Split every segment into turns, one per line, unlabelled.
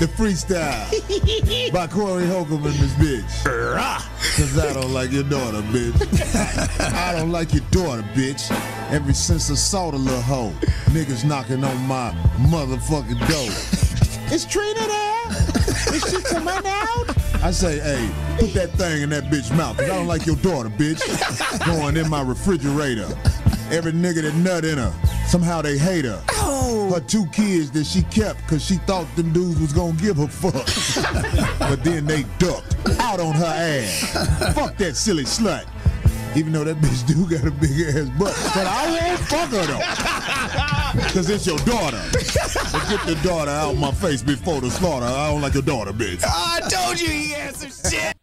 the freestyle by Corey Holcomb and this bitch. Cause I don't like your daughter, bitch. I, I don't like your daughter, bitch. Ever since I saw the little hoe, niggas knocking on my motherfucking door. Is Trina there? Is she coming out? I say, hey, put that thing in that bitch mouth, cause I don't like your daughter, bitch. Going in my refrigerator. Every nigga that nut in her, somehow they hate her. Oh. Her two kids that she kept, cause she thought them dudes was gonna give her fuck. but then they ducked out on her ass. Fuck that silly slut. Even though that bitch do got a big ass butt. But I won't fuck her though. Cause it's your daughter. But get the daughter out of my face before the slaughter. I don't like your daughter, bitch.
I told you he had some shit.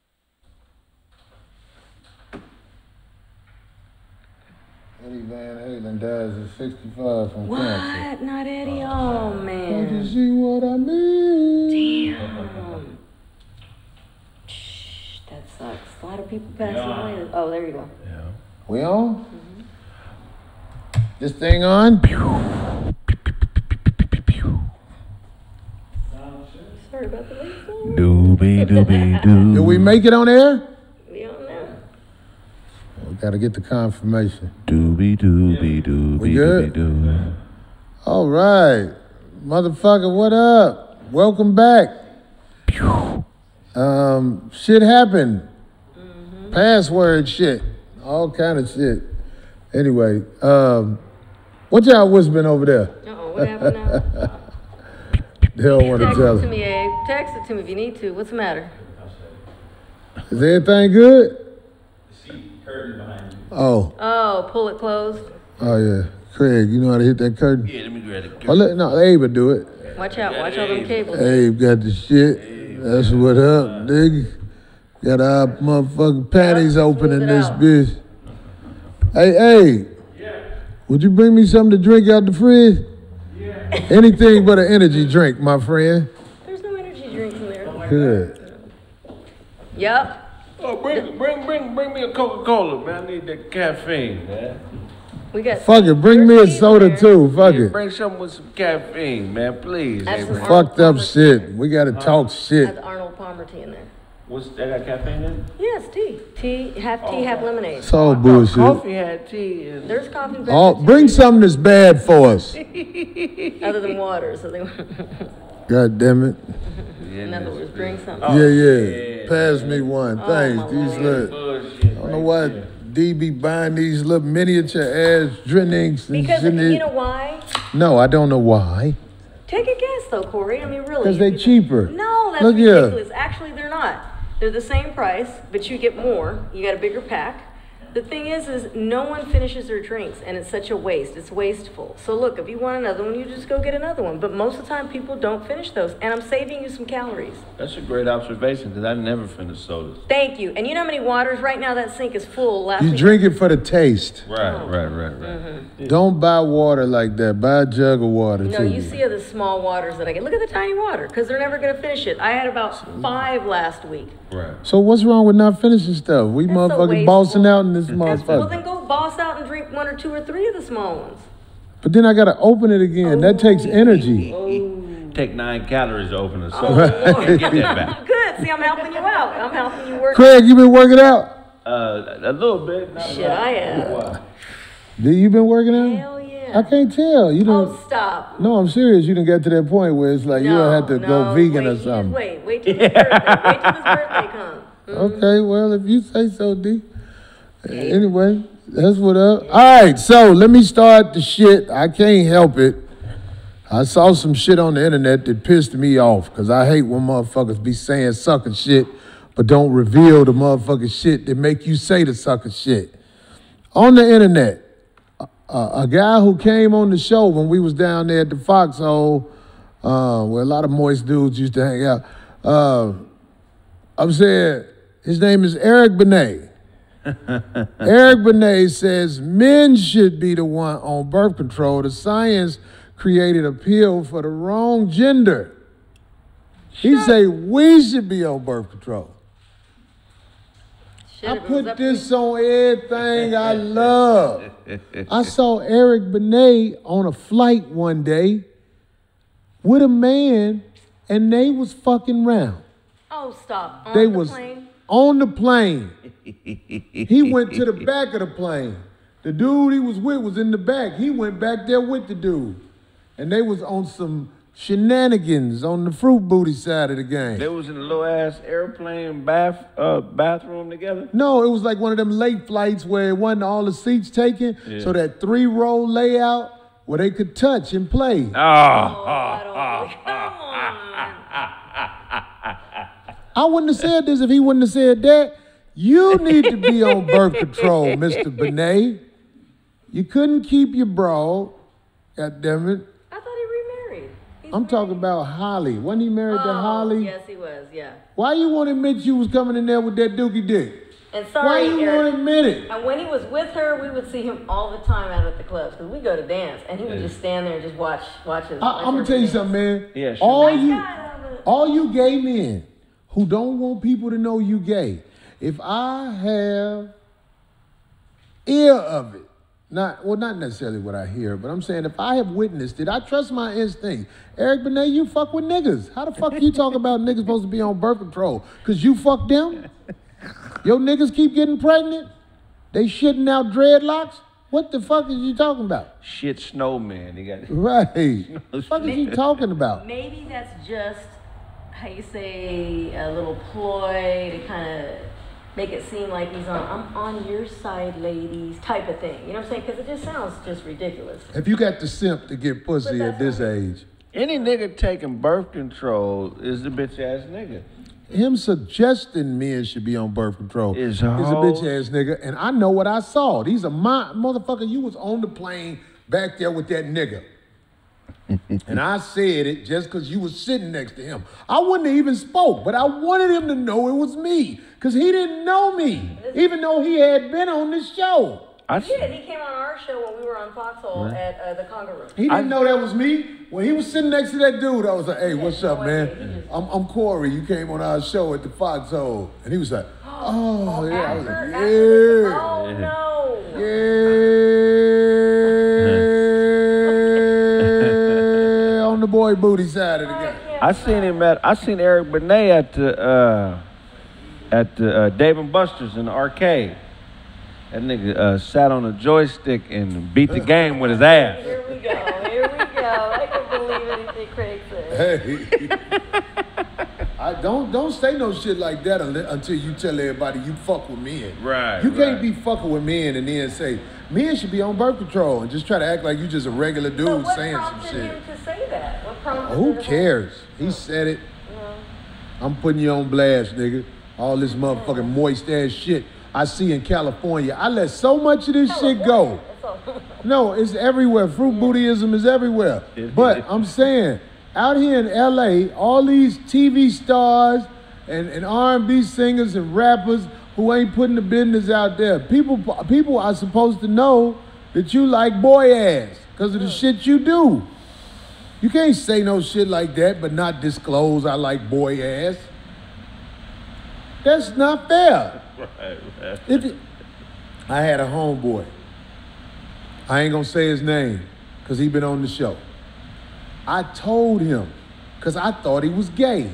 Eddie Van Halen dies at 65 from cancer.
What? Not Eddie. Oh, oh man.
Don't you see what I mean?
Damn. Shh, that sucks. A lot of people passing away. Oh, there you go. Yeah.
We on? Mm-hmm. This thing on?
Sorry about the late song.
Doobie doobie
Did
doo.
we make it on air?
We don't know.
We gotta get the confirmation.
Doobie doobie
We
doobie
good?
doobie doo.
All right. Motherfucker, what up? Welcome back. Um, shit happened. Password shit. All kind of shit. Anyway, um, what y'all whispering over there?
Uh-oh, what happened now?
They don't want to
Text
tell
it to
us.
me, Abe. Text it to me if you need to. What's the matter?
Is everything good? Oh,
Oh, pull it closed.
oh yeah. Kraig, you know how to hit that curtain?
Yeah, let me grab the
Oh, let, no, Abe will do it.
Watch out. Watch all them cables.
Abe got the shit. That's what up, nigga. Got our motherfucking panties open in this
out.
bitch. Hey, hey. Yeah. Would you bring me something to drink out the fridge? Yeah. Anything but an energy drink, my friend.
There's no energy drinks in there.
Good.
Yep.
Oh, bring, bring, bring, bring me a Coca Cola, man. I need that caffeine, man.
We got.
Fuck it, bring me a soda
there.
too. Fuck
Yeah,
it.
bring something with some caffeine, man, please.
That's
Hey,
some
man.
Fucked up shit. We gotta talk
Has
shit.
Arnold Palmer tea in there.
What's that got caffeine in? it?
Yes, tea. Tea, half tea, half oh, lemonade.
It's all bullshit.
Coffee had tea and
There's coffee.
Oh,
beverage
bring something that's bad for us.
other than water. So they,
God damn it.
In other words, bring something.
Yeah, yeah. Pass me one. Oh, Thanks.
my
These
Lord.
look. I don't know why D be buying these little miniature ass drinks
Because you know why?
No, I don't know why.
Take a guess though, Corey. I mean, really.
Because
they're
cheaper.
No, that's
Look here.
ridiculous. Actually, they're not. They're the same price, but you get more. You got a bigger pack. The thing is, is no one finishes their drinks, and it's such a waste. It's wasteful. So look, if you want another one, you just go get another one. But most of the time, people don't finish those, and I'm saving you some calories.
That's a great observation because I never finish sodas.
Thank you. And you know how many waters right now? That sink is full. Last
You
week-
drink it for the taste.
Right, right, right, right. Mm-hmm.
Don't buy water like that. Buy a jug of water
No,
too.
you see the small waters that I get. Look at the tiny water, because they're never going to finish it. I had about five last week.
Right.
So what's wrong with not finishing stuff? We
That's so
motherfucking bossing out in this
motherfucker. well, then go boss out and drink one or two or three of the small ones.
But then I gotta open it again. That takes energy.
Take nine calories to open a
Oh,
soda.
Lord.
Get that back.
Good. See, I'm helping you out. I'm helping you work.
Kraig, you been working out?
Uh, a little bit. Not
Shit. I am.
Wow.
Do you been working out?
Hell yeah.
I can't tell. You oh, don't.
Oh, stop.
No, I'm serious. You didn't get to that point where it's like you don't have to
no,
go vegan
wait,
or something.
Wait, wait till his birthday. Wait till his birthday comes. Mm.
Okay, well, if you say so, D. Anyway, that's what up. All right, so let me start the shit. I can't help it. I saw some shit on the internet that pissed me off because I hate when motherfuckers be saying sucker shit, but don't reveal the motherfucking shit that make you say the sucker shit. On the internet, a, a guy who came on the show when we was down there at the Foxhole, uh, where a lot of moist dudes used to hang out. Uh, I'm saying his name is Eric Benet. Eric Benet says men should be the one on birth control. The science created a pill for the wrong gender. He say we should be on birth control.
Shit,
I
if it was
put this
me-
on everything I love. I saw Eric Benet on a flight one day with a man and they was fucking round.
Oh, stop. On
They
the
was
plane?
on the plane. he went to the back of the plane. The dude he was with was in the back. He went back there with the dude. And they was on some shenanigans on the fruit booty side of the game.
They was in a little ass airplane bath uh, bathroom together.
No, it was like one of them late flights where it wasn't all the seats taken. So that three row layout where they could touch and play.
Oh,
I don't Come on.
I wouldn't have said this if he wouldn't have said that. You need to be on birth control, Mr. Benet. You couldn't keep your bra. God damn it.
I thought he remarried. He's
I'm talking about Halle. Wasn't he married to
Oh,
Halle?
Yes, he was, yeah.
Why you want to admit you was coming in there with that dookie dick?
And sorry, Why
you
Eric.
want to admit it?
And when he was with her, we would see him all the time out at the clubs because we go to dance, and he would just stand there and just watch, watch his.
I, I'm gonna tell you something, man.
Yeah, sure.
all you,
guy,
all you gay men who don't want people to know you gay. If I have ear of it, not well, not necessarily what I hear, but I'm saying if I have witnessed it, I trust my instinct. Eric Benet, you fuck with niggas. How the fuck you talk about niggas supposed to be on birth control? Cause you fuck them? Your niggas keep getting pregnant? They shitting out dreadlocks? What the fuck is you talking about?
shit snowman. They got
Right. What the fuck is you talking about?
Maybe that's just how you say a little ploy to kind of make it seem like he's on I'm on your side, ladies, type of thing. You know what I'm saying? Because it just sounds just ridiculous.
If you got the simp to get pussy
But
at
that's
this
not-
age,
any nigga taking birth control is a bitch ass nigga.
him suggesting men should be on birth control
Is
is a bitch ass nigga. And I know what I saw. These are my motherfucker. You was on the plane back there with that nigga. and I said it just because you was sitting next to him. I wouldn't have even spoke, but I wanted him to know it was me. Because he didn't know me, even though he had been on this show.
I
He did. He came on our show when we were on Foxhole at uh, the Conga Room.
He didn't know that was me. When he was sitting next to that dude, I was like, hey, what's
no
up, man?
just-
I'm, I'm Corey. You came on our show at the Foxhole. And he was like, oh, yeah. I was
After-
like,
after the-
yeah.
Oh no.
Yeah. on the boy booty side of the
I
game.
can't
I seen him at I seen Eric Benet at the uh, at the uh, Dave and Buster's in the arcade. That nigga uh, sat on a joystick and beat the game with his ass.
Here we go. Here we go. I can believe anything Kraig said.
Hey. I don't don't say no shit like that unle- until you tell everybody you fuck with men.
Right,
You can't
right.
be fucking with men and then say men should be on birth control and just try to act like you just a regular dude
But what
saying some
prompted
shit.
him to say that? What prompted
Who cares? He said it. I'm putting you on blast, nigga. All this motherfucking moist ass shit I see in California. I let so much of this shit go. No, it's everywhere. Fruit bootyism is everywhere. But I'm saying, out here in LA, all these TV stars and, and R&B singers and rappers who ain't putting the business out there, people people are supposed to know that you like boy ass because of the shit you do. You can't say no shit like that but not disclose I like boy ass. That's not fair. If you, I had a homeboy. I ain't gonna say his name because he been on the show. I told him because I thought he was gay.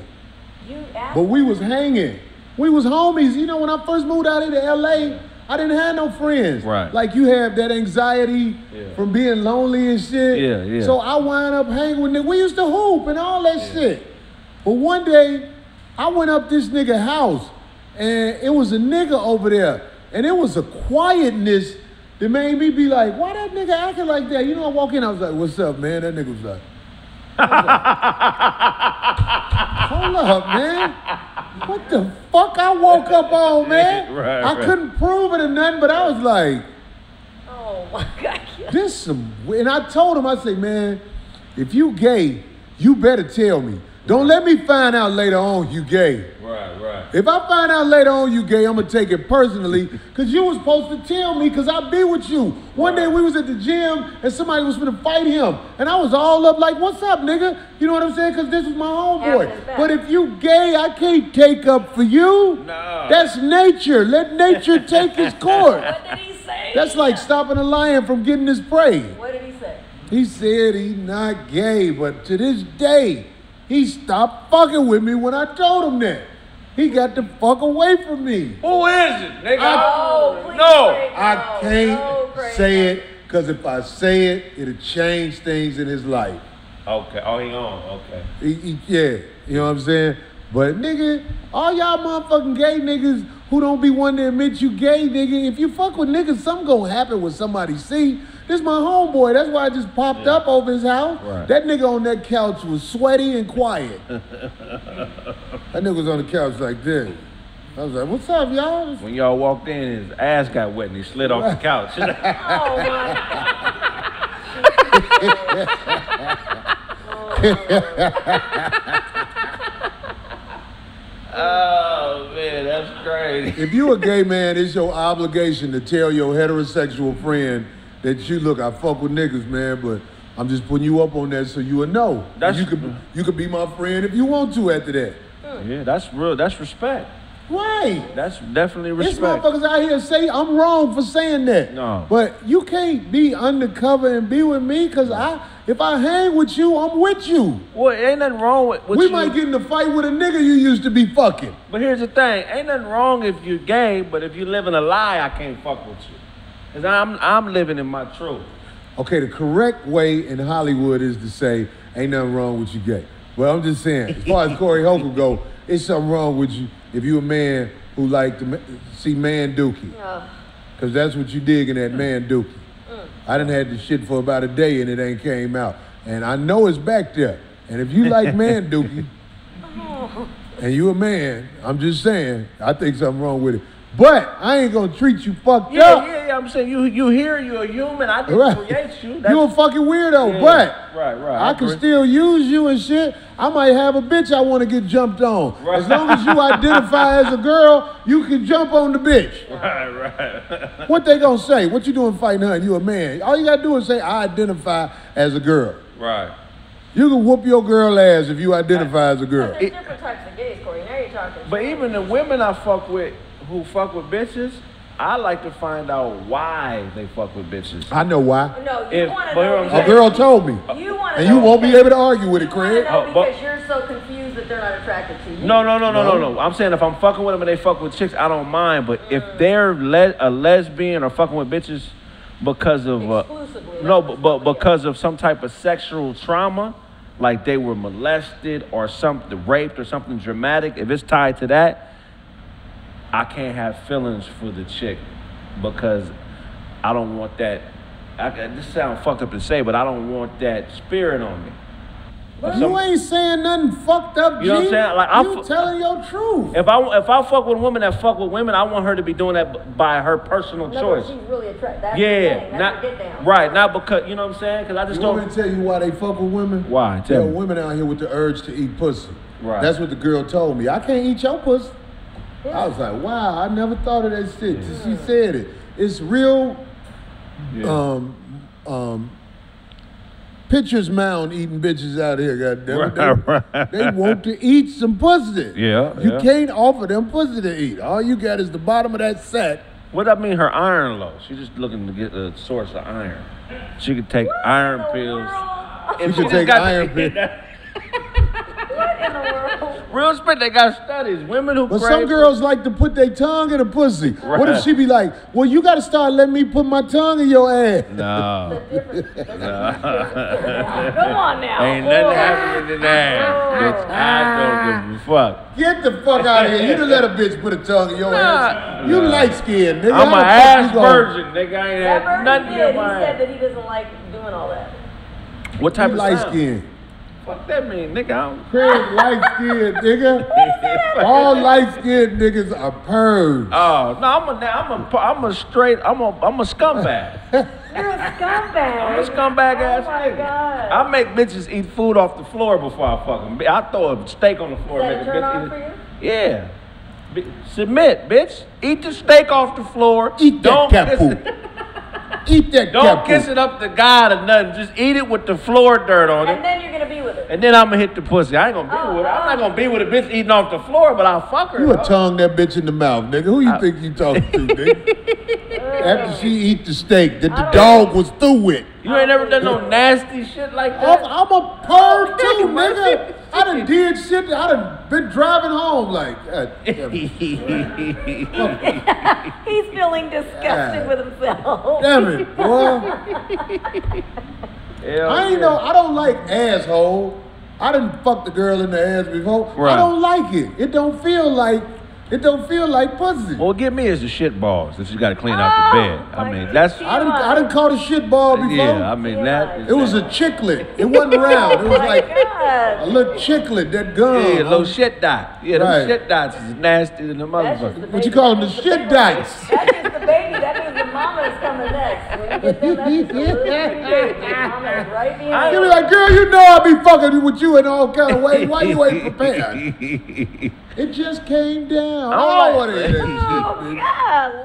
You asked
But we was hanging. We was homies. You know, when I first moved out here to LA, I didn't have no friends.
Right.
Like you have that anxiety
Yeah.
from being lonely and shit.
Yeah, yeah.
So I wound up hanging with niggas. We used to hoop and all that shit. But one day, I went up this nigga house and it was a nigga over there. And it was a quietness that made me be like, why that nigga acting like that? You know, I walk in, I was like, what's up, man? That nigga was like, Hold up, man. What the fuck I woke up on, man?
Right,
I
right.
couldn't prove it or nothing, but I was like,
Oh my God.
this some and I told him, I said, man, if you gay, you better tell me. Don't let me find out later on you gay.
Right, right.
If I find out later on you gay, I'm gonna take it personally, cause you was supposed to tell me, cause I be with you. One day we was at the gym and somebody was gonna fight him, and I was all up like, "What's up, nigga?" You know what I'm saying? Cause this is my homeboy. But if you gay, I can't take up for you.
No.
That's nature. Let nature take its course.
What did he say?
That's like stopping a lion from getting his prey.
What did he say?
He said he's not gay, but to this day, He stopped fucking with me when I told him that. He got the fuck away from me.
Who is it, nigga?
Oh, please,
no.
Kraig,
I can't
no,
say it because if I say it, it'll change things in his life.
Okay. Oh, he on. Okay.
He- he- yeah, you know what I'm saying? But nigga, all y'all motherfucking gay niggas who don't be wanting to admit you gay, nigga, if you fuck with niggas, something gonna happen when somebody see. This my homeboy. That's why I just popped up over his house.
Right.
That nigga on that couch was sweaty and quiet. that nigga was on the couch like this. I was like, what's up, y'all?
When y'all walked in, his ass got wet and he slid off the couch.
Oh my.
oh Oh, man, that's crazy.
If you a gay man, it's your obligation to tell your heterosexual friend that you look, I fuck with niggas, man, but I'm just putting you up on that so you will know.
That's-
you could you could be my friend if you want to after that.
Yeah, that's real. That's respect.
Right.
That's definitely
This
respect.
motherfuckers out here say I'm wrong for saying that.
No.
But you can't be undercover and be with me because I if I hang with you, I'm with you.
Well, ain't nothing wrong with. with
we
you.
might get in a fight with a nigga you used to be fucking.
But here's the thing: ain't nothing wrong if you're gay, but if you live in a lie, I can't fuck with you. Cause I'm I'm living in my truth.
Okay, the correct way in Hollywood is to say, ain't nothing wrong with you gay. Well, I'm just saying, as far as Corey Holcomb go, it's something wrong with you if you a man who like to see man dookie.
Ugh.
Because that's what you dig in that man dookie. I didn't had the shit for about a day and it ain't came out. And I know it's back there. And if you like man dookie oh. and you a man, I'm just saying, I think something wrong with it. But I ain't gonna treat you fucked
Yeah,
up.
yeah, yeah. I'm saying you you here, you're a human. I didn't
Right.
create you.
You a fucking weirdo,
Yeah,
but
right, right, I
I can still use you and shit. I might have a bitch I want to get jumped on.
Right.
As long as you identify as a girl, you can jump on the bitch.
right, right.
What they gonna say? What you doing fighting her and you a man? All you gotta do is say I identify as a girl.
right.
You can whoop your girl ass if you identify as a girl.
There's different types of gays, Corey. Now you're talking.
But even the women I fuck with who fuck with bitches, I like to find out why they fuck with bitches.
I know why.
No, you
If-
want to
but
know.
I'm
A
because-
girl told me.
You want to
And you won't be able to argue with it, Kraig.
know
Oh, but-
because you're so confused that they're not attracted to you.
No, no, no, no, no,
No.
no. I'm saying if I'm fucking with them and they fuck with chicks, I don't mind. But if they're le- a lesbian or fucking with bitches because of uh,
Exclusively,
no,
not
but, but
exclusively.
because of some type of sexual trauma, like they were molested or something, raped or something dramatic, if it's tied to that, I can't have feelings for the chick because I don't want that. I, this sounds fucked up to say, but I don't want that spirit on me. Of
You ain't saying nothing fucked up,
You know what I'm saying? Like, I
you
fu-
telling your truth.
If I if I fuck with women that fuck with women, I want her to be doing that b- by her personal
No,
choice.
she's really attracted. That's the
Yeah.
That's
not
your get down.
right, not because you know what I'm saying. Because I just don't.
You want me to tell you why they fuck with women?
Why?
There
Tell
are women out here with the urge to eat pussy.
Right.
That's what the girl told me. I can't eat your pussy. I was like, wow, I never thought of that shit. till She said it. It's real
Yeah.
um um pitcher's mound eating bitches out here, goddamn it.
Right,
They,
right.
they want to eat some pussy.
Yeah,
You
yeah.
can't offer them pussy to eat. All you got is the bottom of that set.
what I mean? Her iron low. She's just looking to get a source of iron. She could take iron pills.
world?
If
She could
just
take
got
iron pills.
What in the world?
Real spit. They got studies. Women who
But
crave
some girls like to put their tongue in a pussy. What if she be like, well, you got to start letting me put my tongue in your ass?
No.
Come on now.
Ain't nothing happening to that. Bitch, I don't give a fuck.
Get the fuck out of here. You done let a bitch put a tongue in your
Nah.
ass. You light skinned, nigga.
I'm
How
an ass
you
virgin, nigga. I ain't
That
had
bird
nothing
did.
in
He said that he doesn't like doing all that.
What type
You
of
light
sound?
Skinned.
Fuck that mean, nigga. I don't-
Kraig light skinned, nigga. All light skinned niggas are purged.
Oh no, I'm a, I'm a, I'm a straight, I'm a, I'm a scumbag.
You're a scumbag.
I'm a scumbag
oh
ass
my
nigga.
God.
I make bitches eat food off the floor before I fuck them. I throw a steak on the floor.
Is that
make
a
a bitch
on
eat
for
it.
you?
Yeah. Bi- submit, bitch. Eat the steak off the floor.
Eat that
Don't
cat food.
it.
Eat that
Don't
cat
kiss
food.
it up to God or nothing. Just eat it with the floor dirt on it.
And then you're gonna be with it.
And then I'm gonna hit the pussy. I ain't gonna be
Oh,
with her. I'm not gonna be with a bitch eating off the floor, but I'll fuck her.
You a tongue that bitch in the mouth, nigga. Who you think you talking to, nigga? after she eat the steak that the dog
know.
was through with.
You ain't never done no nasty shit like
I'm,
that.
I'm a perv too, nigga. I done did shit. I done been driving home like. God damn it.
He's feeling disgusted with himself.
Damn it, boy.
Hell
I ain't
yeah.
know. I don't like asshole. I didn't fuck the girl in the ass before. I don't like it. It don't feel like. It don't feel like pussy.
Well, give me is the shit balls that you got to clean out the
Oh,
bed. I mean, that's
I didn't. I didn't call the shit ball before.
yeah. I mean that.
It was a chicklet. It wasn't oh round. It was
Oh
like a little chicklet that gum.
yeah, little shit dot. Yeah,
Right.
those shit dots is nasty than the
That's
motherfucker.
What you call them? The shit
baby.
dice.
That's just the baby. That means the mama is coming next. When you get them, that's just a little bitty baby. The mama is right behind
You be like, girl, you know I'll be fucking with you in all kind of ways. Why you ain't prepared? It just came down. I
don't
don't
like-
want to hear that
Oh,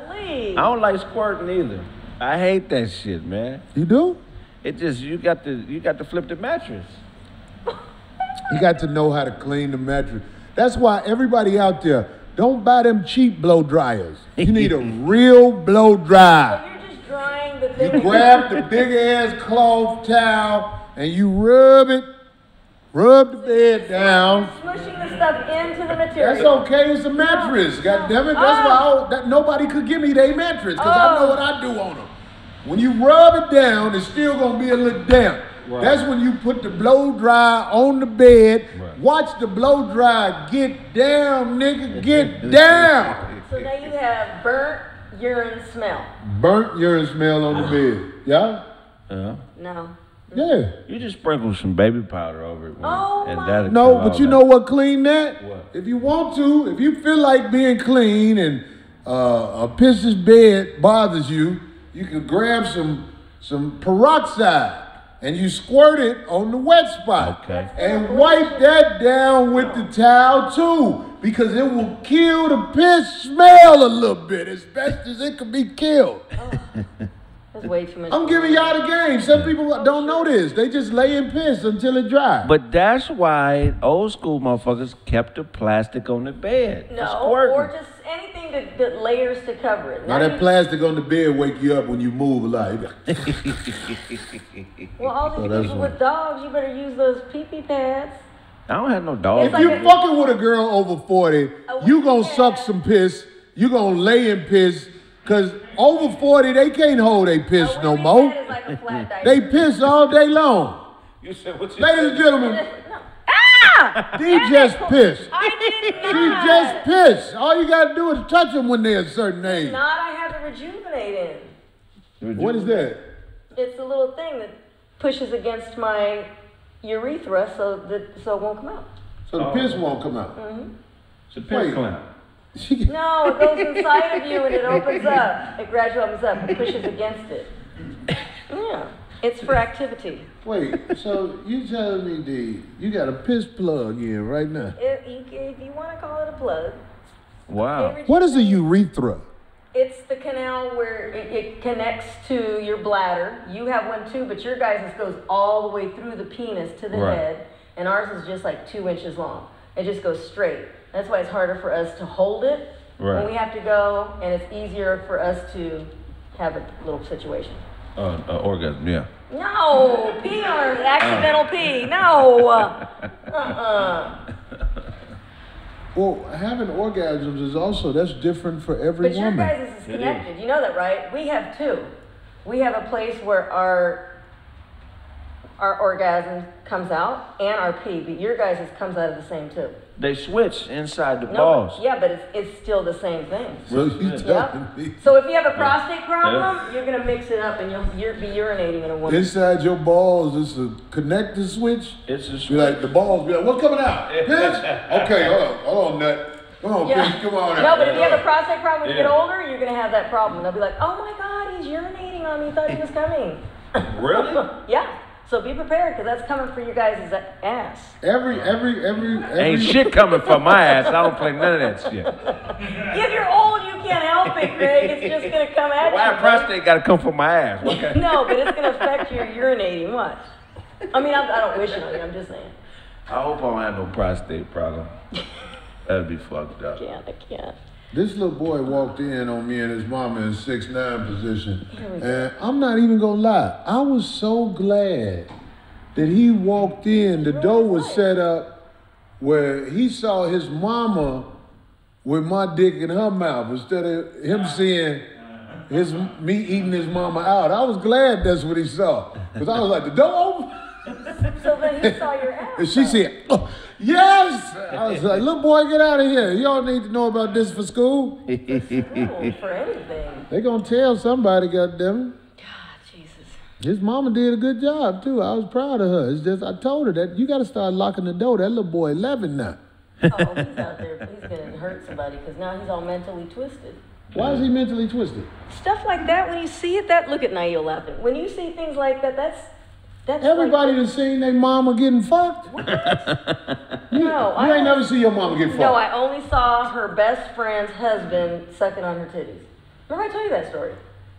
golly.
I don't like squirting either. I hate that shit, man.
You do?
It just you got to you got to flip the mattress.
You got to know how to clean the mattress. That's why everybody out there, don't buy them cheap blow dryers. You need a real blow dryer.
You're just drying the
You grab the big ass cloth towel and you rub it, rub the bed down.
Smushing the stuff into the material.
That's okay. It's a mattress. God damn it. That's why oh. I, that, nobody could give me their mattress because I know oh. what I do on them. When you rub it down, it's still gonna be a little damp.
Right.
That's when you put the blow dry on the bed.
Right.
Watch the blow dry get down, nigga. Get down.
So now you have burnt urine smell.
Burnt urine smell on the bed. Yeah.
Yeah.
No.
Yeah.
You just sprinkle some baby powder over it, man,
Oh
and
my-
that'll
No, but you
that.
know what clean that?
What?
If you want to, if you feel like being clean and uh, a piss's bed bothers you, you can grab some some peroxide and you squirt it on the wet spot.
Okay.
And wipe that down with the towel too, because it will kill the piss smell a little bit as best as it can be killed.
That's way too much.
I'm giving y'all the game. Some people don't know this. They just lay in piss until it dries.
But that's why old school motherfuckers kept the plastic on the bed.
No, or just anything that, that layers to cover it.
Now
Now
that
you-
plastic on the bed wake you up when you move a lot. You be like,
Well, all these
Oh, that's
people
one.
with dogs, you better use those pee pee pads.
I don't have no dog.
It's
if you
like a-
fucking with a girl over 40, you gonna
weekend.
suck some piss. You gonna lay in piss. Cause over 40, they can't hold a piss
A
no more.
like a flat diaper.
They piss all day long.
You said what you
Ladies and gentlemen,
Ah!
they just piss.
I did
She just piss. All you gotta do is touch them when they're a certain age.
Not. I have the rejuvenate in.
What is that?
It's a little thing that pushes against my urethra so that so it won't come out.
So the
Oh.
piss won't come out.
It's a
Wait.
piss clamp.
She,
No, it goes inside of you and it opens up. It gradually opens up. It pushes against it. Yeah. It's for activity.
wait, so you telling me, D, you got a piss plug in right now?
If you, if you want to call it a plug,
Wow.
What is a urethra?
It's the canal where it, it connects to your bladder. You have one too, but your guys' goes all the way through the penis to the
Right.
head, and ours is just like two inches long. It just goes straight. That's why it's harder for us to hold it
Right.
when we have to go, and it's easier for us to have a little situation.
Uh, uh, orgasm. Yeah.
No, pee on accidental pee. No. Uh-uh.
Well, having orgasms is also that's different for every
But your
woman.
guys is connected. You know that, right? We have two. We have a place where our our orgasm comes out and our pee, but your guys' comes out of the same tube.
They switch inside the
No,
balls.
but- yeah, but it's, it's still the same thing.
So you
Yep.
telling me
So if you have a prostate problem, you're gonna mix it up and you'll you'll be urinating in a woman.
inside your balls is a connector switch?
It's a switch.
Be
switch.
like the balls be like, what's coming out? Piss? Okay, hold on, hold on, nut. Come on,
Yeah.
piss, come on out.
No, but if you have a prostate problem when you get older, you're gonna have that problem. They'll be like, "Oh my God, he's urinating on me. Thought he was coming."
Really?
yeah. So be prepared because that's coming for you guys' ass.
Every, every, every, every.
Ain't shit coming from my ass. I don't play none of that shit.
If you're old, you can't help it, Greg. It's just gonna come at
Why
you.
a prostate got to come from my ass? Okay.
No, but it's gonna affect your urinating. Watch. I mean, I, I don't wish it on you. I'm just saying.
I hope I don't have no prostate problem. That'd be fucked up.
I Can't. I can't.
This little boy walked in on me and his mama in six nine position,
Here we go.
and I'm not even gonna lie. I was so glad that he walked in. The door was set up where he saw his mama with my dick in her mouth instead of him seeing his me eating his mama out. I was glad that's what he saw because I was like, the door open.
So then he saw your ass.
And she said, oh, yes. I was like, little boy, get out of here. You don't need to know about this for school.
Oh, for anything.
They gonna tell somebody, goddamn
God, Jesus.
His mama did a good job too. I was proud of her. It's just I told her that you gotta start locking the door. That little boy 11 now.
Oh, he's out there. He's gonna hurt somebody because now he's all mentally twisted.
Why is he mentally twisted?
Stuff like that, when you see it, that look at Nail laughing. When you see things like that, that's that's
Everybody
Like,
done seen their mama getting fucked. You,
No,
you
I-
ain't never see your mama get fucked.
no, I only saw her best friend's husband sucking on her titties. Remember I told you that story,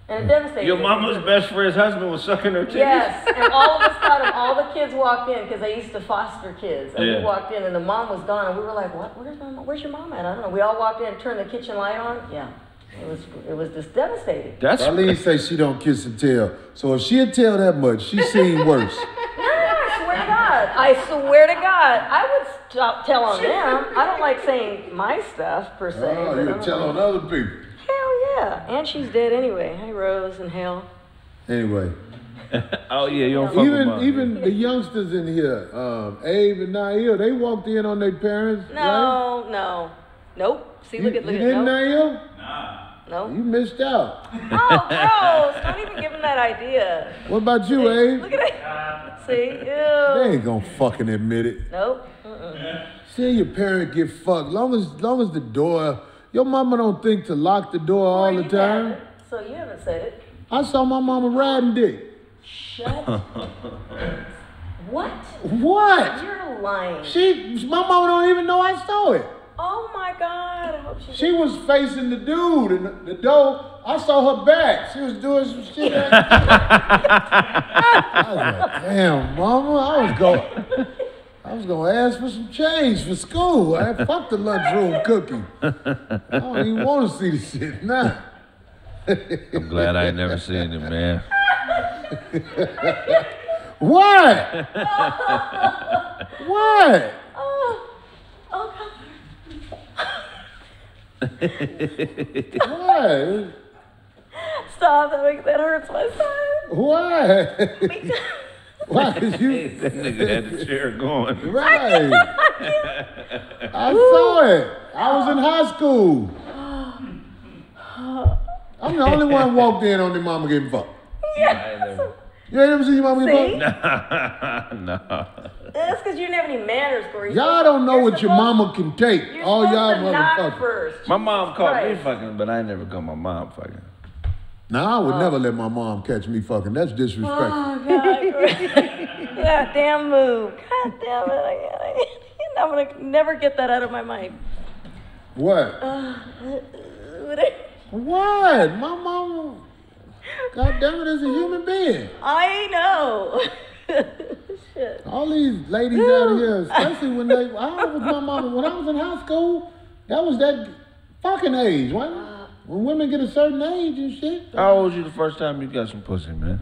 and it devastated
Your
me.
mama's best friend's husband was sucking her titties.
Yes, and all of a sudden. All the kids walked in because I used to foster kids, and
Yeah.
we walked in, and the mom was gone, and we were like, "What? Where's my? Mom? Where's your mom at?" I don't know. We all walked in, turned the kitchen light on. Yeah, it was it was just devastating.
That's
Darlene say she don't kiss and tell. So if she'll tell that much, she seen worse.
No, no, I swear to God. I swear to God. I would stop tell on them. I don't like saying my stuff per se.
Oh, you
uh,
tell on other people.
Hell yeah. And she's dead anyway. Hey, Rose and Hell.
Anyway,
oh yeah, you don't fuck with
even
mom.
even the youngsters in here, um, Abe and Nail, they walked in on their parents. right?
No, no. Nope. See,
You,
look at, look
you
at,
didn't,
no.
Nail?
No.
You missed out.
Oh, gross. Don't even give him that idea.
What about you, Abe?
Look at it. See? Ew.
They ain't gonna fucking admit it.
Nope. Mm-mm.
See your parent get fucked. Long as long as the door, your mama don't think to lock the door all the time.
So you haven't said it.
I saw my mama riding dick.
Shut. what?
What?
You're lying.
She, my mama don't even know I saw it.
Oh my God. I hope she.
She was facing the dude and the, the door. I saw her back. She was doing some shit. I was like, damn, mama. I was going. I was gonna ask for some change for school. I fuck the lunchroom cookie. I don't even want to see the shit now.
I'm glad I ain't never seen it, man.
What? what?
Oh. Oh God.
What?
Stop. That, makes, that hurts my side.
Why? Why? 'Cause you
That nigga had the chair going.
right? I saw it. I was in high school. I'm the only one walked in on the mama getting fucked.
I ain't never.
You ain't never seen your mama get
See?
fucked?
no.
That's because you didn't have any manners, Corey. you.
Y'all don't know
You're
what your mama can take.
You're
All y'all
supposed to knock
motherfuckers.
first.
My mom caught me fucking, but I ain't never caught my mom fucking.
Now I would oh. never let my mom catch me fucking. That's disrespectful.
Oh God! that damn move. God damn it! I, I, I'm gonna never get that out of my mind.
What? Uh, uh, uh, what? My mama. God damn it, as a human being.
I know. Shit.
All these ladies out here, especially when they, I was my mama, when I was in high school, that was that fucking age, wasn't? Uh, when women get a certain age and shit.
How old was you the first time you got some pussy, man?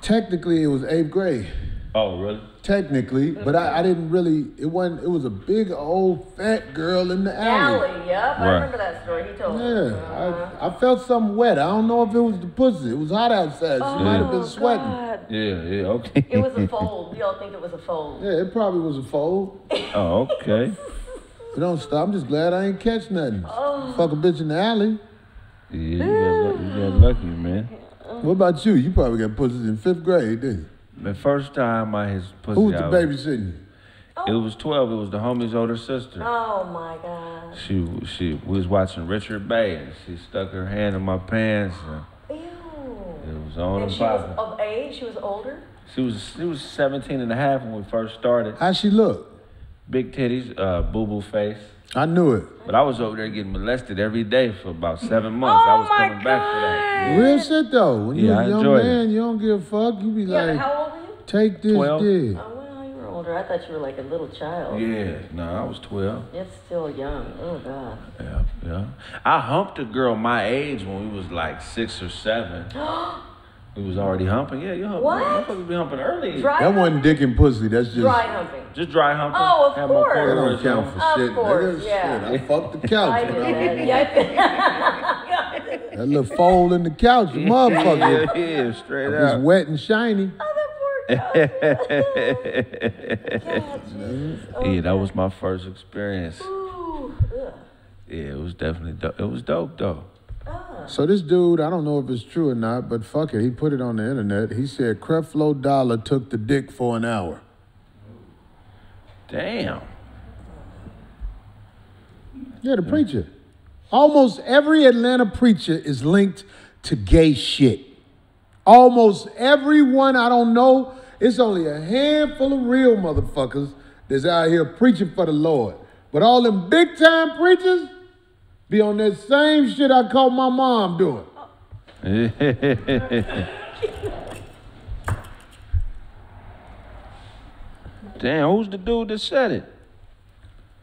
Technically, it was eighth grade.
Oh, really?
Technically, but I, I didn't really, it wasn't, it was a big old fat girl in the alley.
Allie, yep. I remember that story. He told me.
Yeah, I, I felt something wet. I don't know if it was the pussy. It was hot outside. She might have been
Oh,
sweating.
God.
Yeah, yeah, okay.
It was a fold. We all think it was a fold.
Yeah, it probably was a fold.
oh, okay.
It don't stop. I'm just glad I ain't catch nothing.
Oh.
Fuck a bitch in the alley.
Yeah, you got, lu- you got lucky, man.
What about you? You probably got pussies in fifth grade, didn't you?
The first time I his pussy
Who was the
out,
babysitting?
It was 12. It was the homie's older sister.
Oh my God.
She she we was watching Richard Bey and she stuck her hand in my pants and
Ew.
it was on
And
and
she was of age. She was older.
She was she was 17 and a half when we first started.
How she look?
Big titties, uh, boo boo face.
I knew it.
But I was over there getting molested every day for about seven months. I
Oh
was
my
coming back for that.
God.
Real shit though. When
Yeah,
you're
I
a young
enjoyed it.
man, you don't give a fuck. You be
Yeah.
like,
How old were you?
take this
12.
dick.
Oh well, you were older. older. I thought you were like a little child.
Yeah, no, I was 12.
It's still young. Oh God.
Yeah, yeah. I humped a girl my age when we was like six or seven. we was already humping. Yeah, you hump.
What?
Motherfuckers be humping early.
Dry
That wasn't
humping?
dick and pussy. That's just.
Dry humping.
Just dry humping.
Oh, of
Have
course.
That don't count
on.
for
Of
shit.
course, yeah.
Shit, I fucked the couch.
I did that. Yeah,
That little fold in the couch, the motherfucker.
Yeah, yeah, straight up.
It's
up.
wet and shiny.
Oh, that poor guy.
Yeah, that was my first experience.
Ooh.
Yeah, it was definitely dope. It was dope though. Ah.
So this dude, I don't know if it's true or not, but fuck it, he put it on the internet. He said Creflo Dollar took the dick for an hour.
Damn.
Yeah, the preacher. Almost every Atlanta preacher is linked to gay shit. Almost everyone I don't know. It's only a handful of real motherfuckers that's out here preaching for the Lord. But all them big time preachers be on that same shit I caught my mom doing.
Damn, who's the dude that said it?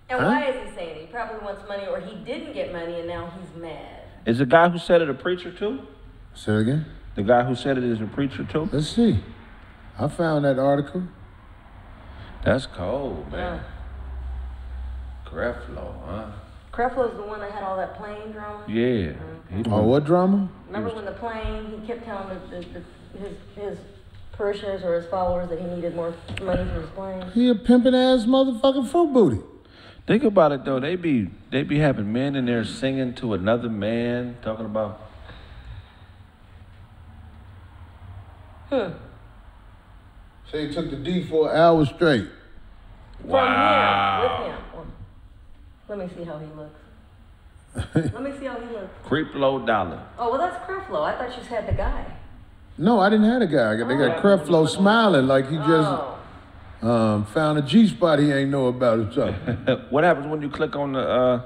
And why is he saying it? He probably wants money, or he didn't get money, and now he's mad.
Is the guy who said it a preacher too?
Say it again.
The guy who said it is a preacher too?
Let's see. I found that article.
That's cold, man. Creflo, huh?
Creflo's the one that had all that plane drama.
Yeah. He
Oh, what drama?
Remember when the plane? He kept telling the, the, the, his his parishioners or his followers that he needed more money for his plane.
He a pimping ass motherfucking fruit booty.
Think about it though. They be they be having men in there singing to another man, talking about
Hmm.
So he took the D for an hour straight.
From
wow,
him, with him. Well, Let me see how he looks. Let me see how he looks.
creep low dollar.
Oh well, that's Creflo. I thought you just had the guy.
No, I didn't have a guy. They got Creflo smiling like he just
Oh.
um, found a G spot he ain't know about or something.
what happens when you click on the uh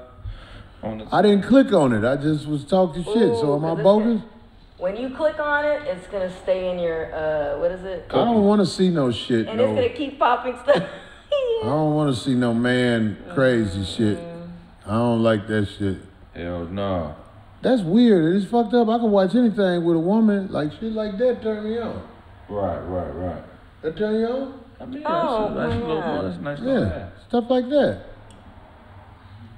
on the
I didn't click on it. I just was talking shit. So am I bogus?
gonna- When you click on it, it's gonna stay in your uh, what is it?
I don't want to see no shit.
And
No.
it's gonna keep popping stuff.
I don't want to see no man crazy shit. I don't like that shit.
hell no.
That's weird. It's fucked up. I can watch anything with a woman. Like shit like that turn me on.
Right, right, right.
That turn you on?
I mean,
Oh,
that's a oh, nice little
yeah.
that's a nice little
Yeah. Stuff like that.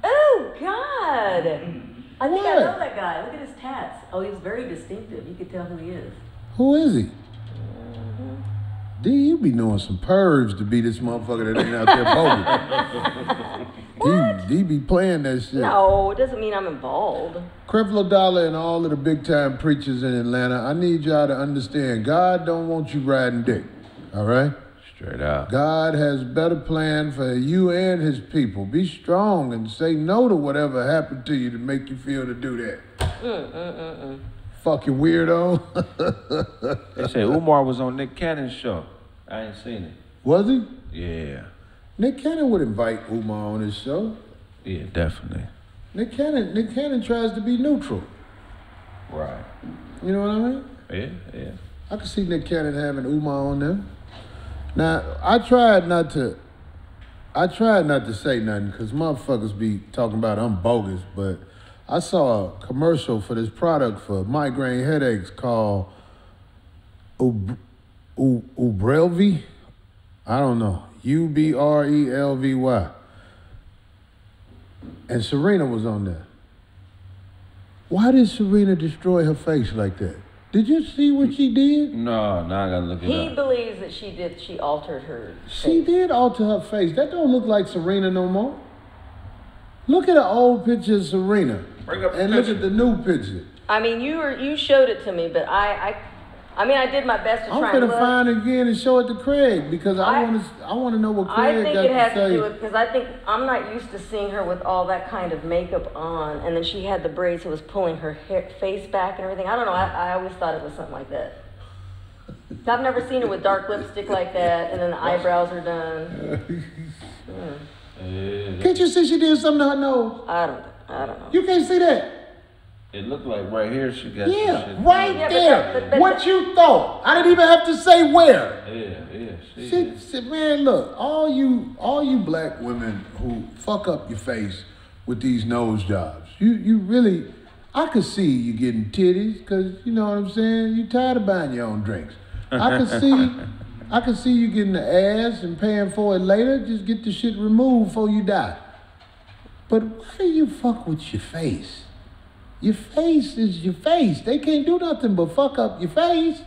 oh God! I think I know that guy. Look at his tats. Oh, he's very distinctive. You could tell who he is.
Who is he? D, you be knowing some purge to be this motherfucker that ain't out there bogus. D, D be playing that shit.
No, it doesn't mean I'm involved.
Creflo Dollar and all of the big time preachers in Atlanta, I need y'all to understand God don't want you riding dick. All right?
Straight up.
God has better plan for you and his people. Be strong and say no to whatever happened to you to make you feel to do that. Mm, mm, mm, Fucking weirdo.
They say Umar was on Nick Cannon's show. I ain't seen it.
Was he?
Yeah.
Nick Cannon would invite Umar on his show.
Yeah, definitely.
Nick Cannon, Nick Cannon tries to be neutral.
Right.
You know what I mean?
Yeah, yeah.
I could see Nick Cannon having Umar on there. Now, I tried not to, I tried not to say nothing because motherfuckers be talking about I'm bogus, but I saw a commercial for this product for migraine headaches called Ub- U- Ubrelvy. I don't know. U B R E L V Y. And Serena was on there. Why did Serena destroy her face like that? Did you see what she did?
No, now I gotta look at it
He
up.
believes that she did. She altered her.
She
face.
did alter her face. That don't look like Serena no more. Look at the old picture of Serena.
Bring up
and look at the new picture.
I mean, you were you showed it to me, but I I, I mean, I did my best to
I'm
try and
gonna
look.
find it again and show it to Kraig because I,
I-
want to. I want to know what Kraig
I
Kraig
think
got
it has
to
to do with because I think I'm not used to seeing her with all that kind of makeup on, and then she had the braids, so it was pulling her hair, face back and everything. I don't know. I, I always thought it was something like that. I've never seen her with dark lipstick like that, and then the eyebrows are done.
Can't you see she did something to her nose?
I don't. I don't know.
You can't see that.
It looked like right here she got
Yeah,
shit.
right
Yeah,
there.
that- but- but-
what you thought? I didn't even have to say where.
Yeah, yeah. She,
Shit, shit, man, look, all you, all you black women who fuck up your face with these nose jobs, you, you really, I could see you getting titties, cause you know what I'm saying. You tired of buying your own drinks. I could see, I could see you getting the ass and paying for it later. Just get the shit removed before you die. But why do you fuck with your face? Your face is your face. They can't do nothing but fuck up your face.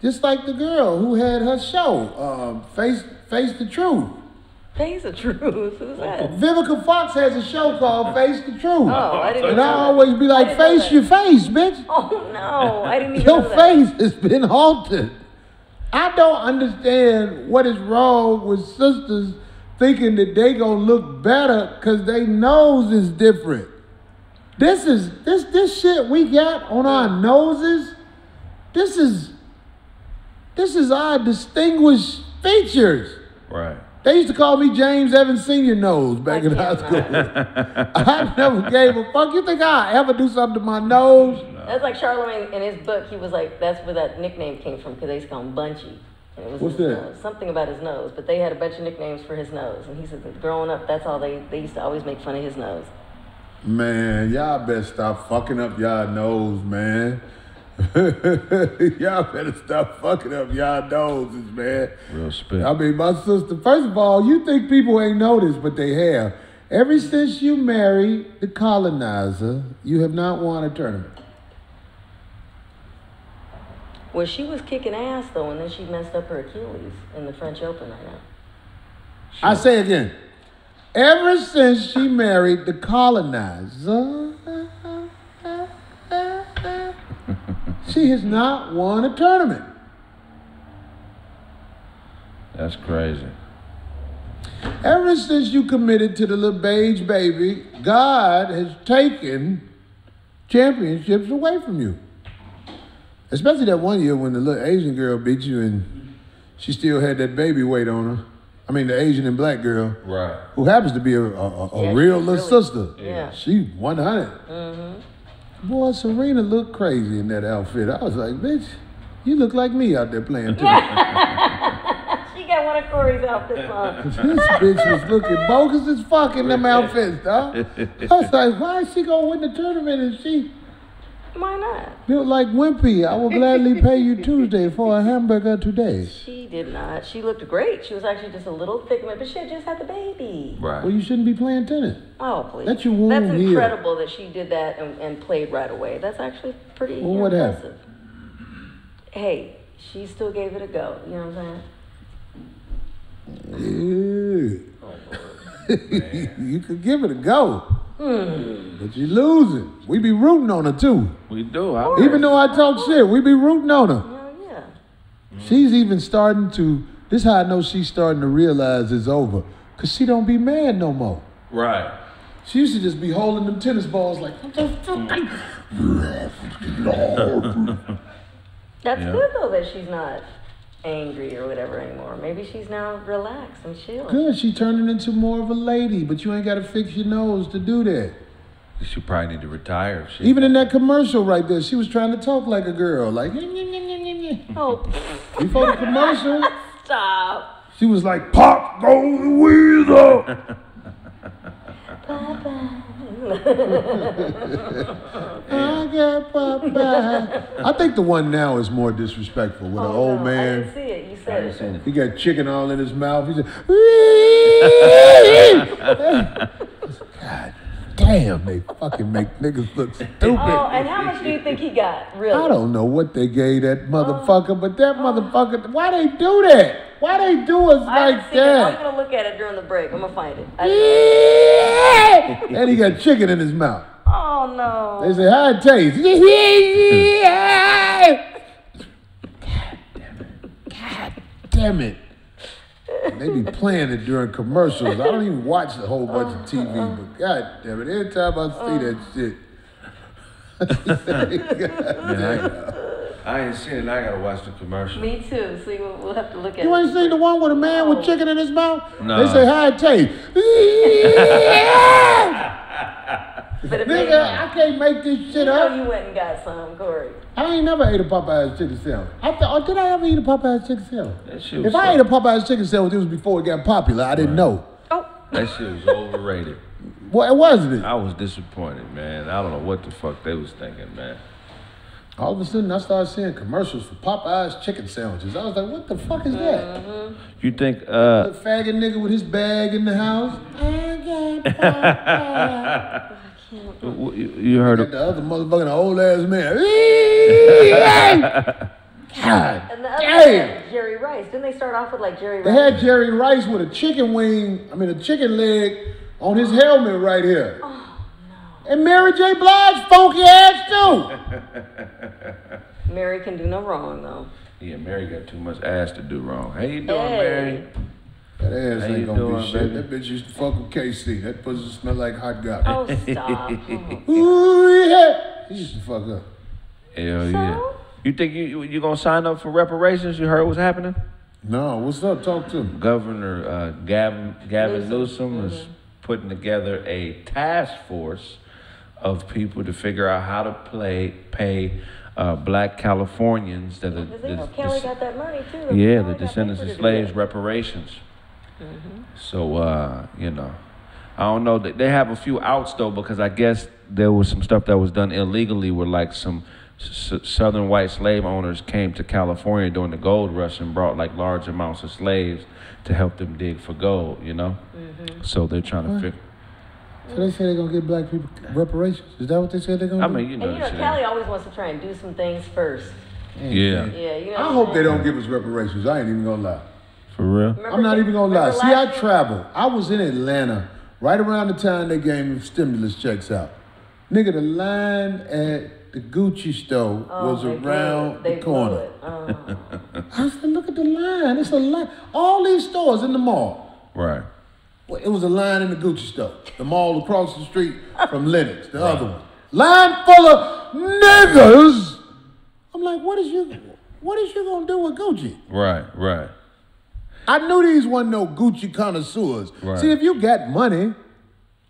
Just like the girl who had her show, um, Face Face the Truth.
Face the truth. Who's that?
Vivica Fox has a show called Face the Truth.
Oh, I didn't
and
know
And
I
always be like, face your face, bitch.
Oh no, I didn't even
Your
know that.
face has been haunted. I don't understand what is wrong with sisters thinking that they gonna look better because they nose is different. This is this this shit we got on our noses. This is this is our distinguished features.
right.
They used to call me James Evans Senior Nose back in high school. I never gave a fuck. You think I ever do something to my nose?
That's like Charlamagne in his book. He was like, that's where that nickname came from because they used to call him Bunchy. And it was
What's that?
nose. Something about his nose, but they had a bunch of nicknames for his nose. And he said that growing up, that's all they they used to always make fun of his nose.
Man, y'all better stop fucking up y'all nose, man. y'all better stop fucking up y'all noses, man.
Real spit.
I mean, my sister, first of all, you think people ain't noticed, but they have. Ever since you married the colonizer, you have not won a tournament.
Well, she was kicking ass though, and then she messed up her Achilles in the French Open right now.
I say again. Ever since she married the colonizer, she has not won a tournament.
That's crazy.
Ever since you committed to the little beige baby, God has taken championships away from you. Especially that one year when the little Asian girl beat you and she still had that baby weight on her. I mean, the Asian and black girl,
Right.
who happens to be a, a, a- a
Yeah,
real little
really-
sister.
yeah.
She 100. Mm-hmm. Boy, Serena looked crazy in that outfit. I was like, bitch, you look like me out there playing too.
She got one of Corey's outfits on.
This bitch was looking bogus as fuck in them outfits, dog. I was like, why is she gonna win the tournament and she
Why not?
built like Wimpy? I will gladly pay you Tuesday for a hamburger today.
She did not. She looked great. She was actually just a little thick, but she had just had the baby.
Right.
Well, you shouldn't be playing tennis.
Oh, please.
Let your wound
That's
heal.
incredible that she did that and, and played right away. That's actually pretty
Well, what
impressive. Hey, she still gave it a go. You know what I'm saying?
Yeah. Oh, you could give it a go. Hmm. But you're losing. We be rooting on her too.
we do. I,
Even though I talk shit, we be rooting on her.
Hell yeah.
She's even starting to, this how I know she's starting to realize it's over. Cause she don't be mad no more.
right.
She used to just be holding them tennis balls like, what the fuck?
That's
Yeah.
good though that she's not angry or whatever anymore. Maybe she's now relaxed and chill.
Good, she turning into more of a lady, but you ain't gotta fix your nose to do that.
She probably need to retire. If she,
Even in that commercial right there, she was trying to talk like a girl, like.
Oh,
before the commercial,
stop.
she was like, pop goes the weasel. I got Popeye. I think the one now is more disrespectful with an
Oh,
old
no, I
man.
didn't see it. You said it.
He got chicken all in his mouth. He said, God damn, they fucking make niggas look stupid.
Oh, and how much do you think he got? Really?
I don't know what they gave that oh. motherfucker, but that motherfucker, why they do that? Why they do us
I
like
that? it. I'm gonna look at it during the break. I'm gonna find it. I-
and he got chicken in his mouth.
oh no.
They say, how it taste? God damn it. They be playing it during commercials. I don't even watch a whole bunch of TV, oh. but god damn it, every time I see that shit.
I ain't seen it. I gotta watch the commercial.
Me too. See, we'll, we'll have to look at it.
You
it.
ain't seen the one with a man with chicken in his mouth?
No.
They say, how it taste? Nigga, I can't make this
you
shit
know
up.
you went and got some, Corey.
I ain't never ate a Popeye's chicken sandwich. I th- or did I ever eat a Popeye's chicken sandwich?
That shit was
If I
so-
ate a Popeye's chicken sandwich, it was before it got popular. I didn't know.
Oh,
That shit was overrated.
Well, it wasn't it.
I was disappointed, man. I don't know what the fuck they was thinking, man.
All of a sudden, I started seeing commercials for Popeye's chicken sandwiches. I was like, what the fuck is that?
You think uh
A faggot nigga with his bag in the house. I got Popeye.
you you heard
Got
of
the other motherfucking old ass man. God
and the other
damn.
one, Jerry Rice. Didn't they start off with like Jerry Rice?
They had Jerry Rice with a chicken wing, I mean a chicken leg on his helmet right here. And Mary J. Blige funky ass too.
Mary can do no wrong though.
Yeah, Mary got too much ass to do wrong. How you doing,
Hey.
Mary?
That ass
How
ain't gonna
doing,
be shit.
baby?
That bitch used to fuck with K-Ci. That pussy smell like hot garbage.
Oh stop. Oh.
Ooh yeah. He used to fuck up.
Hell yeah. You think you you, you gonna sign up for reparations? You heard what's happening?
No, what's up? Talk to me.
Governor uh, Gavin Gavin
Newsom.
Newsom is putting together a task force of people to figure out how to play pay uh, black Californians that are
Because
the-
Kelly
the-
got that money too.
yeah,
Kelly
the descendants of slaves
do it.
reparations. So uh, you know, I don't know. They they have a few outs though because I guess there was some stuff that was done illegally where like some s- s- southern white slave owners came to California during the gold rush and brought like large amounts of slaves to help them dig for gold. You know, so they're trying to figure.
So they say they're gonna get black people reparations. Is that what they said they're gonna
I
do?
mean, you know,
And you know,
shit.
Kelly always wants to try and do some things first.
yeah,
Yeah, you know.
I hope they don't give us reparations. I ain't even gonna lie.
for real.
Remember
I'm not
Ke-
even gonna lie. See, I
last year?
travel. I was in Atlanta right around the time they gave me stimulus checks out. Nigga, the line at the Gucci store
Oh,
was
they blew
around
it. They
the
blew
corner.
it. Oh.
I said, look at the line. It's a line. All these stores in the mall.
Right.
Well, It was a line in the Gucci store. The mall across the street from Lenox, the other one. Line full of niggas. I'm like, what is you, what is you gonna do with Gucci?
Right. Right.
I knew these wasn't no Gucci connoisseurs.
Right.
See, if you got money,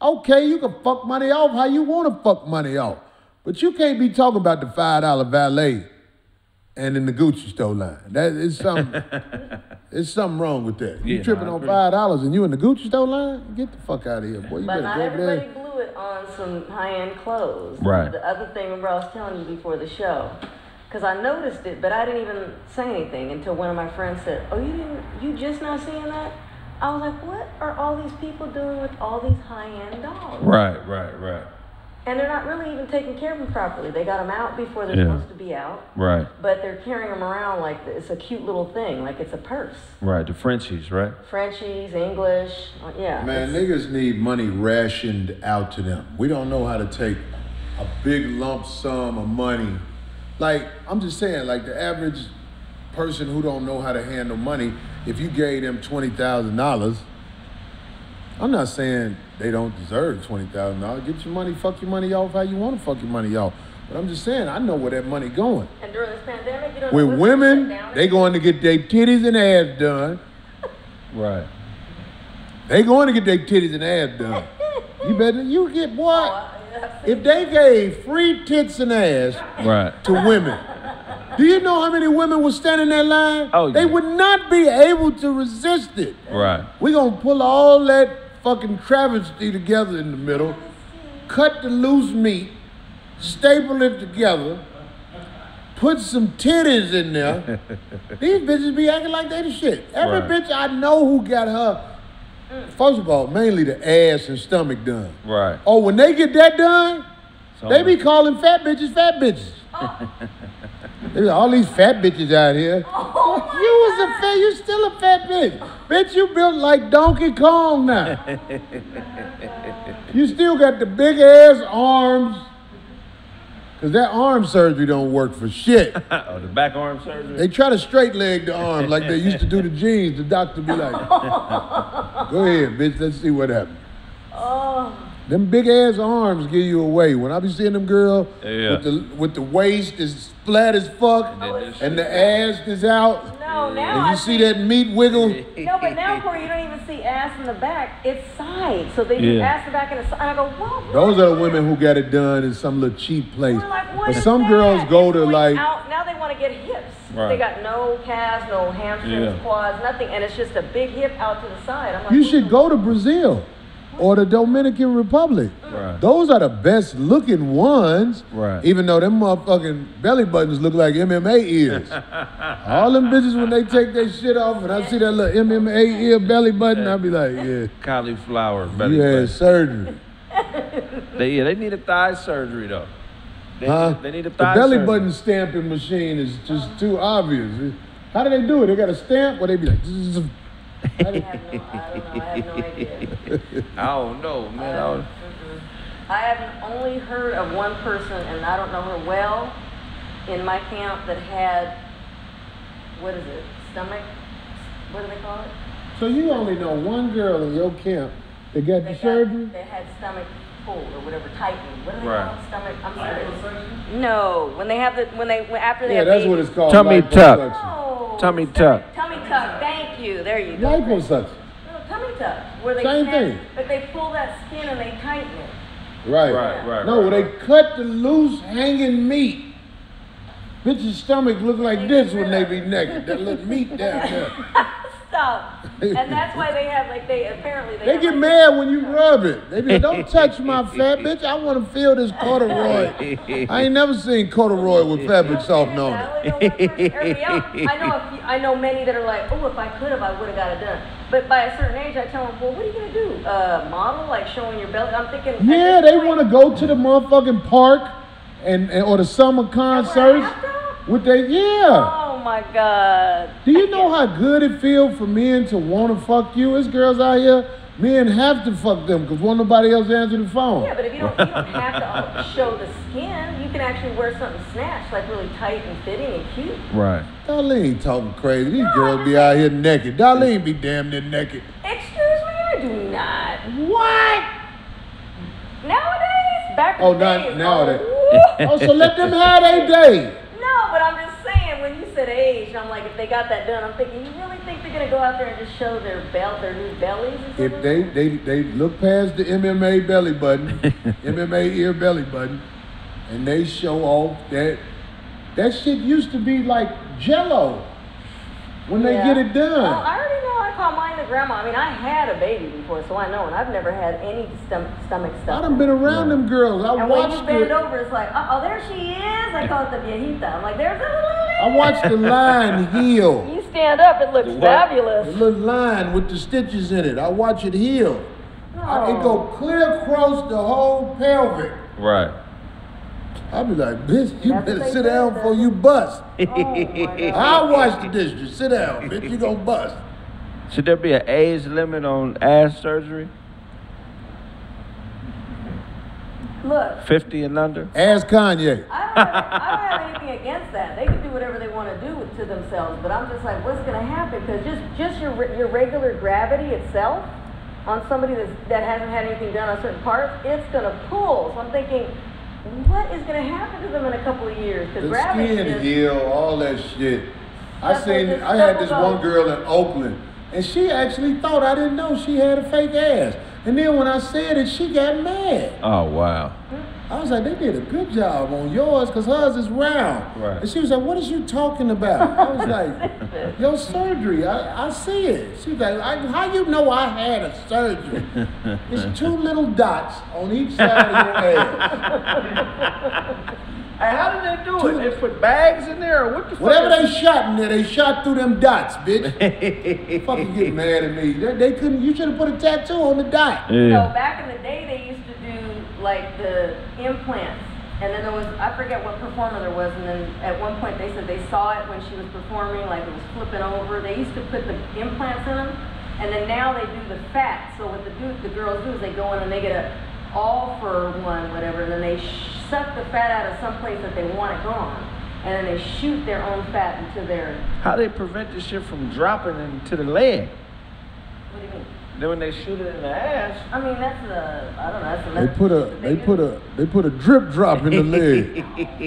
okay, you can fuck money off how you want to fuck money off. But you can't be talking about the five dollar valet and in the Gucci store line. That is something. it's something wrong with that. You
Yeah,
tripping
no,
on five dollars and you in the Gucci store line? Get the fuck out of here, boy. You
But
better
not
go
everybody
there.
blew it on some high-end clothes.
Right.
The other thing, remember I was telling you before the show, because I noticed it, but I didn't even say anything until one of my friends said, "Oh, you didn't? You just now seeing that?" I was like, "What are all these people doing with all these high-end dogs?"
Right. Right. Right.
And they're not really even taking care of them properly. They got them out before they're
Yeah.
supposed to be out,
Right.
but they're carrying them around like it's a cute little thing, like it's a purse.
Right. The Frenchies. Right.
Frenchies, English, uh, yeah.
Man, niggas need money rationed out to them. We don't know how to take a big lump sum of money. Like, I'm just saying, like the average person who don't know how to handle money, if you gave them twenty thousand dollars, I'm not saying they don't deserve twenty thousand dollars. Get your money, fuck your money off how you want to fuck your money off. But I'm just saying, I know where that money going.
And during this pandemic, you don't
With
what's
women, they going to get their titties and ass done.
Right.
They going to get their titties and ass done. You better, you get
Oh,
what?
I-
If they gave free tits and ass
Right.
to women, do you know how many women would stand in that line?
Oh,
They would not be able to resist it.
Right.
We're gonna pull all that fucking travesty together in the middle, cut the loose meat, staple it together, put some titties in there. These bitches be acting like they the shit. Every
Right.
bitch I know who got her, first of all, mainly the ass and stomach done.
Right.
Oh, when they get that done,
So-
they be calling fat bitches fat bitches. Oh. They be, all these fat bitches out here. Oh you was a fat, you still a fat bitch. Bitch, you built like Donkey Kong now. you still got the big ass arms. Cause that arm surgery don't work for shit.
oh, the back arm surgery.
They try to straight leg the arm like they used to do the jeans. The doctor be like, go ahead, bitch, let's see what happens.
Oh,
Them big ass arms give you away. When I be seeing them girl
Yeah.
with the with the waist is flat as fuck
then this
and the ass is out.
no. No, now
And
I
you see that meat wiggle?
No, but now, Corey, you don't even see ass in the back. It's side. So they do
Yeah.
ass in the back and the side. And I go, whoa.
Those are the women who got it done in some little cheap place.
We're like, what
But
is
some
that?
girls go
It's
to like,
Out. Now they want to get hips.
Right.
They got no calves, no hamstrings,
Yeah.
quads, nothing. And it's just a big hip out to the side. I'm like,
you should go to Brazil or the Dominican Republic.
Right.
Those are the best looking ones.
Right.
Even though them motherfucking belly buttons look like MMA ears. All them bitches when they take their shit off and I see that little MMA ear belly button, I'll be like, yeah,
Cauliflower belly
you had
button.
surgery.
They, yeah, they need a thigh surgery though. They,
Huh?
they need a
the belly
surgery.
button stamping machine is just too obvious. How do they do it? They got a stamp where they be like,
I have no, I don't know. I have no idea.
I don't know, man. I don't, uh-uh.
I have only heard of one person, and I don't know her well, in my camp that had, what is it, stomach? What do they call it?
So you only know one girl in your camp that got
They
the
got-
surgery?
They had stomach pulled or whatever, tightened. What do they
Right.
call it? Stomach, I'm sorry. No, when they have the, when they, when- after they
Yeah,
have
that's
babies.
what it's called.
Tummy tuck.
liposuction.
No,
Tummy tuck.
Tummy tuck, thank you, there you go.
Liposuction.
No, tummy tuck, where they
Same
snap-
thing.
But they pull that skin and they tighten it.
Right.
Right, right,
No,
right,
they
right.
cut the loose hanging meat. Bitch's stomach look like this when they be naked. That little meat down there.
Stop. And that's why they have, like, they, apparently they
They get
like,
mad when you rub it. They be like, don't touch my fat bitch. I want to feel this corduroy. I ain't never seen corduroy with fabric softener on it.
I know one person. Everybody else, I know a few, I know many that are like, oh, if I could have, I would have got it done. But by a certain age, I tell them, well, what are you gonna do? Uh, model, like showing your belly? I'm thinking.
Yeah, they want to go to the motherfucking park and, and or the summer concerts
have to?
With they yeah.
Oh my God.
Do you know how good it feels for men to want to fuck you? It's girls out here, men have to fuck them because won't nobody else answer the phone.
Yeah, but if you don't, you don't have to show the skin. You can actually wear something snatched, like really tight and fitting and cute.
right.
Darlene talking crazy. These girls be out here naked. Darlene be damn near naked.
Excuse me, I do not.
What?
Nowadays, back in
Oh,
the
not
days,
nowadays.
oh, woo.
Oh, so let them have their day.
No, but I'm just saying, when you said age, I'm like, if they got that done, I'm thinking, you really think they're gonna go out there and just show their belt, their new bellies or something?
If they, they, they look past the MMA belly button, MMA ear belly button, and they show off that, that shit used to be like jello when they
Yeah.
get it
Well,
done.
Oh, I already know I call mine the grandma. I mean, I had a baby before, so I know, and I've never had any stom- stomach stuff.
I
stuff.
done been around them girls. I
and when you
watched
bend
it.
over, it's like, oh, there she is. I call it the viejita. I'm like, there's a little lady.
I watched the line heal.
You stand up, it looks
The what?
The little line with the stitches in it. I watch it heal. I, it go oh. clear across the whole pelvic.
Right.
I'll be like, bitch, you
That's
better sit down before you bust.
Oh.
I'll watch the district. Sit down, bitch. You gonna bust.
Should there be an age limit on ass surgery?
Look,
50 and under?
Ask Kanye.
I don't, have, I don't have anything against that. They can do whatever they want to do to themselves, but I'm just like, what's going to happen? Because just just your your regular gravity itself on somebody that's, that hasn't had anything done on certain parts, it's going to pull. So I'm thinking, what is going to happen to them in a couple of years? Because
The
gravity
skin
just,
heal, all that shit. I seen. I had this one girl in Oakland, and she actually thought I didn't know she had a fake ass. And then when I said it, she got mad.
Oh, wow.
I was like, they did a good job on yours because hers is round.
Right.
And she was like, what is you talking about? I was like, your surgery, I, I see it. She was like, how you know I had a surgery? it's two little dots on each side of your ass.
Hey, how did they do it? They put bags in there or what the fuck?
Whatever they shot in there, they shot through them dots, bitch. Fucking get mad at me. They, they couldn't, you should have put a tattoo on the dot.
you know, back in the day, they used to do like the implants. And then there was, I forget what performer there was, and then at one point they said they saw it when she was performing, like it was flipping over. They used to put the implants in them, and then now they do the fat. So what the, do, the girls do is they go in and they get a all for one, whatever, and then they sh- suck the fat out of some place that they want it gone. And then they shoot their own fat into their,
How they prevent this shit from dropping into the leg?
what do you mean?
Then when they shoot it in the ass,
I mean, that's a, I don't know, that's
They put a they put a they put a drip drop in the leg.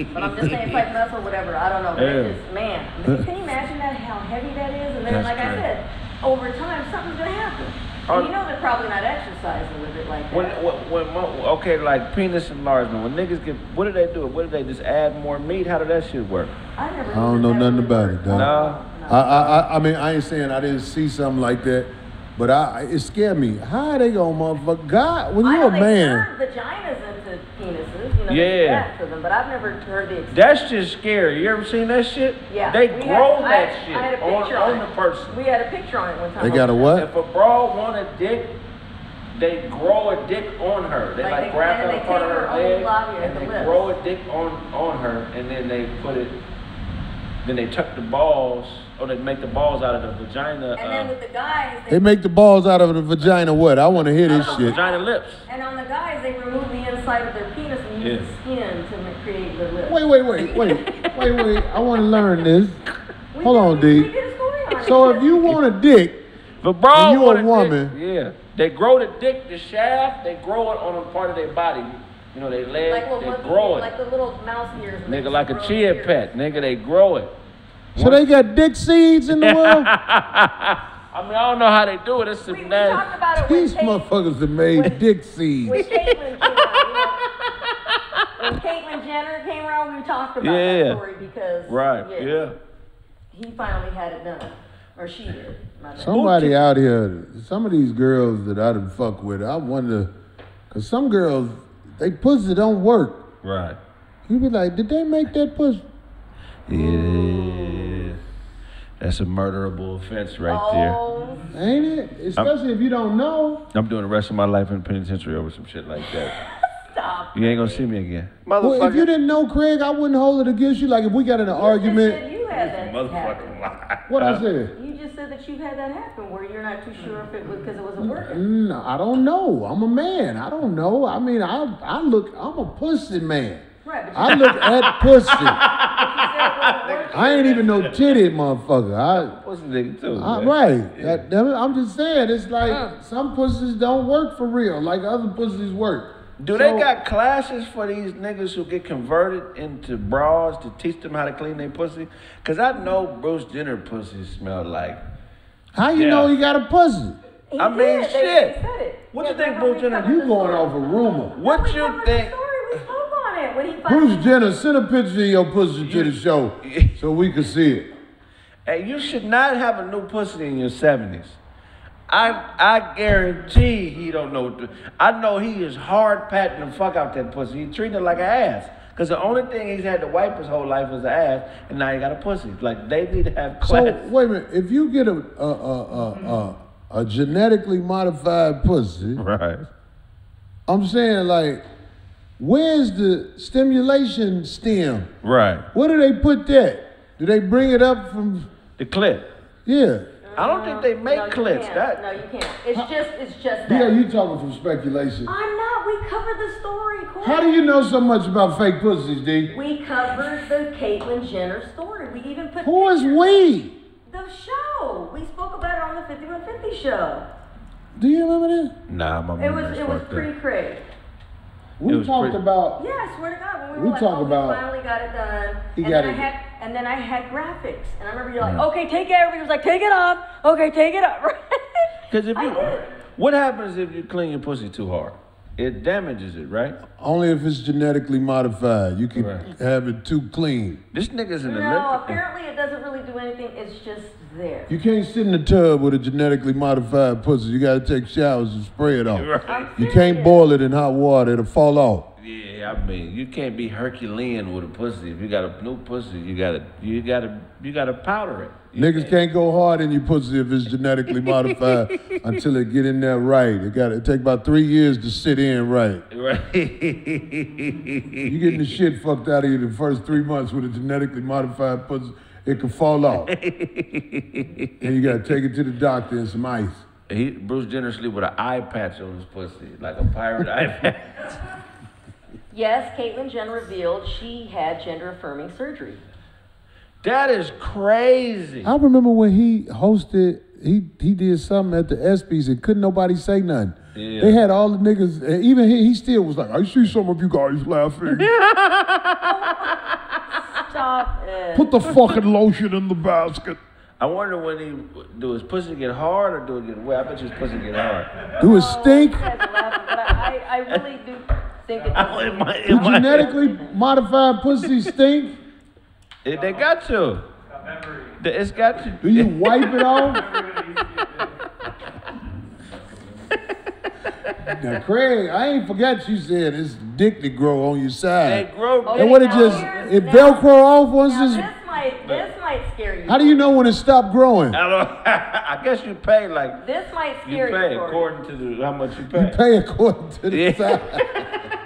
But I'm just saying, fight muscle, whatever, I don't know, but
Yeah.
just, man, can you imagine that, how heavy that is? And then,
That's
like I said, over time, something's gonna happen.
Are-
And you know they're probably not exercising with it like that.
when, when, when okay, like penis enlargement, when niggas get, what do they do? What do they just add more meat? How did that shit work?
I never.
I don't know nothing about it, dog.
No.
I, I I I mean I ain't saying I didn't see something like that, but I it scared me. How are they gonna motherfucker God when
I
you
know
a
they
man?
turn vaginas into penises, you know, do
Yeah.
that for them, but I've never heard the extent.
That's just scary. You ever seen that shit?
Yeah.
They
we
grow
had-
that
had-
shit
I had a
on,
picture
on the person.
We had a picture on it one time.
They got a what?
If a bra want a dick, they grow a dick on her. They
Like
like,
they-
grab
and
that
they
part of her
her
leg
labia
and
the
they
lips.
grow a dick on on her, and then they put it. Then they tuck the balls, or they make the balls out of the vagina.
And then
uh,
with the guys,
They make the balls out of the vagina. What? I want to hear this shit.
vagina lips.
and on the guys, they remove the inside of their penis and use
Yeah.
skin to ma- create the lips.
Wait, wait, wait, wait, wait, wait. I want to learn this.
We
Hold on,
we
D.
did a story on it.
So if you want a dick,
The bra
And you a
want dick,
woman.
yeah. They grow the dick, the shaft. They grow it on a part of their body. You know, they leg.
like, what,
they grow it.
like the little mouse ears. and
Nigga, like a
grow
chia pet. Nigga, they grow it.
so they got dick seeds in the world.
I mean, I don't know how they do it. It's
We, we
nasty.
talked about it when
These
Kate,
motherfuckers have made dick seeds.
when Caitlyn came around. When Caitlyn Jenner came around, we talked about
Yeah.
that story because
Right. Yeah.
he finally had it done, or she did. my bad.
Somebody out here, some of these girls that I done fuck with, I wonder, cause some girls, they pussy don't work.
Right.
You be like, did they make that pussy?
Yeah. That's a murderable offense right
Oh,
Ain't it? Especially if you don't know.
I'm doing the rest of my life in the penitentiary over some shit like that.
stop.
You ain't gonna see me again.
Well, if you didn't know, Kraig, I wouldn't hold it against you. Like if we got in an
You just
argument,
said you had that happen.
Motherfucking lie.
what I uh, said?
You just said that you had that happen where you're not too sure if it was because it wasn't working.
No, I don't know. I'm a man. I don't know. I mean, I I look. I'm a pussy man.
Right,
I look at pussy.
you said it wasn't working.
I ain't even no titty motherfucker. I,
What's the nigga too?
I
man?
right. That- damn it, I'm just saying. It's like some pussies don't work for real, like other pussies work.
Do they got classes for these niggas who get converted into bras to teach them how to clean their pussy? Cause I know Bruce Jenner pussy smell like.
How you
Yeah.
know he got a pussy?
He
I mean.
They-
shit.
They said it.
What you think, Bruce Jenner-
You going
story.
off a rumor?
What
We
you
covered
think?
The story. We spoke on it when he
Bruce
finally-
Jenner, send a picture of your pussy to the show so we can see it.
Hey, you should not have a new pussy in your seventies. I I guarantee he don't know. What to, I know he is hard patting the fuck out that pussy. He treating it like an ass. Cause the only thing he's had to wipe his whole life was an ass, and now he got a pussy. Like they need to have
So wait a minute. If you get a a a a, a, a genetically modified pussy,
right.
I'm saying like, where's the stimulation stem?
Right.
Where do they put that? Do they bring it up from?
The clip.
Yeah.
I don't think they make
no,
clips.
can't.
That
No, you can't. It's just, it's just that.
Yeah, you talking from speculation.
I'm not. We covered the story, Corey.
How do you know so much about fake pussies, D?
We covered the Caitlyn Jenner story. We even put.
Who is
pictures-
we?
The show. We spoke about it on the 5150 show.
Do you remember that?
Nah, my
It was,
memory's
it was pre
up.
Kraig.
We
It was
talked
pretty-
about.
Yeah, I swear to God, when we were oh,
We
like, oh,
about-
we finally got it done.
He
and
got
then
it.
I had, and then I had graphics, and I remember you're like,
Yeah.
okay, take it. Everybody was like, take it off. Okay, take it off.
Cause if
I
you,
did.
what happens if you clean your pussy too hard? It damages it, right?
Only if it's genetically modified. You can
Right.
have it too clean.
This nigga's an
No,
Olympic.
apparently it doesn't really do anything. It's just there.
You can't sit in the tub with a genetically modified pussy. You gotta take showers and spray it off.
Right.
You can't boil it in hot water, it'll fall off.
Yeah, I mean, you can't be Herculean with a pussy. If you got a new pussy, you gotta, you gotta, you gotta powder it. You
Niggas can't go hard in your pussy if it's genetically modified until it get in there right. It got to take about three years to sit in right.
Right.
You getting the shit fucked out of you the first three months with a genetically modified pussy, it could fall off. and you gotta take it to the doctor and some ice.
he, Bruce Jenner sleep with an eye patch on his pussy, like a pirate eye patch.
Yes, Caitlyn Jenner revealed she had gender affirming surgery.
That is crazy.
I remember when he hosted, he he did something at the ESPYS and couldn't nobody say nothing.
Yeah.
They had all the niggas, and even he, he still was like, I see some of you guys laughing.
Stop it.
Put the fucking lotion in the basket.
I wonder when he do his pussy get hard or do it get wet. I bet his pussy get hard.
Do it
Oh,
stink?
you guys are laughing, but I, I, I really do think it does.
It might- it
Do
might-
genetically modified pussy stink?
It- they got to. The- It's got to.
Do you wipe it off? now, Kraig, I ain't forgot you said it's dick that grow on your
They
side.
grow.
Oh,
And what it just
here's-
it
now-
velcro off once
Now, this might, this might scare you.
How do you know when it stopped growing?
I don't. I guess you pay like
This might
you
scare
pay
you. Corey.
according to the, how much you pay.
You pay according to the
Yeah.
size.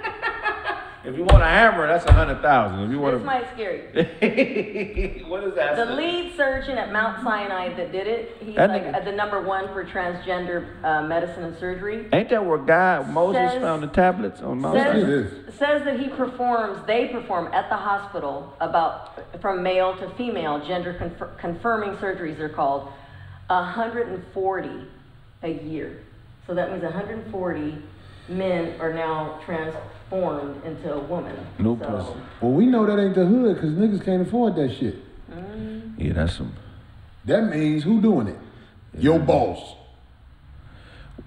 If you want a hammer, that's a hundred thousand. If you want,
This
want
might scare you.
to, what is that?
The lead surgeon at Mount Sinai that did it, he's
That
like
nigga-
uh, the number one for transgender uh, medicine and surgery.
Ain't that where God Moses
Says-
found the tablets on Mount
It
Sinai?
Says, says that he performs, they perform at the hospital about from male to female gender confer- confirming surgeries. They're called 140 a year. So that means 140 men are now transformed into a woman.
No
so,
pussy.
Well, we know that ain't the hood because niggas can't afford that shit.
Yeah, that's some.
That means who doing it? Your boss.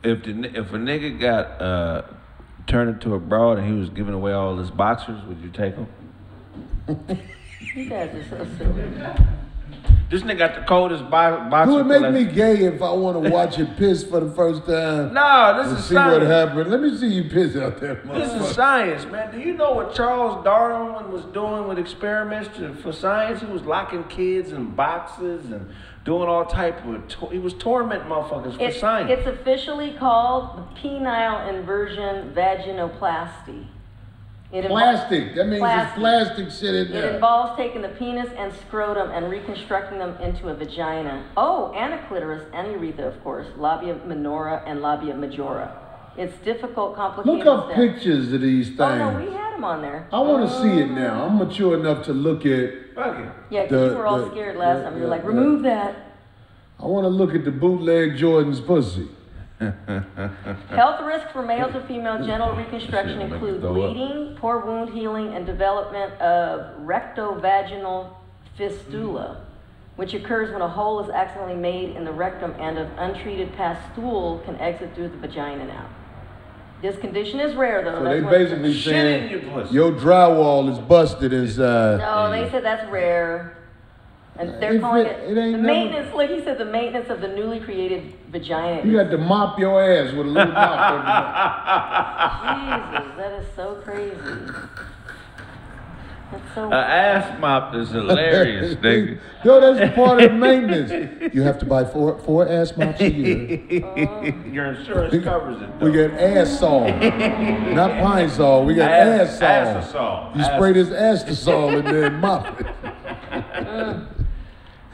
If the if a nigga got uh turned into a broad and he was giving away all his boxers, would you take him?
You guys are so silly.
This nigga got the coldest bo- boxer.
Do it make
collection.
me gay if I want to watch you piss for the first time?
No, this
and
is
see what happened. Let me see you piss out there,
This is science, man. Do you know what Charles Darwin was doing with experiments to, for science? He was locking kids in boxes and doing all type of. To- he was tormenting motherfuckers for
It's,
science.
it's officially called the penile inversion vaginoplasty. It
Plastic. That means
Plastic.
it's plastic shit in there.
It involves taking the penis and scrotum and reconstructing them into a vagina. Oh, and a clitoris and urethra, of course, labia minora and labia majora. It's difficult, complicated.
Look up
stuff.
pictures of these things.
Oh no, we had them on there.
I want to see it oh. now. I'm mature enough to look at.
Fuck it.
Yeah, because
The-
you were all
the-
scared last
the-
time. You were
the-
like,
the-
remove that.
I want to look at the bootleg Jordan's pussy.
Health risks for male to female genital reconstruction include
it up.
bleeding, poor wound healing, and development of rectovaginal fistula, which occurs when a hole is accidentally made in the rectum and an untreated past stool can exit through the vagina now. This condition is rare though.
So
that's
they basically
Shit
saying
in your pussy.
your drywall is busted inside.
No, they said that's rare. And they're
If
calling
it-
it,
it
the
ain't never-
maintenance, look, he said the maintenance of the newly created vagina.
You
is-
got to mop your ass with a little mop.
Jesus, that is so crazy. That's so.
An ass mop is hilarious, nigga.
Yo, that's part of maintenance. You have to buy four four ass mops a year. Uh-huh.
Your insurance covers it.
We got ass saw, not Pine-Sol. We got
Ass-
ass saw.
astasol.
You
Ass-
spray this astasol and then mop it. Mm.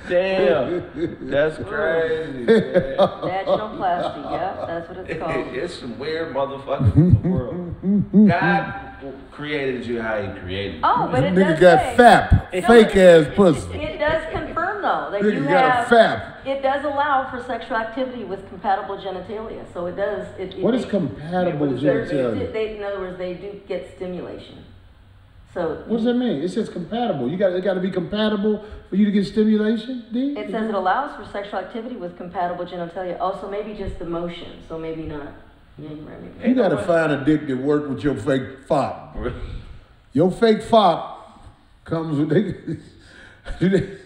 Damn, that's crazy. man.
Vaginoplasty, yeah, that's what it's called.
It's some weird motherfuckers in the world. God created you how He created you.
Oh, but it
Nigga
does
got
say,
fap,
No,
fake
it-
ass pussy.
It does confirm though that
Nigga
you
got a
have.
fap.
It does allow for sexual activity with compatible genitalia, so it does. It, it
What is
they-
compatible
they're-
genitalia?
They, in other words, they do get stimulation. So
What does that mean? It says compatible. You got it got to be compatible for you to get stimulation. D?
it says it allows for sexual activity with compatible genitalia. Also, maybe just the motion, so maybe not. Yeah, you're right. maybe-
You got to find a dick that work with your fake fop. Your fake fop comes with they.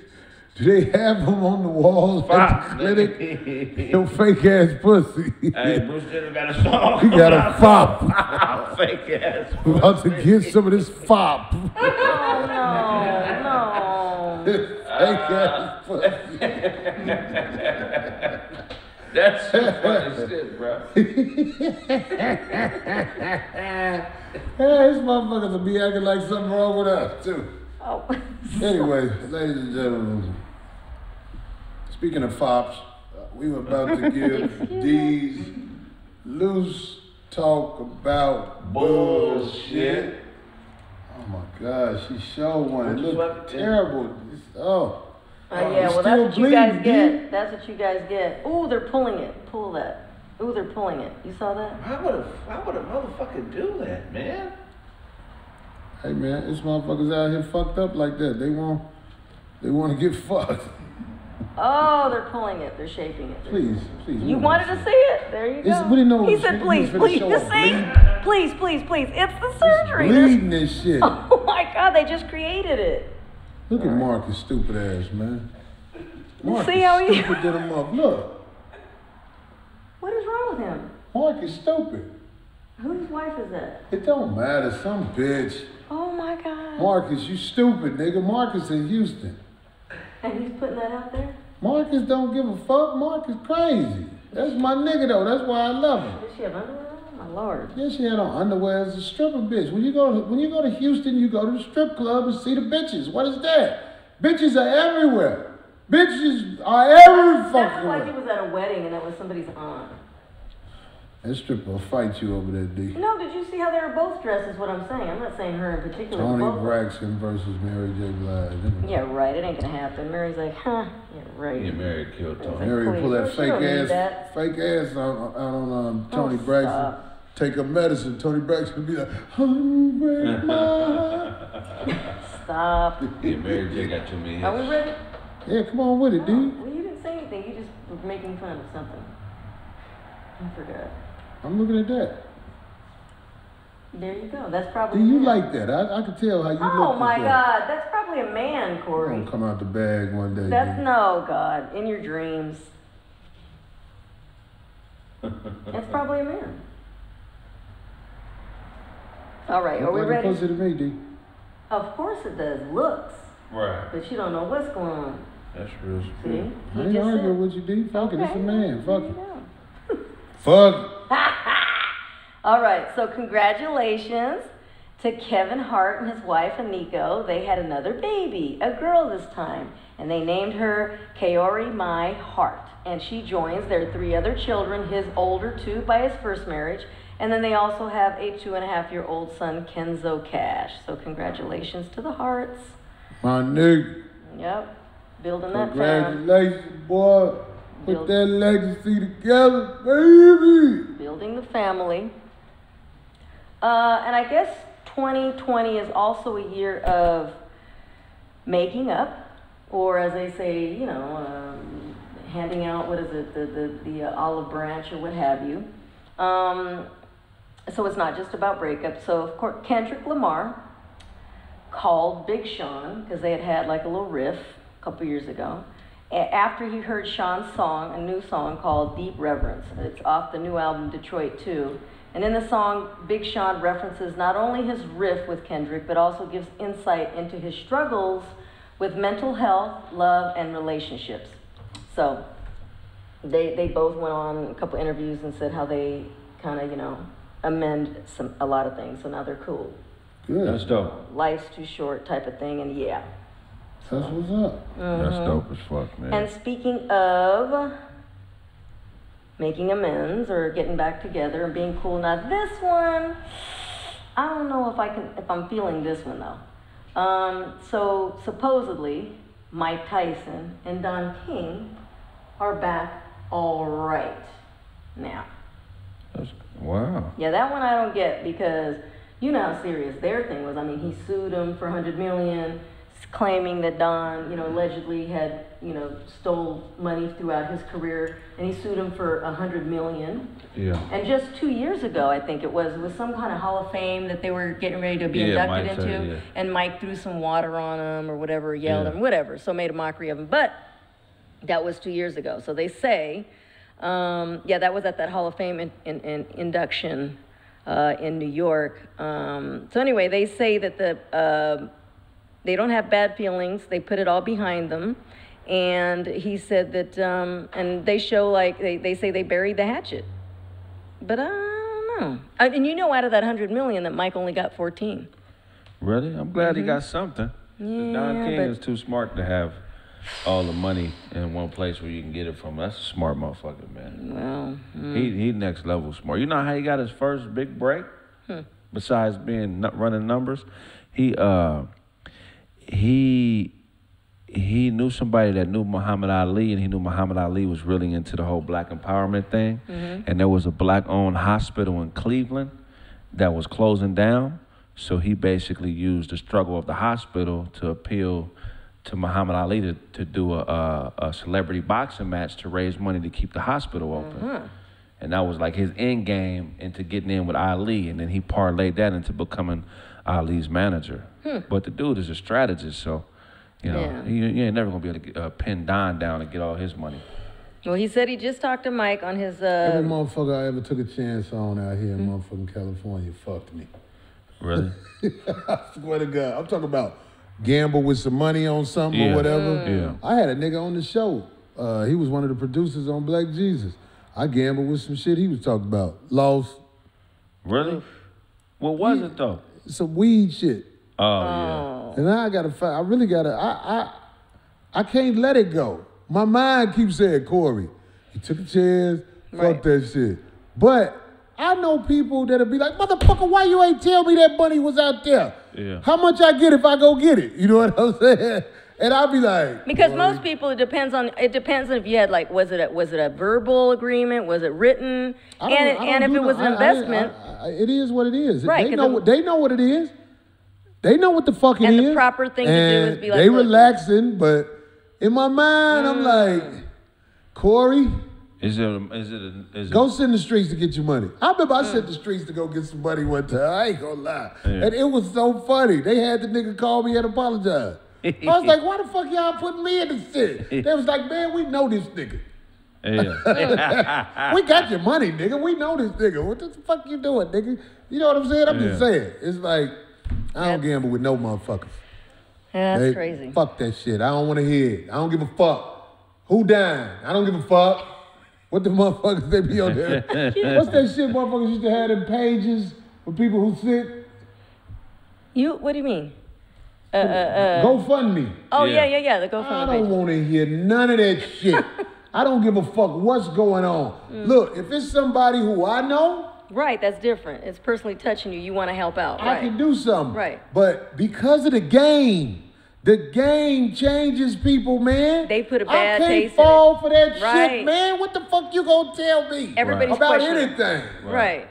Do they? Do have them on the walls at
Fop,
the clinic?
nigga.
Your fake ass pussy.
Hey, Bruce Jenner got a song.
You got a fop.
Fake ass.
About to get some of this fop.
Oh no, no.
fake ass pussy.
That's some funny shit, bro.
Hey, these motherfuckers will be acting like something wrong with us too.
Oh.
Anyway, ladies and gentlemen, speaking of fops, uh, we were about to give these loose talk about bullshit.
Bullshit.
Oh my God, she showed one. It looked terrible. It's- oh.
Oh, yeah, well, that's what you guys get. That's what you guys get. Ooh, they're pulling it. Pull that. Ooh, they're pulling it. You saw that?
Why would a why would a motherfucker do that, man?
Hey man, this motherfuckers out here fucked up like that. They want, they want to get fucked.
Oh, they're pulling it. They're shaping it.
Please, please.
You wanted to see it? There you
It's-
go.
we didn't know
He said, please, please,
us
see. Please, please, please. It's the
It's
surgery. There's-
bleeding this shit.
Oh my God, they just created it.
Look at Marcus, stupid ass man. Marcus,
See how he-
stupid a mother. Look,
What is wrong with him?
Marcus, stupid.
Whose wife is that?
It don't matter, some bitch.
Oh my God.
Marcus, you stupid nigga. Marcus in Houston.
And he's putting that out there?
Marcus don't give a fuck. Marcus crazy. That's my nigga though. That's why I love him.
Does she have underwear on? My lord.
Yeah, she had on underwear as a stripper bitch. When you go to when you go to Houston, you go to the strip club and see the bitches. What is that? Bitches are everywhere. Bitches are every fucking
like he
where.
was at a wedding and that was somebody's aunt.
That stripper will fight you over that D.
No, did you see how they were both dressed? Is what I'm saying. I'm not saying her in particular.
Toni
both.
Braxton versus Mary J. Blige.
Yeah, right. It ain't gonna happen. Mary's like, huh? Yeah, right.
Yeah, Mary killed Toni.
Mary
Please,
pull that fake
you don't need
ass,
that.
fake ass out, out on um, Toni
Oh,
Braxton.
stop.
Take her medicine. Toni Braxton be like, hungry my.
Stop.
Yeah, Mary J got too many
Are we ready?
Yeah, come on with it,
Oh,
dude.
well, you didn't say anything. You just were making fun of something. I forgot.
I'm looking at that.
There you go. That's probably.
Do you
him.
like that? I, I can tell how you oh look.
Oh my. God, that's probably a man, Corey.
Gonna come out the bag one day.
That's
dude.
no God in your dreams. That's probably a man. All right, are we
like
ready?
pussy to me, D.
Of course it does. Looks,
Right.
but you don't know what's going on.
That's real.
See?
I
He
ain't
just
arguing with you, D. Fuck it, it's a man. Fuck it.
you go.
Fuck.
All right, so congratulations to Kevin Hart and his wife Aniko. They had another baby, a girl this time, and they named her Kaori Mai Hart. And she joins their three other children, his older two by his first marriage, and then they also have a two and a half year old son, Kenzo Cash. So congratulations to the Harts.
My nigga.
Yep, building that family.
Congratulations, boy. Put
Build-
that legacy together, baby.
building the family. Uh, and I guess 2020 is also a year of making up, or as they say, you know, um, handing out what is it, the the, the uh, olive branch or what have you. Um, so it's not just about breakup. So of course, Kendrick Lamar called Big Sean because they had had like a little riff a couple years ago. A- After he heard Sean's song, a new song called Deep Reverence. It's off the new album Detroit 2. And in the song, Big Sean references not only his riff with Kendrick, but also gives insight into his struggles with mental health, love, and relationships. So they, they both went on a couple interviews and said how they kind of, you know, amend some a lot of things. So now they're cool
Good.
That's dope.
life's too short type of thing, and yeah.
That's what's up.
That's dope as fuck, man.
And speaking of making amends or getting back together and being cool, now this one, I don't know if I can, if I'm feeling this one though. Um, so supposedly, Mike Tyson and Don King are back all right now.
That's, wow.
Yeah, that one I don't get because you know how serious their thing was. I mean, he sued him for 100 million, claiming that Don, you know, allegedly had, you know, stole money throughout his career, and he sued him for a 100 million.
Yeah.
And just two years ago, I think it was, it was some kind of Hall of Fame that they were getting ready to be
Yeah,
inducted
Mike
into,
said, yeah.
and Mike threw some water on him or whatever, yelled
Yeah.
him, whatever, so made a mockery of him. But that was two years ago. So they say, um, yeah, that was at that Hall of Fame in, in, in induction uh, in New York. Um, so anyway, they say that the uh, they don't have bad feelings. They put it all behind them. And he said that, um, and they show like they, they say they buried the hatchet. But I don't know. I, and you know, out of that hundred million, that Mike only got fourteen.
Really? I'm glad he got something. 'Cause Don
Mm-hmm.
King
but-
is too smart to have all the money in one place where you can get it from. That's a smart motherfucker, man.
Well, mm,
He he next level smart. You know how he got his first big break?
Hmm.
Besides being running numbers, he uh he he knew somebody that knew Muhammad Ali, and he knew Muhammad Ali was really into the whole black empowerment thing. Mm-hmm. And there was a black-owned hospital in Cleveland that was closing down. So he basically used the struggle of the hospital to appeal to Muhammad Ali to, to do a, a, a celebrity boxing match to raise money to keep the hospital open. Mm-hmm. And that was like his end game into getting in with Ali. And then he parlayed that into becoming Ali's manager. But the dude is a strategist, so, you know,
Yeah.
you, you ain't never going to be able to get, uh, pin Don down and get all his money.
Well, he said he just talked to Mike on his.
Every
Uh,
motherfucker I ever took a chance on out here in motherfucking California fucked me.
Really?
I swear to God. I'm talking about gamble with some money on something
Yeah.
or whatever.
Yeah.
I had a nigga on the show. Uh, he was one of the producers on Black Jesus. I gambled with some shit he was talking about. Lost
really? What was it, though?
Some weed shit.
Oh, yeah. Oh.
And I gotta find, I really gotta, I, I, I can't let it go. My mind keeps saying, Corey, you took a chance,
Right.
fuck that shit. But I know people that'll be like, motherfucker, why you ain't tell me that money was out there?
Yeah.
How much I get if I go get it? You know what I'm saying? And I'll be like,
because
Corey,
most people, it depends on. It depends on if you had like, was it a, was it a verbal agreement? Was it written? And it, and if
do
it was
no-
an
I- I-
investment,
I- I- it is what it is.
Right,
They
'cause
know, what, they know what it is. They know what the fuck it
And
is.
the proper thing to do is be like,
they
look-
relaxing, but in my mind, I'm mm. like, Corey,
Is it, a- is it, a- is it,
go sit in the streets to get your money. I remember I sent the mm. streets to go get some money one time. I ain't gonna lie.
Yeah.
And it was so funny. They had the nigga call me and apologize. I was like, why the fuck y'all putting me in the shit? They was like, man, we know this nigga.
yeah.
we got your money, nigga. We know this nigga. What the fuck you doing, nigga? You know what I'm saying? I'm just saying. It's like, I don't gamble with no motherfuckers.
yeah, that's
They-
crazy.
Fuck that shit. I don't want to hear it. I don't give a fuck. Who dying? I don't give a fuck. What the motherfuckers they be on there? What's that shit motherfuckers used to have in pages for people who sick?
You, what do you mean? Uh, uh, uh,
GoFundMe.
oh yeah,
Yeah.
yeah, yeah. The
I don't want to hear none of that shit. I don't give a fuck what's going on.
Mm.
Look, if it's somebody who I know,
Right, that's different. It's personally touching you. You want to help out.
I
Right.
can do something.
Right.
But because of the game, the game changes people, man.
They put a bad I
can't
taste in
fall
it.
for that
Right.
shit, man. What the fuck you gonna tell me
Everybody's
about
questioning.
anything?
Right.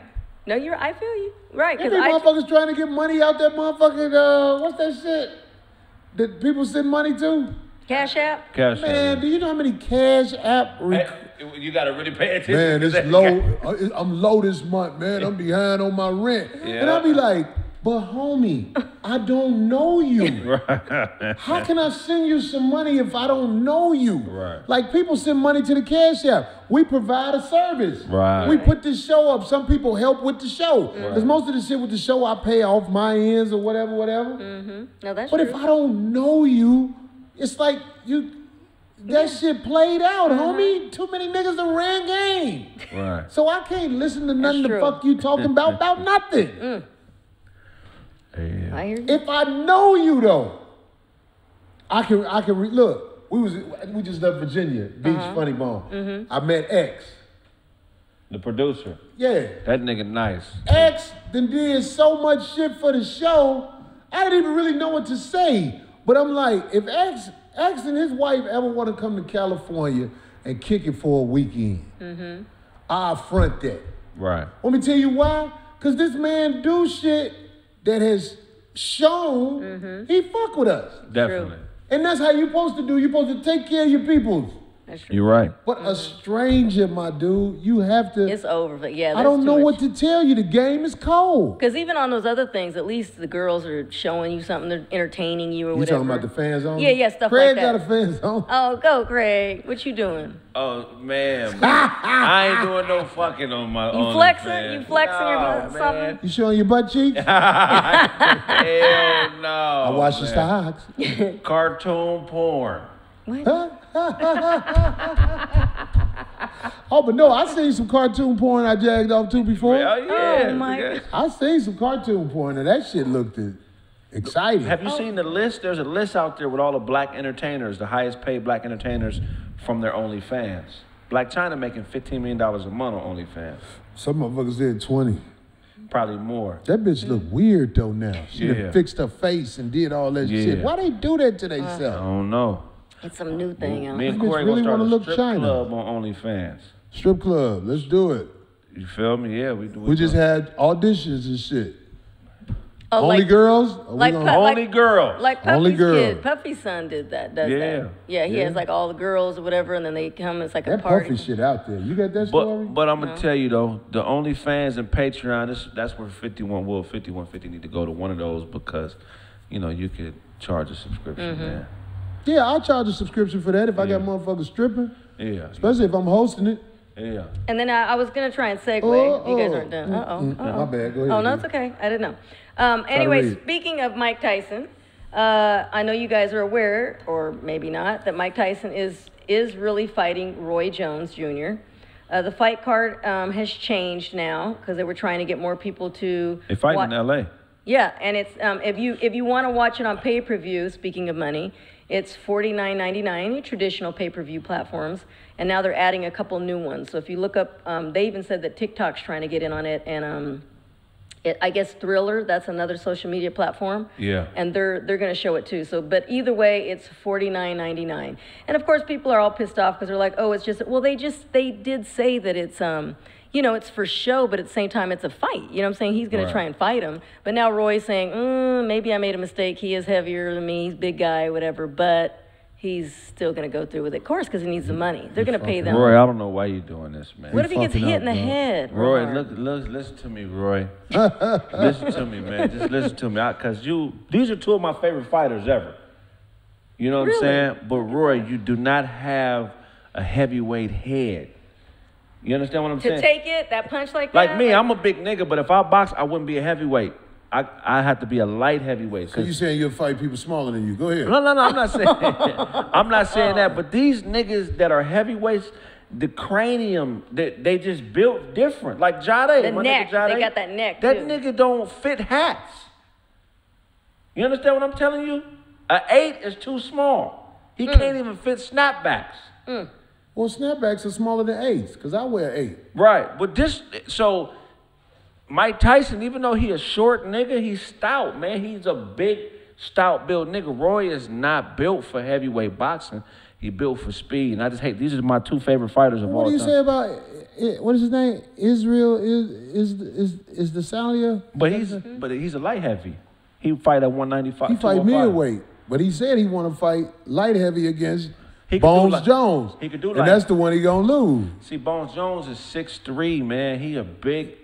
No, you're. I feel you. Right, because
Every
I.
motherfucker's trying to get money out that motherfucking uh, what's that shit that people send money to?
Cash App.
Cash
Man, do you know how many cash app? Rec-
you got to really pay attention.
Man, it's low. uh, I'm low this month, man. I'm behind on my rent. yeah. And I'll be like, but homie, I don't know you. How can I send you some money if I don't know you?
Right.
Like people send money to the cash app. We provide a service.
Right.
We put this show up. Some people help with the show. Because most of the shit with the show I pay off my ends or whatever, whatever.
No, that's
But
true.
if I don't know you, it's like you that shit played out,
Uh-huh.
homie. Too many niggas that ran game.
Right.
So I can't listen to nothing the fuck you talking about about nothing.
Yeah.
I hear you.
If I know you though, I can I can re- look. We was we just left Virginia Beach
Uh-huh.
Funny Bone.
Mm-hmm.
I met X.
The producer.
Yeah,
That nigga nice.
X then did so much shit for the show. I didn't even really know what to say. But I'm like, if X X and his wife ever want to come to California and kick it for a weekend,
Mm-hmm.
I'll front that.
Right.
Let me tell you why. Cause this man do shit that has shown
Mm-hmm.
he fuck with us.
Definitely.
And that's how you're supposed to do. You're supposed to take care of your peoples.
That's true.
You're right.
But a stranger, my dude, you have to.
It's over. But yeah,
I don't know what to tell you. The game is cold.
Because even on those other things, at least the girls are showing you something. They're entertaining you or
You
whatever.
talking about the fan zone?
Yeah, yeah, stuff
Craig
like that.
Craig got a fan zone.
Oh, go, Craig. What you doing?
Oh man, I ain't doing no fucking on my. Own.
You
on
flexing?
fan.
You flexing your butt-
man.
something?
You showing your butt cheeks?
Hell no.
I watch your stocks.
Cartoon porn.
Oh, but no, I seen some cartoon porn I jagged off to before.
Oh yeah.
Oh, my
nigga.
I seen some cartoon porn and that shit looked uh, exciting.
Have you seen the list? There's a list out there with all the black entertainers, the highest paid black entertainers from their OnlyFans. Blac Chyna making $15 million a month on OnlyFans.
Some motherfuckers did 20.
probably more.
That bitch look weird though now. She
Yeah.
done fixed her face and did all that
Yeah.
shit. Why they do that to themselves?
I don't know.
It's some new thing.
Me
Huh?
and
This bitch
Corey
really
gonna start
wanna
a
look
strip
China.
club on OnlyFans.
Strip club, let's do it.
You feel me? Yeah, we do.
We just
do.
had auditions and shit.
Oh,
Only
like,
girls? Are we
like
gonna-
pu-
only girls.
Like Puffy's
Only girl.
kid, Puffy's son did that. Does
Yeah.
that? Yeah, he has like all the girls or whatever, and then they come. It's like a
that
party.
puffy shit out there. You got that story?
But but I'm gonna tell you though, the OnlyFans and Patreon, this, that's where 51 will 5150 need to go to one of those because, you know, you could charge a subscription
Mm-hmm.
there.
Yeah, I'll charge a subscription for that if I got
Yeah.
motherfuckers stripping,
Yeah.
especially if I'm hosting it.
Yeah.
And then I, I was gonna try and segue.
Oh,
you guys
oh.
aren't done. Uh oh.
Mm, mm, my bad. Go ahead,
Oh no, it's okay. I didn't know. Um, anyway, speaking of Mike Tyson, uh, I know you guys are aware, or maybe not, that Mike Tyson is is really fighting Roy Jones Jr. Uh, the fight card um, has changed now because they were trying to get more people to.
They fight
wa-
in LA.
Yeah, and it's um, if you if you want to watch it on pay per view. Speaking of money, it's $49.99, Traditional pay per view platforms, and now they're adding a couple new ones. So if you look up, um, they even said that TikTok's trying to get in on it, and um, it, I guess Triller, that's another social media platform.
Yeah.
And they're they're going to show it too. So, but either way, it's forty nine ninety nine. And of course, people are all pissed off because they're like, oh, it's just well, they just they did say that it's um. You know, it's for show, but at the same time, it's a fight. You know what I'm saying? He's going
Right.
to try and fight him. But now Roy's saying, mm, maybe I made a mistake. He is heavier than me. He's a big guy, whatever. But he's still going to go through with it. Of course, because he needs the money. They're going to pay them.
Roy, I don't know why you're doing this, man.
what if he gets hit
up,
in the
dog.
head?
Roy,
Roy?
look, look, listen to me, Roy. listen to me, man. Just listen to me, cause you. These are two of my favorite fighters ever. You know what
Really?
I'm saying? But Roy, you do not have a heavyweight head. You understand what I'm
To
saying?
To take it, that punch like that?
like me, I'm a big nigga, but if I box, I wouldn't be a heavyweight. I I have to be a light heavyweight.
So you saying you'll fight people smaller than you? Go ahead.
no, no, no. I'm not saying. I'm not saying that. But these niggas that are heavyweights, the cranium, they, they just built different. Like Jada,
The
my
neck,
nigga Jade,
they got that neck,
That
too.
nigga don't fit hats. You understand what I'm telling you? A eight is too small. He
Hmm.
can't even fit snapbacks.
Well, snapbacks are smaller than eights because I wear eight.
Right. But this, so Mike Tyson, even though he a short nigga, he's stout, man. He's a big, stout built nigga. Roy is not built for heavyweight boxing. He built for speed. And I just hate, these are my two favorite fighters of
What
all time.
What do you say about eh, what is his name? Israel is is is is Adesanya?
But he's, but he's a light heavy. He fight at 195.
He fight middleweight, but he said he want to fight light heavy against
He
Bones
light-
Jones.
he could do
that.
and
that's the one he gonna lose.
See, Bones Jones is 6'3", man. He a big,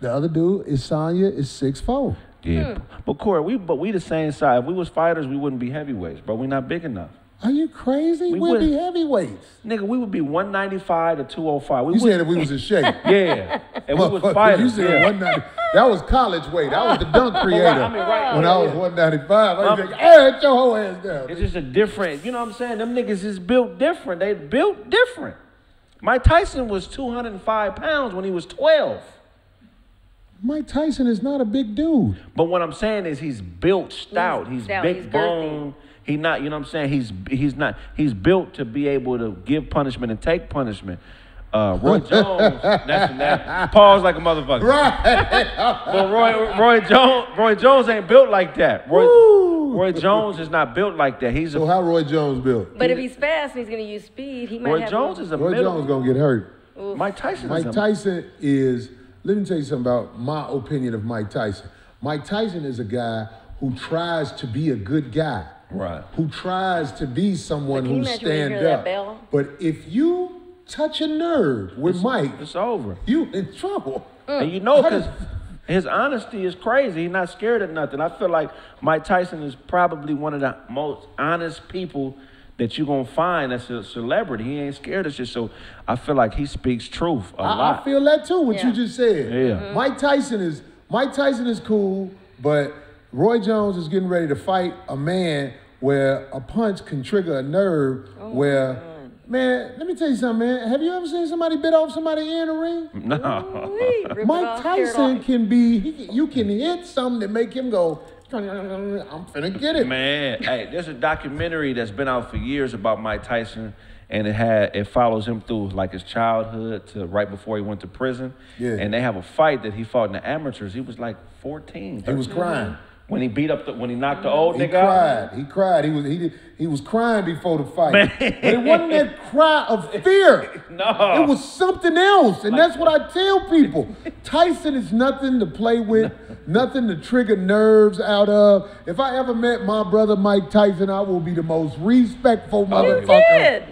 The other dude is Sonya is six four.
yeah. But Corey, we, but we the same size. If we was fighters, we wouldn't be heavyweights, bro. We not big enough.
Are you crazy?
We
We will be
wouldn't.
heavyweights.
Nigga, we would be 195 to 205. We
You
would,
said if we was in shape.
Yeah. And we was
Motherfucker,
fighters.
You said
yeah.
190. That was college weight. I was the dunk creator.
I mean, right,
when
yeah,
I was
yeah.
195. I was
Um,
like, hey, get your whole ass down.
It's just a different, you know what I'm saying? Them niggas is built different. They built different. Mike Tyson was 205 pounds when he was 12.
Mike Tyson is not a big dude.
But what I'm saying is he's built stout. He's,
stout,
big
he's girthy.
bone. He not, you know what I'm saying? He's he's not he's built to be able to give punishment and take punishment. Uh, Roy Jones, that's that. Pause like a motherfucker.
Right.
But Roy Roy Jones Roy Jones ain't built like that. Roy, Roy Jones is not built like that. He's
so
a
how Roy Jones built?
But if he's fast and he's going to use speed, he might
Roy
have.
Jones is a
Roy
middle.
Jones gonna get hurt.
Mike Tyson
Mike Tyson is. Let me tell you something about my opinion of Mike Tyson. Mike Tyson is a guy who tries to be a good guy.
Right.
Who tries to be someone
But can you
who
imagine when you
stand
hear that
up.
bell?
But if you touch a nerve with Mike,
It's over.
you in trouble.
And you know, because his honesty is crazy. He's not scared of nothing. I feel like Mike Tyson is probably one of the most honest people that you're going to find as a celebrity. He ain't scared of shit. So I feel like he speaks truth a
I,
lot.
I feel that too. What
Yeah.
you just said.
Yeah. Mm-hmm.
Mike Tyson is Mike Tyson is cool, but Roy Jones is getting ready to fight a man where a punch can trigger a nerve.
Oh
where, man, let me tell you something, man. Have you ever seen somebody bit off somebody in the ring?
no.
Wee, rip it
Mike
off, tear it
Tyson can be. He, you can hit something that make him go. I'm finna get it.
Man, hey, there's a documentary that's been out for years about Mike Tyson, and it had it follows him through like his childhood to right before he went to prison.
Yeah.
And they have a fight that he fought in the amateurs. He was like 14.
He was crying.
When he beat up the when he knocked the old
He
nigga out.
cried. He cried. He was he did, he was crying before the fight. But it wasn't that cry of fear.
No.
It was something else. And that's what I tell people. Tyson is nothing to play with, nothing to trigger nerves out of. If I ever met my brother Mike Tyson, I will be the most respectful oh,
You
motherfucker.
did.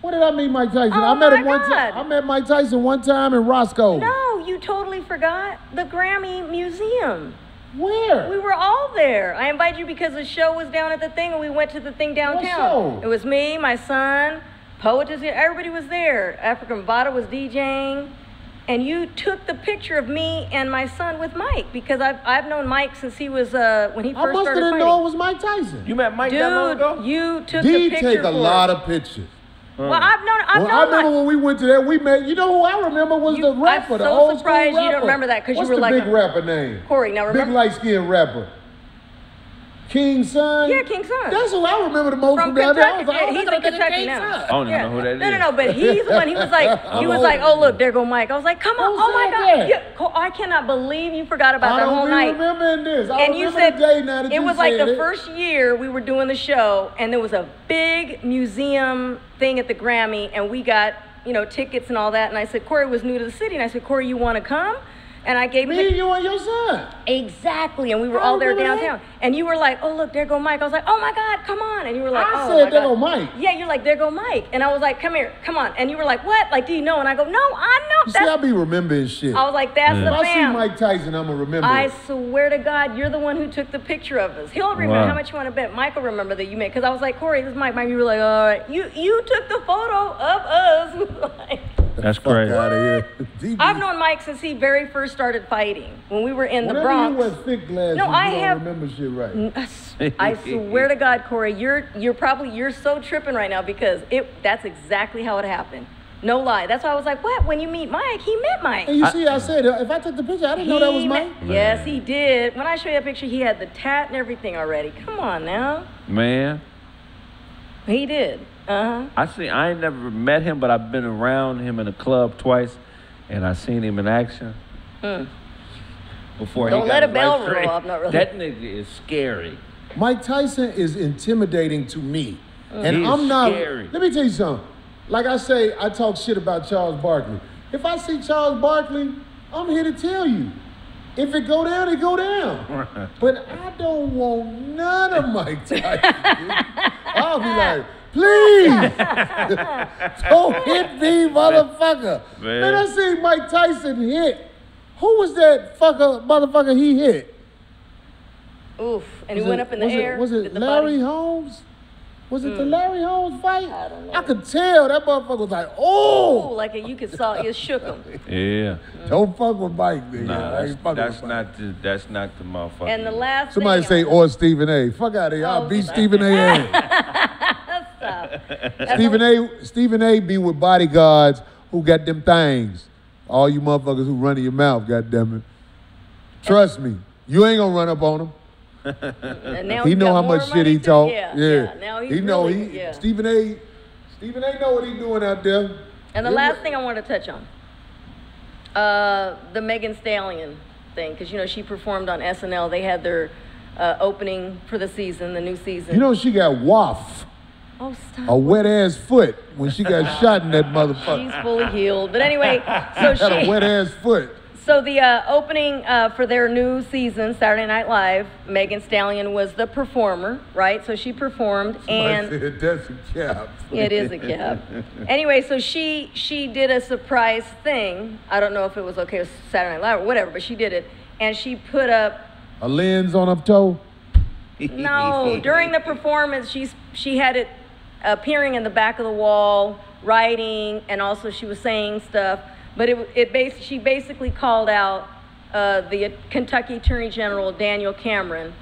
What did I meet Mike Tyson?
Oh
I met
my
him one time. I met Mike Tyson one time in Roscoe.
No, you totally forgot the Grammy Museum.
Where?
We were all there. I invited you because the show was down at the thing, and we went to the thing downtown.
What show?
It was me, my son, Poet was here. Everybody was there. African Vada was DJing, and you took the picture of me and my son with Mike because I've I've known Mike since he was uh when he
I
first
must have
started
didn't
fighting.
know it was Mike Tyson.
You met Mike that long ago?
You took
He
the picture
take a
for
lot of pictures. Mm.
Well, I've known. I've
Well, I remember
Mike.
when we went to that, we met. You know who I remember was
You-
the
I'm
rapper, the
so
old
surprised
school
you don't
rapper.
remember that 'cause you
What's
were
the
like
big
a-
rapper name?
Corey, now
Big
remember-
light skinned rapper. King Sun.
Yeah, King Sun.
That's who I remember the most
from
from down there. I was like, oh,
he's
look
in
at that
Kentucky
King
now.
Son.
I don't even know who that
no, No, no, but he's the one. He was like, he was like, oh look, there go Mike. I was like, come on,
Who
oh my God,
that?
yeah, Co- I cannot believe you forgot about
I
that
don't
whole
be
night.
remembering this. I
and you
remember
said
the day now that
it
you
was like
said
the
it.
first year we were doing the show, and there was a big museum thing at the Grammy, and we got you know tickets and all that. And I said Corey was new to the city, and I said Corey, you want to come? And I gave him
Me,
the-
you, and your son.
Exactly, and we were
I
all there
remember that.
downtown. And you were like, "Oh look, there go Mike." I was like, "Oh my God, come on!" And you were like,
I
"Oh
said,
my
"There
God."
go Mike.
Yeah, you're like, "There go Mike," and I was like, "Come here, come on." And you were like, "What? Like, do you know?" And I go, "No, I know."
You see, I
That's.
be remembering shit.
I was like, "That's
if
the
I see. Mike Tyson, I'm going to remember
I
it.
swear to God, you're the one who took the picture of us. He'll remember
Wow.
how much you want to bet. Mike will remember that you made. Because I was like, Corey, this is Mike. Mike, you were like, all right. You you took the photo of us. Like,
That's
Fuck
crazy.
out of here. DB.
I've known Mike since he very first started fighting when we were in the
Whenever
Bronx.
you wear thick glasses,
No,
you
I
don't
have-
remember shit right.
I s- I swear to God, Corey, you're you're probably you're so tripping right now because it that's exactly how it happened. No lie. That's why I was like, what? When you meet Mike, he met Mike.
And you see, I said, uh, if I took the picture, I didn't know that was Mike.
met- Yes, he did. When I show you that picture, he had the tat and everything already. Come on now.
Man,
He did. Uh huh.
I see. I ain't never met him, but I've been around him in a club twice, and I seen him in action. Before
Hmm. Don't
he
let
got
a
his
bell
life
roll
straight.
off, not really.
That nigga is scary.
Mike Tyson is intimidating to me. And
He is
I'm not.
scary.
Let me tell you something. Like I say, I talk shit about Charles Barkley. If I see Charles Barkley, I'm here to tell you. If it go down, it go down. But I don't want none of Mike Tyson. I'll be like, please, don't hit me, motherfucker.
Man.
Man, I see Mike Tyson hit. Who was that fucker, motherfucker he hit?
Oof. And he
Was
went
it-
up in the
was
air.
It, was it Larry
body-.
Holmes? Was it the mm. Larry Holmes fight?
I don't know.
I could tell that motherfucker was like, oh!
Ooh,
oh,
like you could saw it shook him.
Yeah.
don't fuck with Mike, nigga.
Nah, that's, that's not the that's not the motherfucker.
And the last
Somebody
thing
say, or oh, Stephen A. Fuck out of here. I'll
Oh,
beat. Stephen A. Stephen A. Stephen A. be with bodyguards who got them things. All you motherfuckers who run in your mouth, goddamn it. Trust me, you ain't gonna run up on him.
Now
he know how much shit he talk.
Yeah,
Yeah,
yeah.
He know he
yeah.
Stephen A. Stephen A. know what he doing out there.
And the
It
last thing I want to touch on, uh, the Megan Stallion thing, because you know she performed on SNL. They had their uh, opening for the season, the new season.
You know she got waff,
oh stop!
a wet ass foot when she got shot in that motherfucker.
She's fully healed. But anyway, so she
Had a wet ass foot.
so the uh, opening uh, for their new season, Saturday Night Live, Megan Stallion was the performer, right? So she performed, and
I said, that's a cap.
It is a cap. anyway, so she she did a surprise thing. I don't know if it was okay with Saturday Night Live or whatever, but she did it, and she put up.
A lens on her toe.
No, during the performance, she's she had it appearing in the back of the wall, writing, and also she was saying stuff. But it it bas- she basically called out uh, the Kentucky Attorney General Daniel Cameron.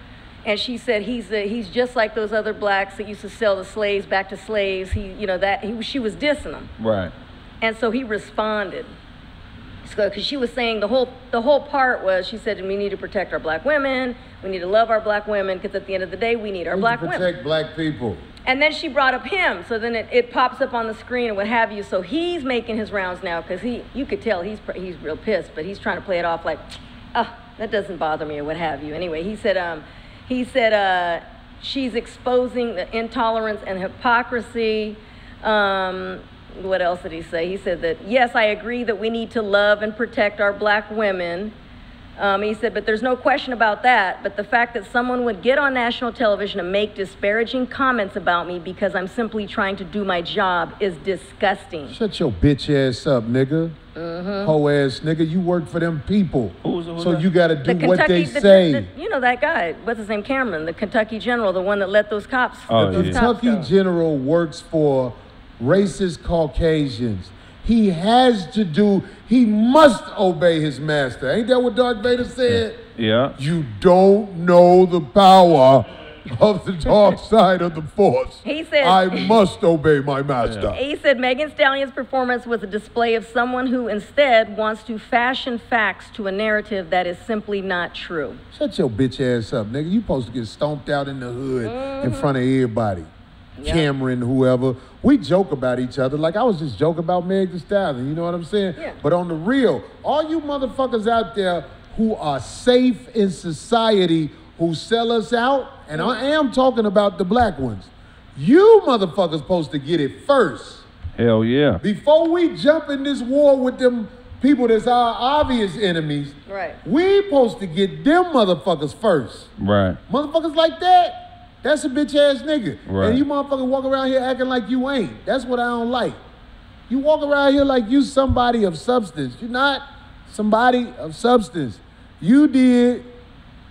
And she said he's a, he's just like those other blacks that used to sell the slaves back to slaves. He you know that he, she was dissing him.
right.
And so he responded. Because she was saying the whole the whole part was she said we need to protect our black women, we need to love our black women because at the end of the day we need our
We
black
to
women.
protect black people.
And then she brought up him, so then it, it pops up on the screen and what have you. So he's making his rounds now because he, you could tell he's he's real pissed, but he's trying to play it off like, oh, that doesn't bother me or what have you. Anyway, he said, um, he said, uh, she's exposing the intolerance and hypocrisy. Um, what else did he say? He said that yes, I agree that we need to love and protect our black women. Um, he said, but there's no question about that. But the fact that someone would get on national television and make disparaging comments about me because I'm simply trying to do my job is disgusting.
Shut your bitch ass up, nigga.
Mm-hmm.
Hoe ass nigga. You work for them people.
Who's- who's
so
that?
you got to do
The
what they
the-
say.
the- you know that guy, what's his name, Cameron, the Kentucky general, the one that let those cops.
Oh,
those
yeah.
cops
Kentucky
go.
general works for racist Caucasians. He has to do, he must obey his master. Ain't that what Darth Vader said?
Yeah.
You don't know the power of the dark side of the force.
He said-
I must obey my master.
He said Megan Stallion's performance was a display of someone who instead wants to fashion facts to a narrative that is simply not true.
Shut your bitch ass up, nigga. You supposed to get stomped out in the hood in mm-hmm. front of everybody.
Yeah.
Cameron, whoever. We joke about each other. Like I was just joking about Meg Thee Stallion. You know what I'm saying?
Yeah.
But on the real, all you motherfuckers out there who are safe in society, who sell us out, and I mm-hmm. am talking about the black ones. You motherfuckers supposed to get it first.
Hell yeah.
Before we jump in this war with them people that's our obvious enemies,
Right.
we supposed to get them motherfuckers first.
Right.
Motherfuckers like that, that's a bitch ass nigga.
Right.
And you motherfucker walk around here acting like you ain't. That's what I don't like. You walk around here like you somebody of substance. You're not somebody of substance. You did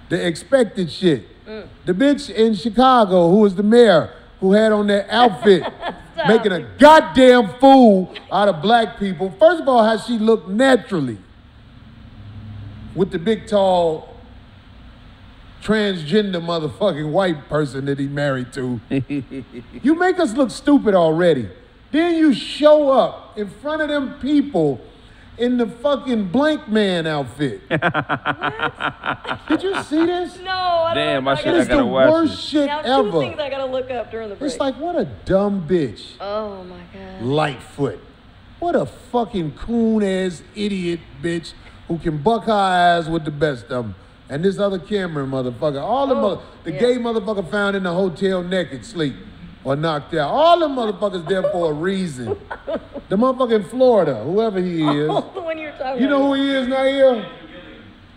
the expected shit. Mm. The bitch in Chicago who was the mayor who had on that outfit making a goddamn fool out of black people. First of all, how she looked naturally with the big tall transgender motherfucking white person that he married to. you make us look stupid already. Then you show up in front of them people in the fucking blank man outfit. Did you see this?
No, I don't
Damn,
know.
I should-
It
I
is
gotta
the
watch
worst
it.
shit
Now, two things I gotta look up during the break.
It's like, what a dumb bitch.
oh my god.
Lightfoot. What a fucking coon ass idiot bitch who can buck her ass with the best of them. And this other Cameron motherfucker, all the
Oh,
mother, the
yeah.
gay motherfucker found in the hotel naked, sleep or knocked out. All the motherfuckers there for a reason. The motherfucker in Florida, whoever he oh, is.
Oh, the one you're talking
You know who he is, Nair?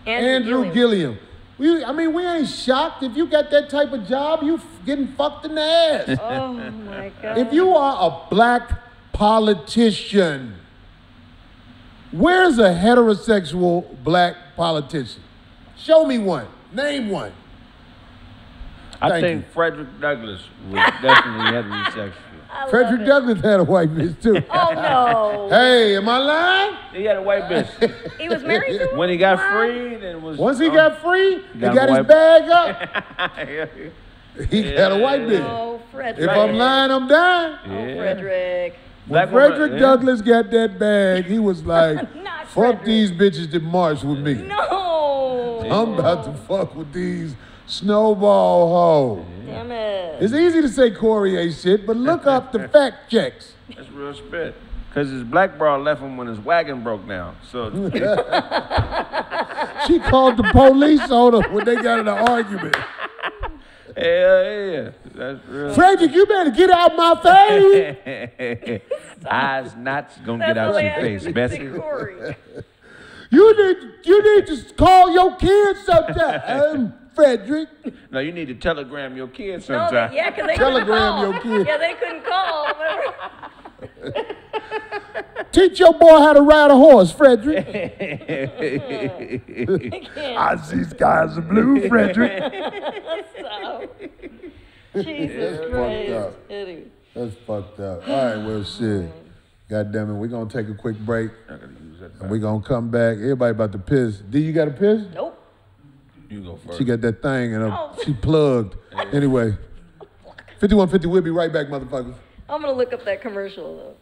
Andrew,
Andrew Gillum. We, I mean, we ain't shocked. If you got that type of job, you getting fucked in the ass.
Oh my god.
If you are a black politician, where's a heterosexual black politician? Show me one. Name one.
I
Thank
think
you.
Frederick Douglass was definitely heterosexual.
I love
Frederick
it.
Douglass had a white bitch too.
Oh no.
hey, am I lying?
He had a white bitch.
He was married to
when he got
Wow.
free, then was
Once he
um,
got free, he
got
got his bag up. He had a white bitch.
Oh, Frederick.
If I'm lying, I'm dying.
Oh, Frederick.
When
Black woman-
Frederick
yeah.
Douglass got that bag, he was like, fuck
Frederick.
these bitches that march with me.
No.
I'm about to fuck with these snowball hoes.
Damn it.
It's easy to say Corey ain't shit, but look up the fact checks.
That's real spit. Cause his black bra left him when his wagon broke down. So
She called the police on him when they got in an argument.
hell yeah, that's real.
Frederick, you better get out my face.
Eyes not gonna
That's
get out
the
your face, Bessie.
You need you need to call your kids sometime, um, Frederick.
No, you need to telegram your kids sometime.
they, yeah, because they
Telegram
couldn't call.
your kid.
Yeah, they couldn't call.
Teach your boy how to ride a horse, Frederick. I see skies of blue, Frederick.
So, Jesus
fucked
Christ.
up.
Anyway.
That's fucked up. All right, well, shit. God damn it, we're gonna take a quick break
I gotta use that
and we're gonna come back. Everybody about to piss. D, you got to piss?
Nope.
You go first.
She got that thing and
No. Oh.
she plugged. Anyway, 5150, we'll be right back, motherfuckers.
I'm gonna look up that commercial though.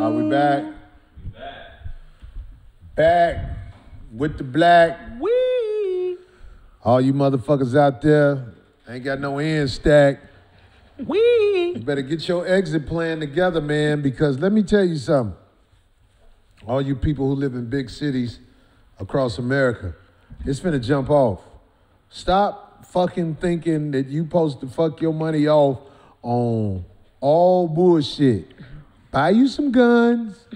Are we back? Back with the black.
Wee.
All you motherfuckers out there ain't got no end stack.
Wee.
You better get your exit plan together, man, because let me tell you something. All you people who live in big cities across America, it's finna jump off. Stop fucking thinking that you supposed to fuck your money off on all bullshit. Buy you some guns.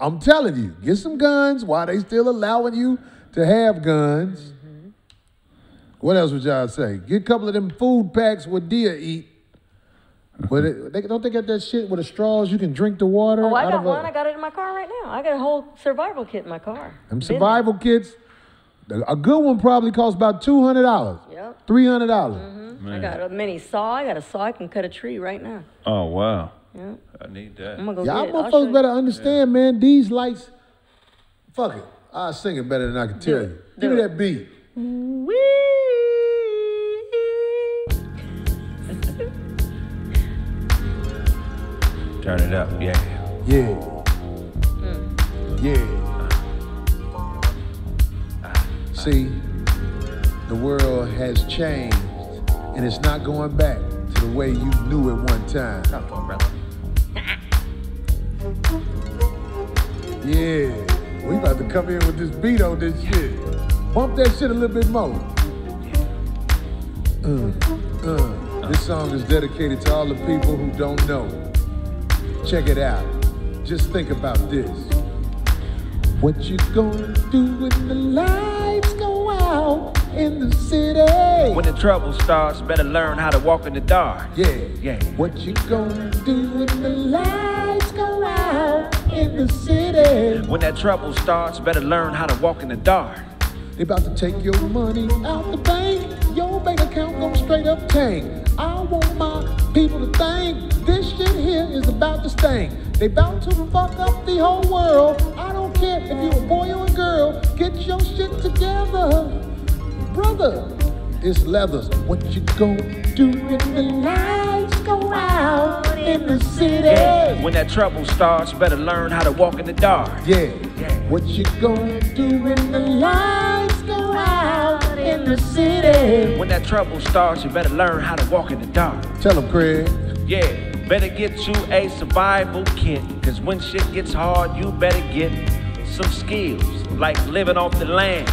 I'm telling you, get some guns while they still allowing you to have guns. Mm-hmm. What else would y'all say? Get a couple of them food packs with deer eat. But it, they, don't they got that shit with the straws you can drink the water?
Oh, I
out
got
of
one. I got it in my car right now. I got a whole survival kit in my car.
Them
Been there.
survival kits. A good one probably costs about two hundred dollars.
Yep.
Three hundred dollars. Mm-hmm.
I got a mini saw. I got a saw. I can cut a tree right now.
Oh wow.
Yeah.
I need that.
I'm gonna go
Y'all
get it. I'll show
motherfuckers
you.
better understand, man. These lights. Fuck it. I'll sing it better than I can tell
it.
you.
Do
Give me that beat.
Turn it up. Yeah.
Yeah.
Hmm.
Yeah. See, the world has changed, and it's not going back to the way you knew it one time. Yeah, we about to come in with this beat on this shit. Bump that shit a little bit more. Uh, uh. This song is dedicated to all the people who don't know. Check it out. Just think about this. What you gonna do when the lights go out in the city?
When the trouble starts, better learn how to walk in the dark.
Yeah.
Yeah.
What you gonna do when the lights in the city?
When that trouble starts, better learn how to walk in the dark.
They about to take your money out the bank. Your bank account go straight up tank. I want my people to think this shit here is about to stink. They about to fuck up the whole world. I don't care if you a boy or a girl. Get your shit together, brother. It's leathers. What you gonna do when the lights go out in the city?
Yeah. When that trouble starts, better learn how to walk in the dark.
Yeah. What you gonna do when the lights go out in the city?
When that trouble starts, you better learn how to walk in the dark.
Tell them, Kraig.
Yeah, better get you a survival kit. Cause when shit gets hard, you better get some skills, like living off the land.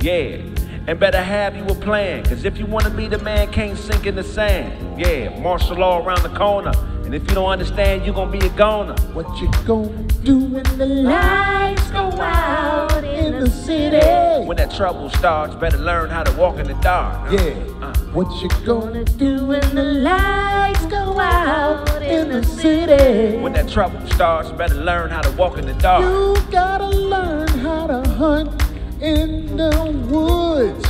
Yeah, and better have you a plan. Cause if you wanna be the man, can't sink in the sand. Yeah, martial law around the corner. And if you don't understand, you're gonna be a goner.
What you gonna do when the lights go out in the city?
When that trouble starts, better learn how to walk in the dark.
Yeah.
Uh.
What you gonna do when the lights go out in the city?
When that trouble starts, better learn how to walk in the dark.
You gotta learn how to hunt in the woods.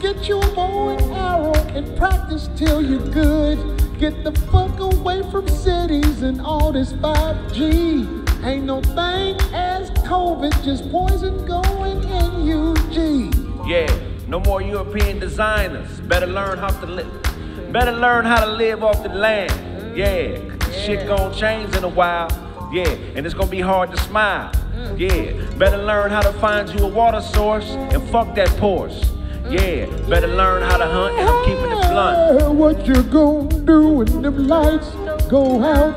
Get your bow and arrow and practice till you're good. Get the fuck away from cities and all this 5G. Ain't no thing as COVID, just poison going in UG.
Yeah, no more European designers. Better learn how to live. Better learn how to live off the land. Yeah, shit gon' change in a while. Yeah, and it's gonna be hard to smile. Mm. Yeah, better learn how to find you a water source and fuck that Porsche. Yeah, better learn how to hunt and I'm keeping it blunt.
What you gonna do when them lights go out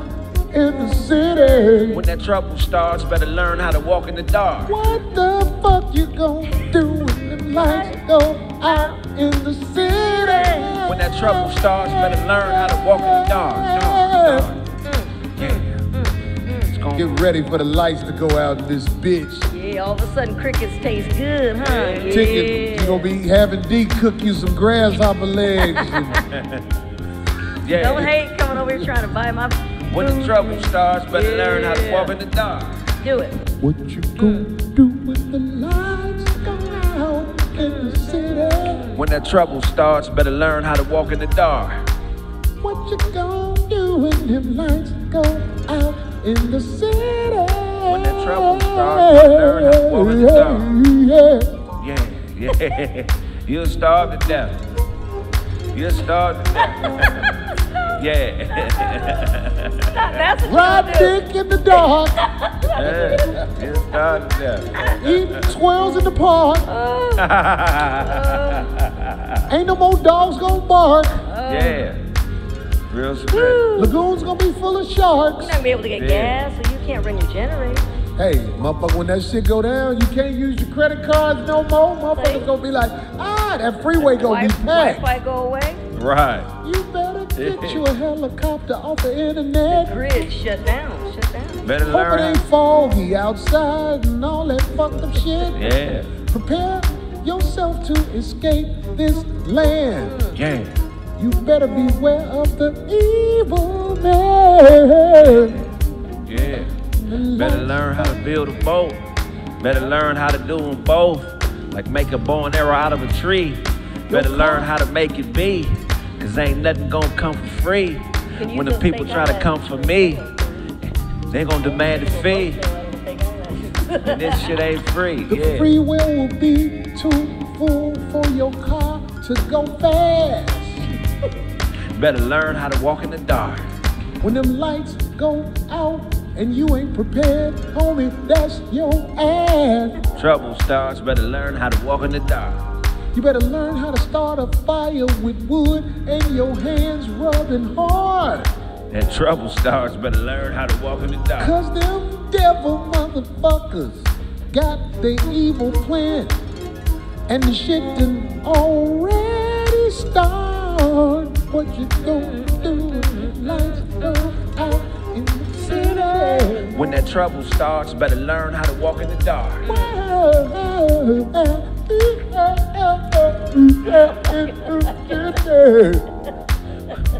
in the city?
When that trouble starts, better learn how to walk in the dark.
What the fuck you gonna do when them lights go out in the city?
When that trouble starts, better learn how to walk in the dark. dark, dark. Yeah.
Get ready for the lights to go out in this bitch.
Yeah, all of a sudden crickets taste good, huh? Yeah.
Ticket, you gonna be having D cook you some grasshopper legs.
yeah.
Don't hate coming over here trying to buy my
When the trouble starts, better learn how to walk in the dark.
Do it.
what you gonna mm. do when the lights go out in the city?
When that trouble starts, better learn how to walk in the dark.
What you gonna do when them lights go out in the city?
When that trouble starts, learn how to walk in the.
Yeah.
Yeah, yeah. You'll starve to death. You'll starve to death. Yeah.
That's what
Ride dick in the dark,
yeah. Get started there.
eating swells in the park. Oh. Ain't no more dogs gonna bark. Oh.
yeah. Real spit.
Lagoon's gonna be full of sharks.
You're not gonna be able to get
Yeah.
gas, so you can't run your generator.
Hey, motherfucker, when that shit go down, you can't use your credit cards no more. Motherfuckers gonna be like, ah, that freeway gonna be
Wi-
packed.
Wi-Fi go away.
Right.
You better get you a helicopter off the internet.
Grid shut down. Shut down.
Better
Hope it ain't foggy outside and all that fucked up shit.
Yeah.
Prepare yourself to escape this land.
Yeah.
You better beware of the evil man.
Yeah. Better learn how to build a boat. Better learn how to do them both. Like make a bow and arrow out of a tree. Better learn how to make it be. Cause ain't nothing gonna come for free. When the people try to come for me, they gonna demand a fee. And this shit ain't free.
The
Yeah.
freeway will be too full for your car to go fast.
Better learn how to walk in the dark.
When them lights go out and you ain't prepared, homie, that's your ass.
Trouble starts, better learn how to walk in the dark.
You better learn how to start a fire with wood and your hands rubbing hard.
And trouble starts, better learn how to walk in the dark.
Cause them devil motherfuckers got the evil plan. And the shit done already started. What you gonna do when the lights go out in the city?
When that trouble starts, better learn how to walk in the dark.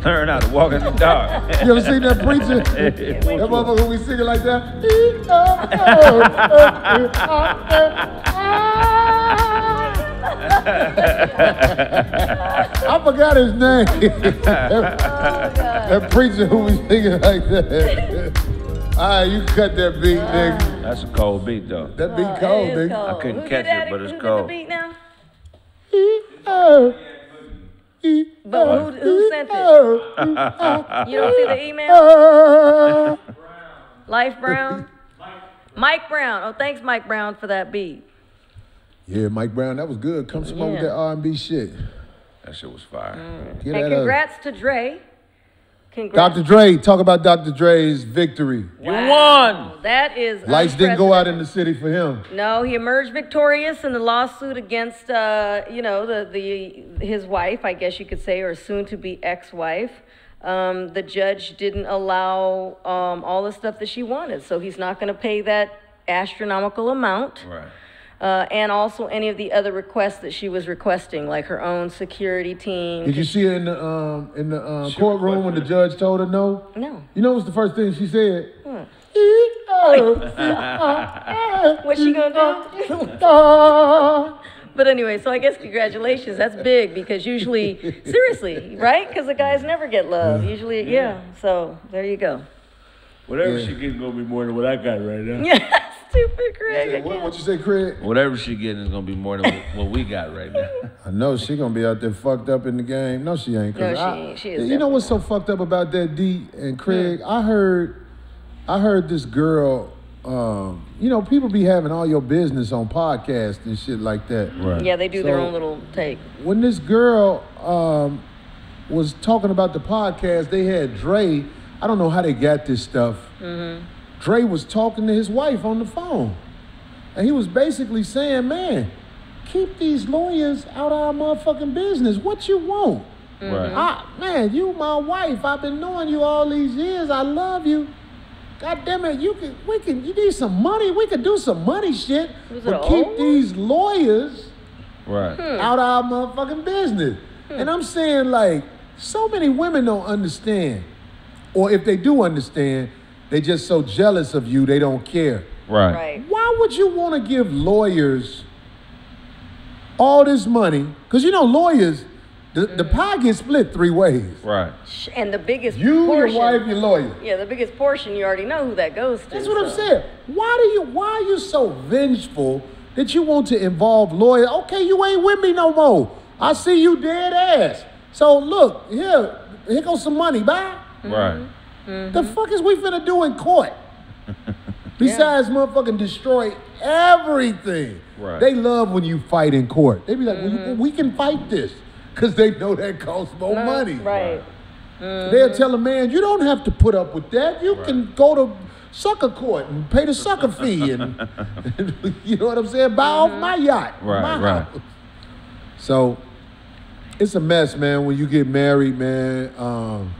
Learn how to walk in the dark.
You ever seen that preacher? That motherfucker who be singing like that? I forgot his name. that preacher who be singing like that. All right, you cut that beat, ah. nigga.
That's a cold beat though.
That beat
Oh,
cold,
it is
nigga.
cold.
I couldn't
Who
catch it, but it's
Who did
cold.
the beat now?
Oh.
But who, who sent it?
it?
You don't see the email?
Oh.
Life Brown? Mike Brown. Oh, thanks, Mike Brown, for that beat.
Yeah, Mike Brown, that was good. Come some more with
Yeah.
that R&B shit.
That shit was fire. Mm.
Get
and
that up.
congrats to Dre. Congrats.
Dr. Dre, talk about Dr. Dre's victory.
You won.
That is
Lights didn't go out in the city for him.
No, he emerged victorious in the lawsuit against, uh, you know, the, the his wife, I guess you could say, or soon to be ex-wife. Um, the judge didn't allow um, all the stuff that she wanted, so he's not going to pay that astronomical amount.
Right.
Uh, and also any of the other requests that she was requesting, like her own security team.
Did you see her in the um in the uh, courtroom when the judge told her no?
No.
You know what's the first thing she said?
What's she gonna do? But anyway, so I guess congratulations. That's big because usually, seriously, right? Because the guys never get love. Usually, yeah. So there you go.
Whatever she getting gonna be more than what I got right now.
Yeah, stupid Kraig.
what, what you say, Kraig?
Whatever she getting is gonna be more than what- what we got right now.
I know she gonna be out there fucked up in the game. No, she ain't. 'cause
No, she
I-
ain't. She is
You know what's so fucked up about that D and Kraig? I heard, I heard this girl. Um, you know, people be having all your business on podcasts and shit like that.
Right.
Yeah, they do their own little take.
when this girl um, was talking about the podcast, they had Dre. I don't know how they got this stuff. Dre was talking to his wife on the phone, and he was basically saying, "Man, keep these lawyers out of our motherfucking business. What you want?
Right.
I, man, you my wife. I've been knowing you all these years. I love you. God damn it, you can we can you need some money. We can do some money shit. But keep these lawyers
Right. Hmm.
out of our motherfucking business. And I'm saying, like, so many women don't understand. Or if they do understand, they just so jealous of you, they don't care.
Right.
Right.
Why would you want to give lawyers all this money? Because you know, lawyers, the, the mm. pie gets split three ways.
Right.
And the biggest
You,
portion.
your wife, your lawyer.
yeah, the biggest portion, you already know who that goes to.
That's what I'm saying. Why do you why are you so vengeful that you want to involve lawyers? Okay, you ain't with me no more. I see you dead ass. So look, here, Here goes some money, bye.
Right. Mm-hmm.
The fuck is we finna do in court? Besides motherfucking destroy everything.
Right.
They love when you fight in court. They be like, well, you- mm-hmm. we can fight this. Because they know that costs more
No,
money.
Right. Mm-hmm.
They'll tell a man, you don't have to put up with that. You can go to sucker court and pay the sucker fee and you know what I'm saying? Buy off my yacht.
Right,
my
right.
house. So it's a mess, man, when you get married, man. Um,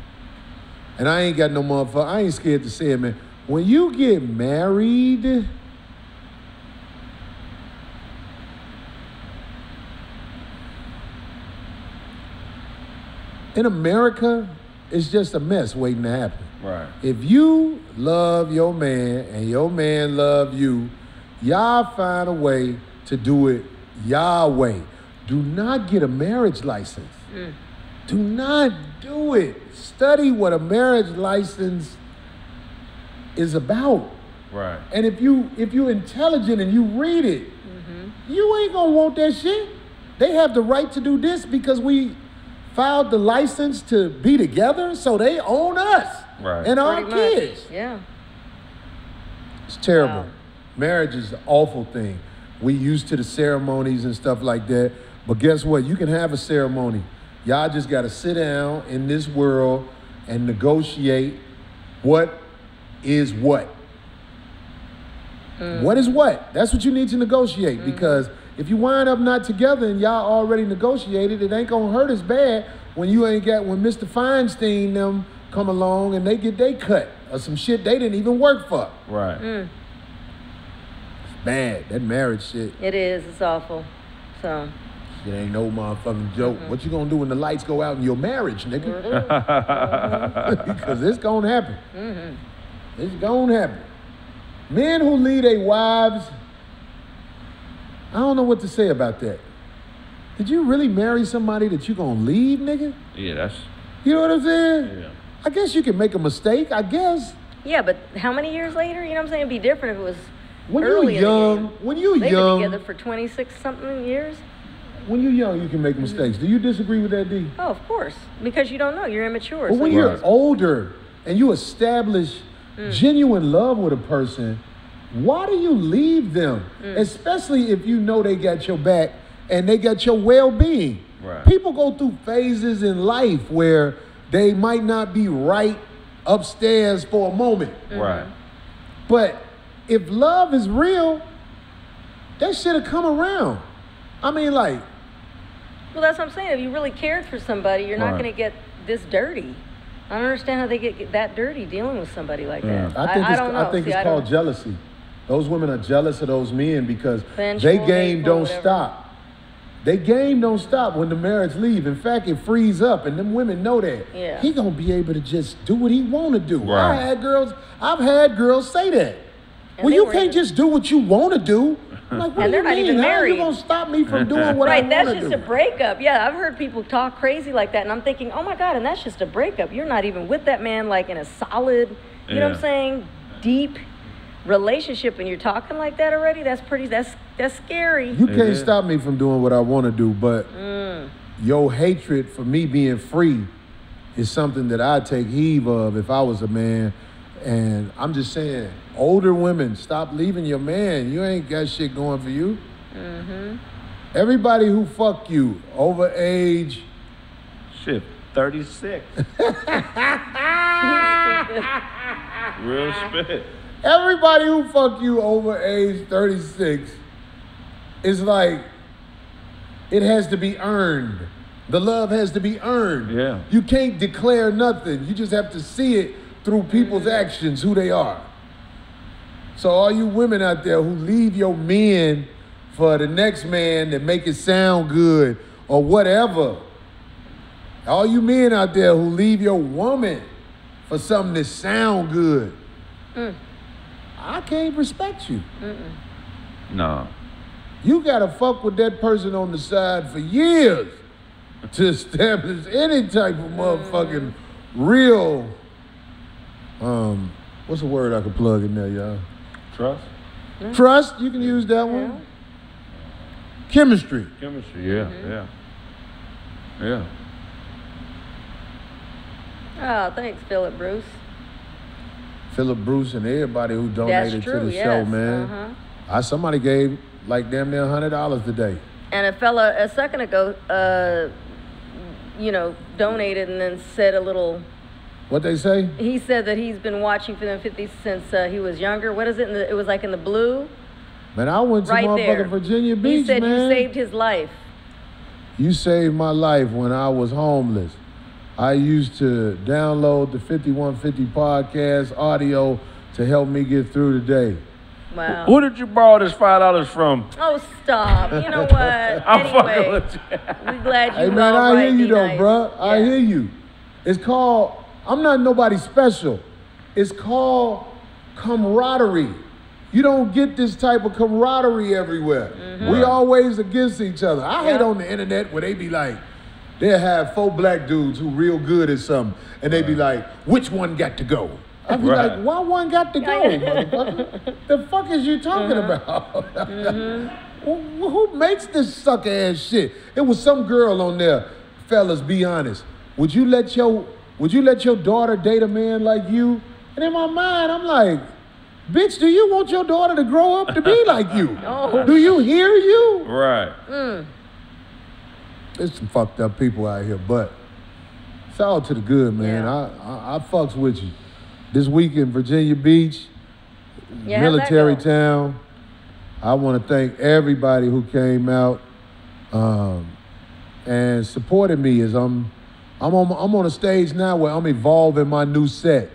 and I ain't got no motherfucker. I ain't scared to say it, man. When you get married, in America, it's just a mess waiting to happen.
Right.
If you love your man and your man love you, y'all find a way to do it y'all way. Do not get a marriage license. Mm. Do not do it. Study what a marriage license is about.
Right.
And if you if you're intelligent and you read it, mm-hmm. you ain't gonna want that shit. They have the right to do this because we filed the license to be together, so they own us
Right.
and our
Pretty much.
kids.
Yeah.
It's terrible.
Wow.
Marriage is an awful thing. We used to the ceremonies and stuff like that. But guess what? You can have a ceremony. Y'all just got to sit down in this world and negotiate what is what. Mm. What is what? That's what you need to negotiate mm-hmm. because if you wind up not together and y'all already negotiated, it ain't gonna hurt as bad when you ain't got when Mr. Feinstein them come along and they get they cut or some shit they didn't even work for.
Right. Mm.
Bad. That marriage shit.
It is. It's awful. So.
It ain't no motherfucking joke. What you gonna do when the lights go out in your marriage, nigga? Mm-hmm. because it's gonna happen. Mm-hmm. It's gonna happen. Men who lead their wives, I don't know what to say about that. Did you really marry somebody that you gonna leave, nigga?
Yeah, that's
You know what I'm saying?
yeah.
I guess you can make a mistake. I guess
Yeah, but how many years later? You know what I'm saying? It'd be different if it was
when
early
you
in the
young,
game.
when you
They've
young,
been together for 26 something years.
When you're young, you can make mistakes. Do you disagree with that, D?
Oh, of course. Because you don't know. You're immature.
But
so
when
you-
you're older and you establish
Mm.
genuine love with a person, why do you leave them?
Mm.
Especially if you know they got your back and they got your well being.
Right.
People go through phases in life where they might not be right upstairs for a moment.
Mm-hmm.
Right.
But if love is real, that should have come around. I mean, like,
Well, that's what I'm saying. If you really cared for somebody, you're not
Right.
going to get this dirty. I don't understand how they get, get that dirty dealing with somebody like
Yeah.
that.
I think it's,
don't know.
I think
See,
it's
I
called jealousy. Those women are jealous of those men because
Vengeful,
they game don't
whatever.
stop. They game don't stop when the marriage leave. In fact, it frees up, and them women know that.
Yeah.
He gonna be able to just do what he want to do. I
Right.
had girls. I've had girls say that.
And
well, you can't
even-
just do what you want to do. I'm like, what
And
do
they're
you
not
mean?
even
How are you gonna stop me from doing what
Right,
I
that's
want to do?
That's just a breakup. Yeah, I've heard people talk crazy like that, and I'm thinking, oh my God, and that's just a breakup. You're not even with that man like in a solid, you know what I'm saying, deep relationship, and you're talking like that already. That's pretty. That's that's scary.
You can't
Yeah.
stop me from doing what I want to do, but
Mm.
your hatred for me being free is something that I take heed of if I was a man. And I'm just saying, older women, stop leaving your man. You ain't got shit going for you.
Mm-hmm.
Everybody who fuck you over age,
Shit. 36. Real spit.
everybody who fuck you over age 36 is like, it has to be earned. The love has to be earned.
Yeah.
You can't declare nothing. You just have to see it through people's actions, who they are. So all you women out there who leave your men for the next man that make it sound good or whatever. All you men out there who leave your woman for something that sound good. Mm. I can't respect you.
No.
You gotta fuck with that person on the side for years to establish any type of motherfucking mm. real. Um, what's a word I could plug in there, y'all?
Trust?
Trust. You can use that one. Chemistry.
Chemistry. Yeah. Yeah. Yeah.
Oh, thanks, Philip Bruce.
Philip Bruce and everybody who donated
That's true.
to the
yes.
show, man.
Uh-huh.
I somebody gave like damn near hundred dollars today.
And a fella a second ago, uh, you know, donated and then said a little.
What they say?
He said that he's been watching for them 50 since uh, he was younger. What is it? In the, it was like in the blue,
Man, I went to
right
motherfucking
there.
Virginia Beach,
he said
man.
you saved his life.
You saved my life when I was homeless. I used to download the 5150 podcast audio to help me get through the day.
Wow.
Who did you borrow this five dollars from?
Oh, stop. You know what?
I'm fucking
anyway,
with you.
we glad you
Hey man,
all
I hear you
be
though,
nice.
bruh. I hear you. It's called I'm not nobody special. It's called camaraderie. You don't get this type of camaraderie everywhere. We always against each other. I hate
Mm-hmm.
On the internet where they be like, they'll have four black dudes who real good at something, and they be like, which one got to go? I be
Right.
like, why one got to go, motherfucker? the fuck is you talking
Uh-huh.
about?
Mm-hmm.
who, who makes this sucker ass shit? It was some girl on there. Fellas, be honest. Would you let your Would you let your daughter date a man like you? And in my mind, I'm like, bitch, do you want your daughter to grow up to be like you?
Oh.
Do you hear you?
Right.
There's some fucked up people out here, but it's all to the good, man.
Yeah.
I, I I fucks with you. This week in Virginia Beach,
Yeah, how'd that
military town. I want to thank everybody who came out um, and supported me as I'm I'm on I'm on a stage now where I'm evolving my new set.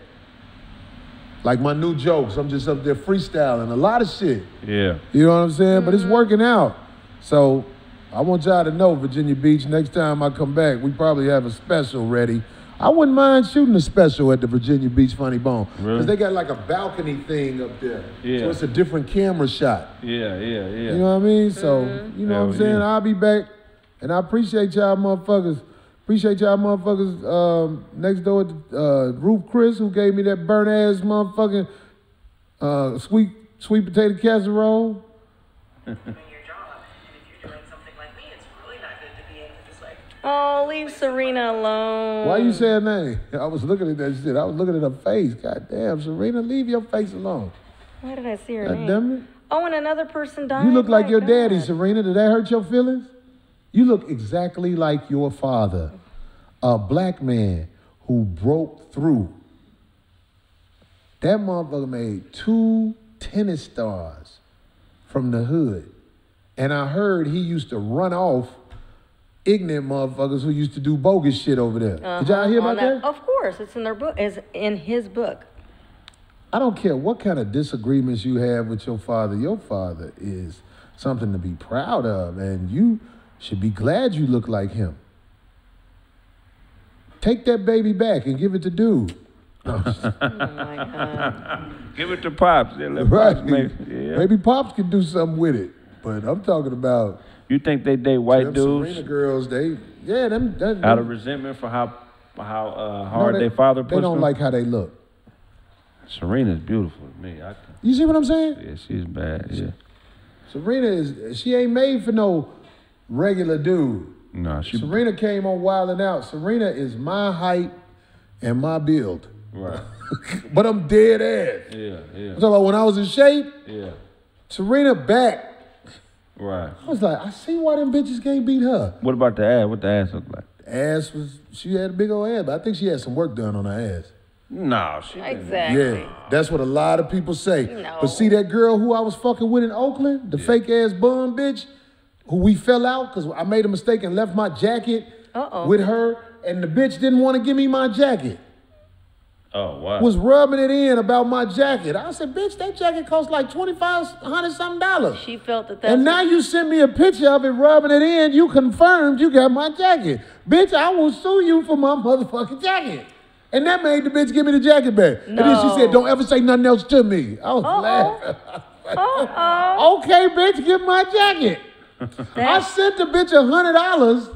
Like my new jokes, I'm just up there freestyling a lot of shit.
Yeah.
You know what I'm saying? But it's
Mm-hmm.
working out. So I want y'all to know, Virginia Beach, next time I come back, we probably have a special ready. I wouldn't mind shooting a special at the Virginia Beach Funny Bone. Because
Really?
they got like a balcony thing up there.
Yeah.
So it's a different camera shot.
Yeah, yeah, yeah.
You know what I mean? So,
Mm-hmm.
you know what I'm saying?
yeah.
I'll be back. And I appreciate y'all motherfuckers. Appreciate y'all motherfuckers um, next door to uh, Roof Chris, who gave me that burnt ass motherfucking uh, sweet sweet potato casserole.
doing your job. And if you're doing something like me, it's really not good to be able to just like
Oh, leave Serena alone.
Why you say her name? I was looking at that shit. I was looking at her face. God damn, Serena, leave your face alone.
Why did I see her
God
name?
damn it.
Oh, and another person died.
You look like
My
your daddy, Serena. Did that hurt your feelings? You look exactly like your father, a black man who broke through. That motherfucker made two tennis stars from the hood. And I heard he used to run off ignorant motherfuckers who used to do bogus shit over there. Did y'all hear
Uh-huh,
about that?
Of course, it's in their book. Is in his book.
I don't care what kind of disagreements you have with your father. Your father is something to be proud of, and you should be glad you look like him. Take that baby back and give it to dude.
Oh my God.
Give it to Pops. Yeah,
Right.
Pops make, yeah.
Maybe Pops can do something with it. But I'm talking about
You think they date white
them
dudes
Serena girls, they yeah, them, that,
out of resentment for how how uh,
no,
hard
they,
their father pushed
They don't
them?
like how they look.
Serena's beautiful to me. I,
You see what I'm saying?
yeah, she's bad. Yeah.
Serena is she ain't made for no regular dude.
No, she
Serena came on Wild 'N Out. Serena is my height and my build.
right.
But I'm dead ass.
Yeah, yeah,
I'm talking about when I was in shape,
yeah.
Serena back.
Right.
I was like, I see why them bitches can't beat her.
What about the ass? What the ass look like?
Ass was, she had a big old ass, but I think she had some work done on her ass.
No, she didn't.
Exactly.
Yeah, that's what a lot of people say.
No.
But see that girl who I was fucking with in Oakland, the fake ass bum bitch, who we fell out because I made a mistake and left my jacket
Uh-oh.
with her, and the bitch didn't want to give me my jacket.
Oh wow.
Was rubbing it in about my jacket. I said, bitch, that jacket cost like twenty five hundred something dollars.
She felt that that's.
And now you send me a picture of it rubbing it in. You confirmed you got my jacket. Bitch, I will sue you for my motherfucking jacket. And that made the bitch give me the jacket back. And then she said, don't ever say nothing else to me. I was
Uh-oh.
laughing.
Uh-oh.
okay, bitch, give my jacket. I sent the bitch a hundred dollars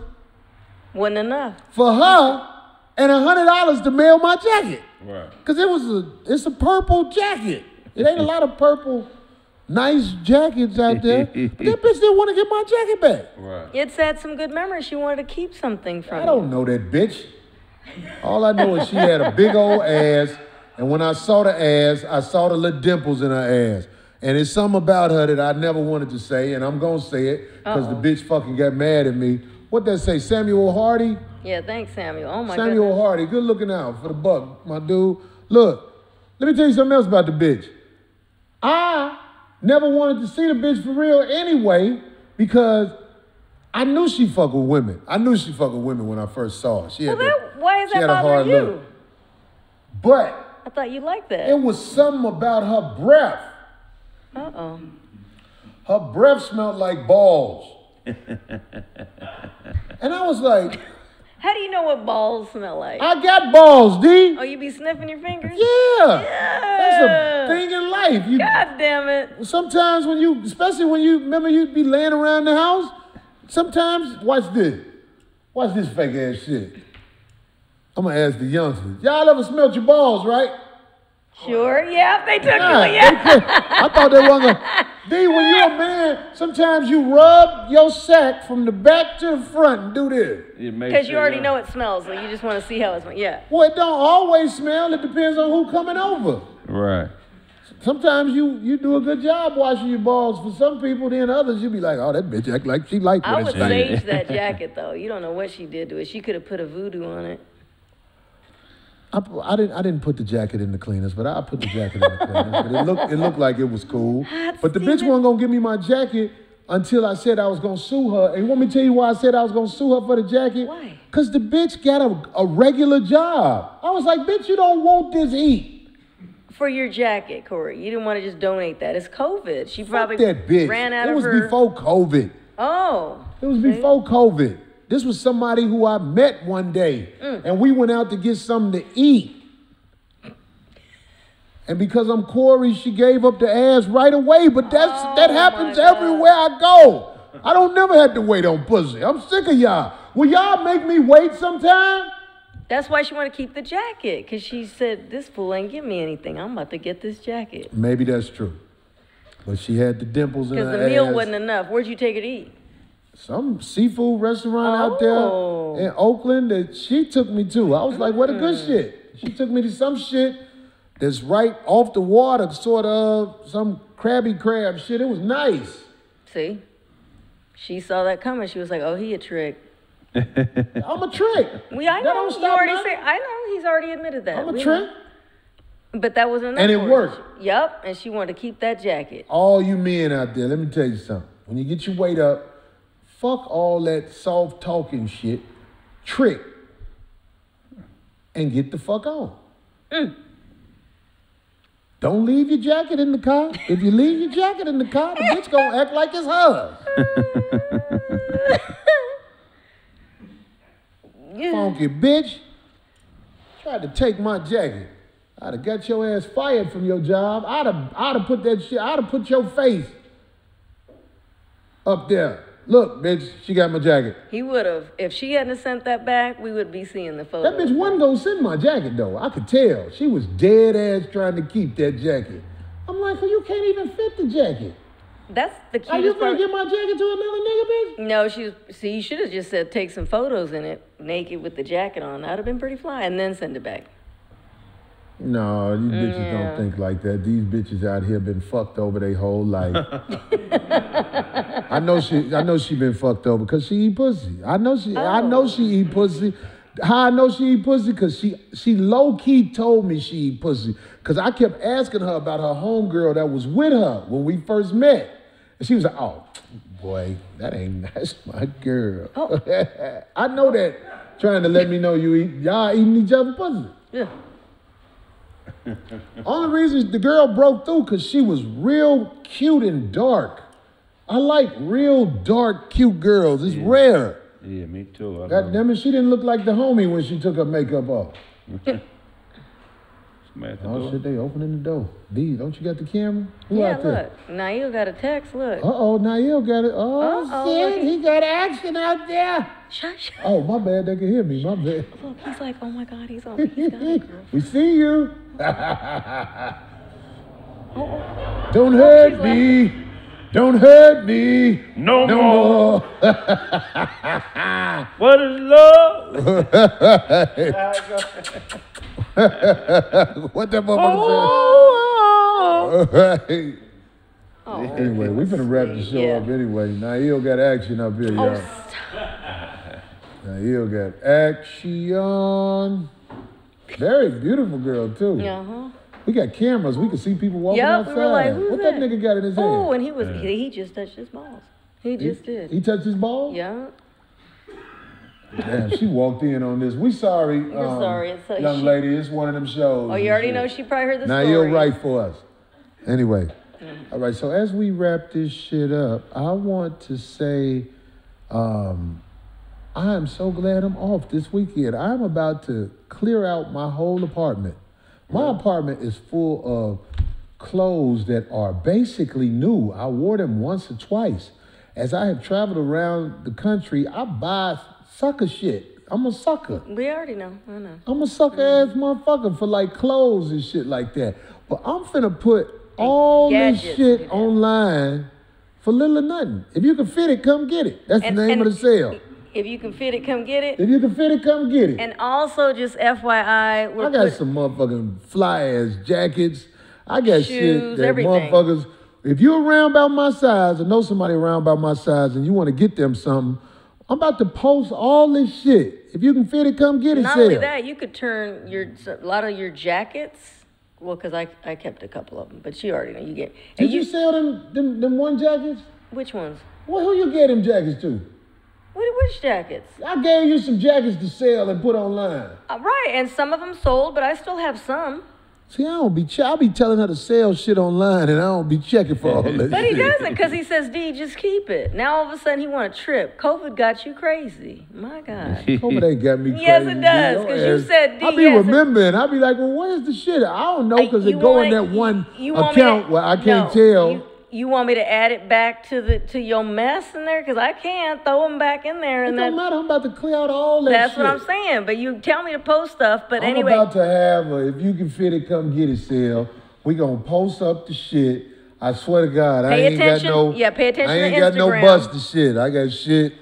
wasn't enough.
for her and a hundred dollars to mail my jacket.
right.
Cause it was a it's a purple jacket. It ain't a lot of purple nice jackets out there. But that bitch didn't want to get my jacket back.
Right.
It's had some good memories. She wanted to keep something from
I don't know that bitch. All I know is she had a big old ass, and when I saw the ass, I saw the little dimples in her ass. And it's something about her that I never wanted to say, and I'm gonna say it because the bitch fucking got mad at me. What that say, Samuel Hardy?
Yeah, thanks, Samuel. Oh my god.
Samuel
goodness.
Hardy, good looking out for the buck, my dude. Look, let me tell you something else about the bitch. I never wanted to see the bitch for real anyway because I knew she fuck with women. I knew she fuck with women when I first saw her. She
Well,
had
that, why is
she
that
had a hard
bothering you?
look. But
I thought you liked that.
it was something about her breath.
Uh oh.
Her breath smelled like balls. and I was like,
How do you know what balls smell like?
I got balls, D.
oh, you be sniffing your fingers?
Yeah.
yeah.
That's a thing in life. You,
God damn it.
sometimes when you, especially when you remember you'd be laying around the house, sometimes watch this. Watch this fake ass shit. I'm gonna ask the youngsters. Y'all ever smelt your balls, right?
Sure. Yeah, they took
Nah,
you. Yeah.
they- I thought they were gonna. D, when you're a man, sometimes you rub your sack from the back to the front and do this.
Because you already know it smells, so you just want to see how it smells. Yeah.
Well, it don't always smell. It depends on who coming over.
Right.
Sometimes you you do a good job washing your balls. For some people, then others you be like, oh, that bitch act like she like
I
what
would
it's like.
sage that jacket though. You don't know what she did to it. She could have put a voodoo on it.
I, I didn't I didn't put the jacket in the cleaners, but I put the jacket in the cleaners. But it looked it looked like it was cool. But the bitch wasn't gonna give me my jacket until I said I was gonna sue her. And you want me to tell you why I said I was gonna sue her for the jacket?
Why?
Cause the bitch got a, a regular job. I was like, bitch, you don't want this heat.
For your jacket, Corey. You didn't want to just donate that. It's COVID. She
Fuck
probably
that bitch.
ran out
it
of
was before COVID.
Oh.
It was before COVID. This was somebody who I met one day,
Mm.
and we went out to get something to eat. And because I'm Corey, she gave up the ass right away. But that's that
Oh,
happens everywhere I go. I don't never have to wait on pussy. I'm sick of y'all. Will y'all make me wait sometime?
That's why she wanted to keep the jacket. Because she said, this fool ain't give me anything. I'm about to get this jacket.
Maybe that's true. But she had the dimples in her ass.
Because the meal wasn't enough. Where'd you take it to eat?
Some seafood restaurant out
Oh.
there in Oakland that she took me to. I was like, what a good
Mm.
shit. She took me to some shit that's right off the water, sort of some crabby crab shit. It was nice.
See? She saw that coming. She was like, oh, he a trick.
I'm a trick.
We, I know.
don't
You
stop
already I know. He's already admitted that.
I'm a
We
trick.
know. But that wasn't enough.
And it worked.
Yep. And she wanted to keep that jacket.
All you men out there, let me tell you something. When you get your weight up, fuck all that soft talking shit, trick, and get the fuck on.
Mm.
Don't leave your jacket in the car. If you leave your jacket in the car, the bitch gonna act like it's hers. Funky bitch. Tried to take my jacket. I'd have got your ass fired from your job. I'd have, I'd have put that shit, I'd have put your face up there. Look, bitch, she got my jacket.
He would have. If she hadn't sent that back, we would be seeing the photo.
That bitch wasn't gonna send my jacket though. I could tell. She was dead ass trying to keep that jacket. I'm like, well, you can't even fit the jacket.
That's the cutest
Are you gonna
part.
give my jacket to another nigga, bitch?
No, she was. See, you should have just said take some photos in it, naked with the jacket on. That'd have been pretty fly, and then send it back.
No, these bitches
Yeah.
don't think like that. These bitches out here been fucked over their whole life. I know she I know she been fucked over because she eat pussy. I know she I oh. know she eat pussy. How I know she eat pussy? Cause she she low key told me she eat pussy. Cause I kept asking her about her homegirl that was with her when we first met. And she was like, oh boy, that ain't that's my girl. Oh. I know that trying to let me know you eat y'all eating each other pussy.
Yeah.
Only reason the girl broke through because she was real cute and dark. I like real dark, cute girls. It's rare.
Yeah, me too. I
God damn it, she didn't look like the homie when she took her makeup off.
somebody at the
Oh
door.
shit, they opening the door. D, don't you got the camera? Who
Yeah,
out there?
look. Nail got a text. Look.
Uh oh, Nail got it. Oh
Uh-oh,
shit,
look.
he got action out there.
Shut, shut.
Oh my bad, they can hear me. My bad.
Look, he's like, oh my God, he's on. He's got a girl.
we see you.
Oh,
Don't hurt me. Don't hurt me.
No,
No
more.
more.
What is love?
what that motherfucker oh, said? Right. Oh. Anyway, we're gonna wrap the show
Yeah.
up anyway. Nail got action up here,
Oh,
y'all. Nail got action. Very beautiful girl too.
yeah, huh?
We got cameras. We can see people walking
Yep,
outside.
we were like, who's
what that?
that?
nigga got in his hand?
Oh, and he was he, he just touched his balls. He just did.
He touched his ball.
yeah.
Damn, she walked in on this. We sorry.
We're
um,
sorry. It's a-
young
she-
lady. It's one of them shows.
Oh, you already
shit.
know she probably heard the
Now
story.
Now you're right for us. Anyway, all right. So as we wrap this shit up, I want to say, um, I am so glad I'm off this weekend. I'm about to clear out my whole apartment. My apartment is full of clothes that are basically new. I wore them once or twice. As I have traveled around the country, I buy sucker shit. I'm a sucker.
We already know. I know.
I'm a sucker ass motherfucker for like clothes and shit like that. But I'm finna put all this shit online for little or nothing. If you can fit it, come get it. That's
And-
the name of the sale.
If you can fit it, come get it.
If you can fit it, come get it.
And also, just FYI,
I got
put-
some motherfucking fly ass jackets. I got shit that
everything.
motherfuckers. If you're around about my size or know somebody around about my size and you want to get them something, I'm about to post all this shit. If you can fit it, come get it.
Not
sale.
only that, you could turn your a lot of your jackets. Well, because I, I kept a couple of them, but you already know you get.
Did
and
you, sell them, them them one jackets?
Which ones?
Well, who you get them jackets to?
What, which jackets?
I gave you some jackets to sell and put online.
Uh, right, and some of them sold, but I still have some.
See, I don't be. Ch- I be telling her to sell shit online, and I don't be checking for all that.
But he doesn't because he says, D, just keep it. Now all of a sudden he want a trip. COVID got you crazy. My God.
COVID ain't got me crazy.
Yes, it does,
Your
'cause you
ass-
said D
I be
has a-
remembering. I'll be like, well, where's the shit? I don't know because it go in that one
you want
account
to-
where I can't
no,
tell.
You, you want me to add it back to the to your mess in there? Because I can't throw them back in there.
it
And
don't
that,
matter. I'm about to clear out all that
that's
shit.
what I'm saying. But you tell me to post stuff. But
I'm
anyway,
about to have a if you can fit it, come get it sale. We gonna post up the shit. I swear to God, I ain't
attention-
got no.
yeah, pay attention
I
to
ain't got no
Instagram.
busted shit. I got shit,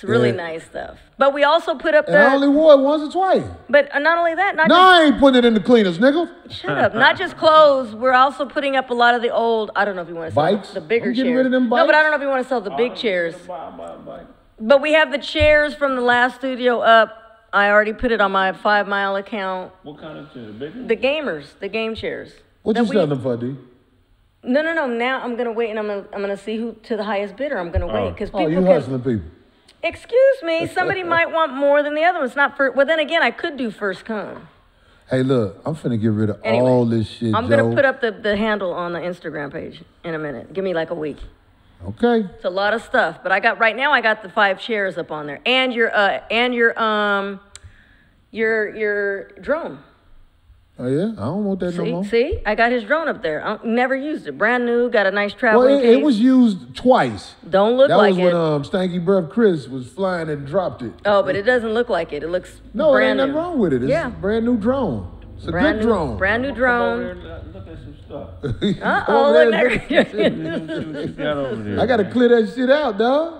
it's really
yeah.
nice stuff. But we also put up
and I only
the.
wore it once or twice.
But uh, not only that, not
No,
just
I ain't putting it in the cleaners, nigga.
Shut up. Not just clothes. We're also putting up a lot of the old. I don't know if you want to sell
Bikes?
the bigger
I'm getting
chairs.
rid of them
No, but I don't know if you want to sell the big chairs.
Buy- buy- buy.
But we have the chairs from the last studio up. I already put it on my five mile account.
What kind of chair? Bigger?
The gamers, the game chairs.
What you
we-
selling them for, D?
No, no, no. Now I'm gonna wait and I'm gonna I'm gonna see who to the highest bidder. I'm gonna wait because people.
Oh, you
can.
hustling people.
Excuse me. Somebody might want more than the other one's not for. Well, then again, I could do first come.
Hey, look, I'm finna get rid of
Anyway,
all this shit,
I'm
Joe.
gonna put up the, the handle on the Instagram page in a minute. Give me like a week.
Okay.
It's a lot of stuff, but I got right now. I got the five chairs up on there, and your uh, and your um, your your drone.
Oh yeah, I don't want that no
See,
more.
see, I got his drone up there. I never used it. Brand new. Got a nice
Well,
traveling
it,
case.
it was used twice.
Don't look
that
like
was
it.
when um Stanky Breath Chris was flying and dropped it.
oh, but it doesn't look like it. It looks
No, it ain't
brand
nothing
new.
wrong with it. It's
Yeah.
a brand new drone. It's a
brand
good
new,
drone.
brand new drone.
there and look at some stuff.
Uh oh, look
there,
there.
What you got over there?
I gotta clear that shit out, dog.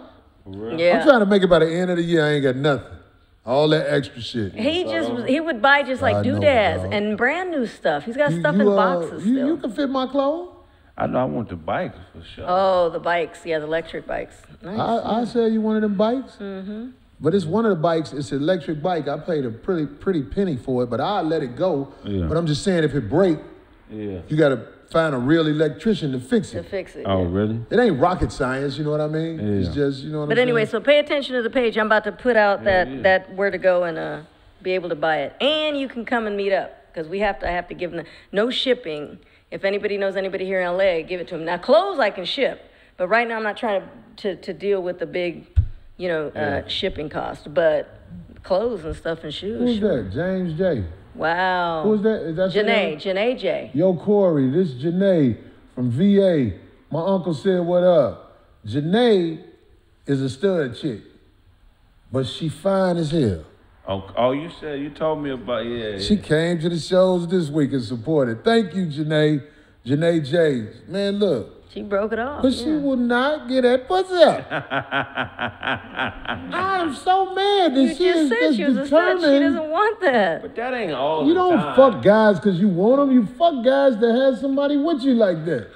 Yeah.
I'm trying to make it by the end of the year. I ain't got nothing. All that extra shit.
He just he would buy just like
I know,
doodads
dog.
and brand new stuff. He's got
You-
stuff
you,
in
uh,
boxes
you,
still.
you can fit my clothes.
I know I want the bike for sure.
Oh, the bikes. Yeah, the electric bikes. Nice.
I I sell you one of them bikes. Mm-hmm. But it's one of the bikes. It's an electric bike. I paid a pretty pretty penny for it, but I let it go.
Yeah.
But I'm just saying, if it break,
yeah.
you gotta find a real electrician to fix it.
to fix it.
Oh,
yeah.
really?
It ain't rocket science, you know what I mean?
Yeah.
It's just you know what
But
I'm
anyway,
saying.
so pay attention to the page. I'm about to put out that
yeah.
that where to go and uh, be able to buy it, and you can come and meet up because we have to. I have to give them the, no shipping. If anybody knows anybody here in LA, give it to them. Now clothes I can ship, but right now I'm not trying to to, to deal with the big, you know, uh, shipping cost. But clothes and stuff and shoes.
Who's
sure.
that? James J.
Wow.
Who's that? Is that your
Janae,
name?
Janae J.
Yo, Corey, this is Janae from VA. My uncle said, What up? Janae is a stud chick, but she fine as hell.
Oh, oh, you said you told me about yeah.
She came to the shows this week and supported. Thank you, Janae. Janae J. Man, look,
She broke it off.
But she
yeah.
will not get that pussy up. I'm so mad that
You
she
just
is
said
just
she was a. She
determined.
doesn't want that.
But that ain't all
You
the
don't
time.
fuck guys because you want them. You fuck guys that have somebody with you like that.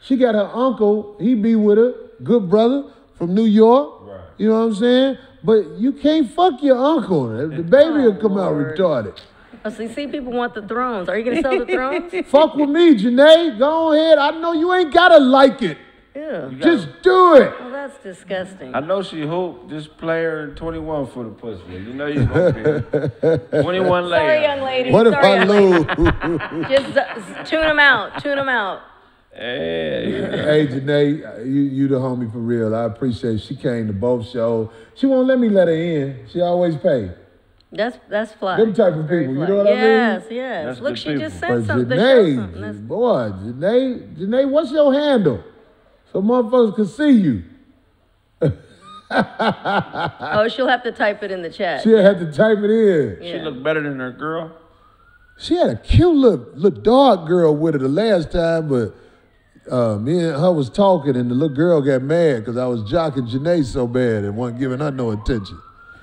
She got her uncle. He be with her. Good brother from New York.
Right.
You know what I'm saying? But you can't fuck your uncle. The baby will oh, come out
Oh,
retarded.
Oh, so you see, people want the thrones. Are you gonna sell the thrones?
Fuck with me, Janae. Go ahead. I know you ain't gotta like it.
Yeah.
Just do it.
Well, that's disgusting.
I know she hooped this player in 21 for the pussy. You know you gonna be 21 later.
Sorry, young lady.
What if
Sorry,
I
lady.
lose?
Just uh, tune them out. Tune them out.
Hey,
hey, Janae, you, you the homie for real. I appreciate it. She came to both shows. She won't let me let her in. She always pay.
That's that's fly.
Them type of people, you know what I mean?
yes, yes.
That's
Look,
good
she just
people.
But
sent something. show
Janae,
something.
Boy, Janae, Janae, what's your handle? So motherfuckers can see you.
Oh, she'll have to type it in the chat.
She had to type it in.
she
Yeah.
look better than her girl.
She had a cute little, little dog girl with her the last time, but uh, me and her was talking, and the little girl got mad because I was jocking Janae so bad and wasn't giving her no attention.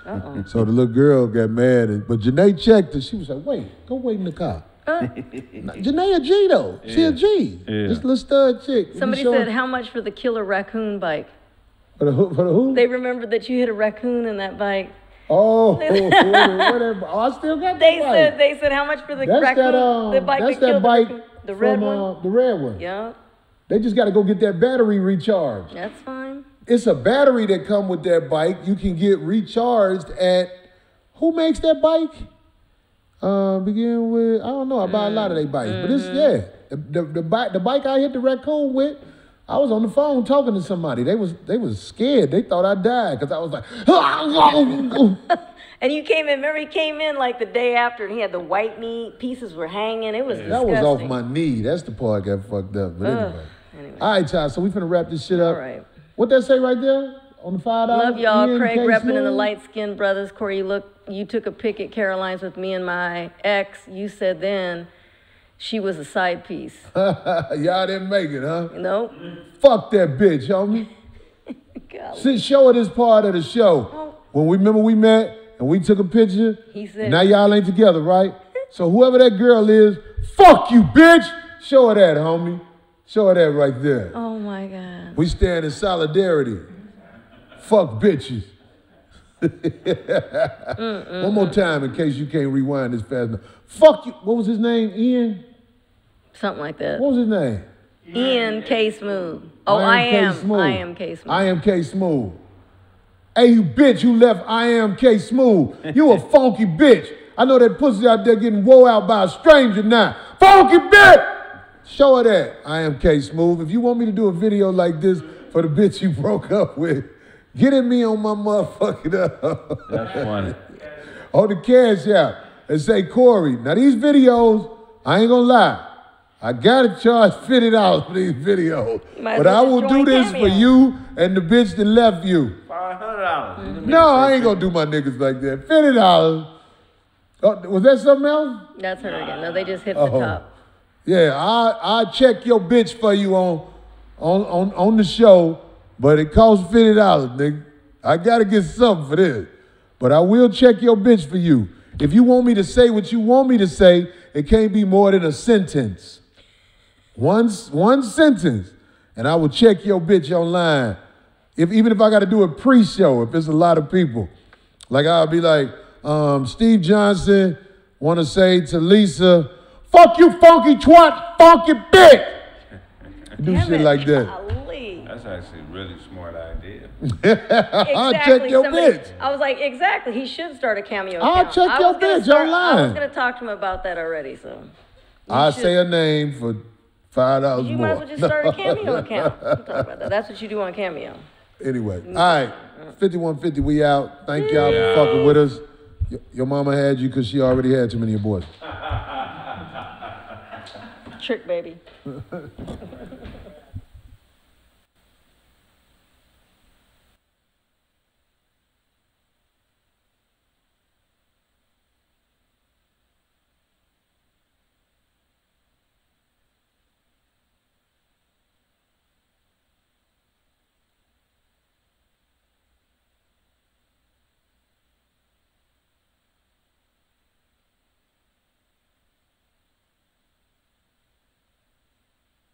Uh-oh.
So the little girl got mad, and, but Janae checked and She was like, "Wait, go wait in the car."
Uh,
Nah, Janae a G though. She a G.
Yeah.
This little stud chick.
Somebody said, "How much for the killer raccoon bike?"
for the who? For the who?
They remembered that you hit a raccoon in that bike.
oh, whatever. Oh, I still got
They
that bike.
said they said how much for the
that's
raccoon?
that. Um,
the bike
that's
that
that bike
the, raccoon? the red
from,
one.
Uh, the red one.
yeah,
They just got to go get that battery recharged.
that's fine.
It's a battery that come with that bike. You can get recharged at who makes that bike? Uh, begin with I don't know. I buy a lot of their bikes, but it's yeah. The, the, the bike the bike I hit the raccoon with. I was on the phone talking to somebody. They was they was scared. They thought I died because I was like,
And you came in. Remember, he came in like the day after, and he had the white meat pieces were hanging. It was
that was off my knee. That's the part I got fucked up. But
Ugh.
anyway.
Anyway.
All right, child. So we finna wrap this shit up.
All right.
What that say right there on the five dollars?
Love y'all, Kraig repping in the light skinned brothers. Corey, you look, you took a pic at Caroline's with me and my ex. You said then she was a side piece.
y'all didn't make it, huh?
Nope.
Fuck that bitch, homie.
Golly.
See, show her this part of the show. Oh. When we remember we met and we took a picture.
He said-
now y'all ain't together, right? So whoever that girl is, fuck you, bitch. Show her that, homie. Show her that right there.
Oh my God.
We stand in solidarity. Fuck bitches. One more time in case you can't rewind this fast enough. Fuck you. What was his name? Ian?
Something like that.
What was his name?
Ian K. Smooth. Oh, I am.
K. Smooth.
I am K. Smooth.
I am K Smooth. Hey, you bitch, you left I am K Smooth. You a funky bitch. I know that pussy out there getting wore out by a stranger now. Funky bitch! Show her that. I am K Smooth. If you want me to do a video like this for the bitch you broke up with, get at me on my motherfucking up.
That's funny.
on the cash app and say, Corey, now these videos, I ain't gonna lie. I gotta charge fifty dollars for these videos,
Might
but I will do
join
this for you and the bitch that left you.
$500.
No, I ain't gonna do my niggas like that. Fifty dollars. Oh, was that something else?
That's her again. No, they just hit the
Oh.
top.
Yeah, I I check your bitch for you on on on, on the show, but it costs fifty dollars, nigga. I gotta get something for this. But I will check your bitch for you. If you want me to say what you want me to say, it can't be more than a sentence. One, one sentence, and I will check your bitch online. If even if I got to do a pre-show, if it's a lot of people, like I'll be like, um, Steve Johnson want to say to Lisa, "Fuck you, funky twat, funky bitch." Do
Damn
shit
it.
like that.
Golly.
That's actually a really smart idea.
I'll check
Exactly.
your
somebody-
bitch.
I was like, exactly. He should start a cameo.
I'll
account.
check
I
your
was gonna
bitch
start- I
online.
was gonna talk to him about that already. So
I
should-
say a name for five dollars
You
more.
might as well just start a cameo account. We'll talk about that. That's what you do on Cameo.
Anyway, mm. all right, 5150, we out. Thank y'all for fucking with us. Your, your mama had you because she already had too many abortions.
Trick baby.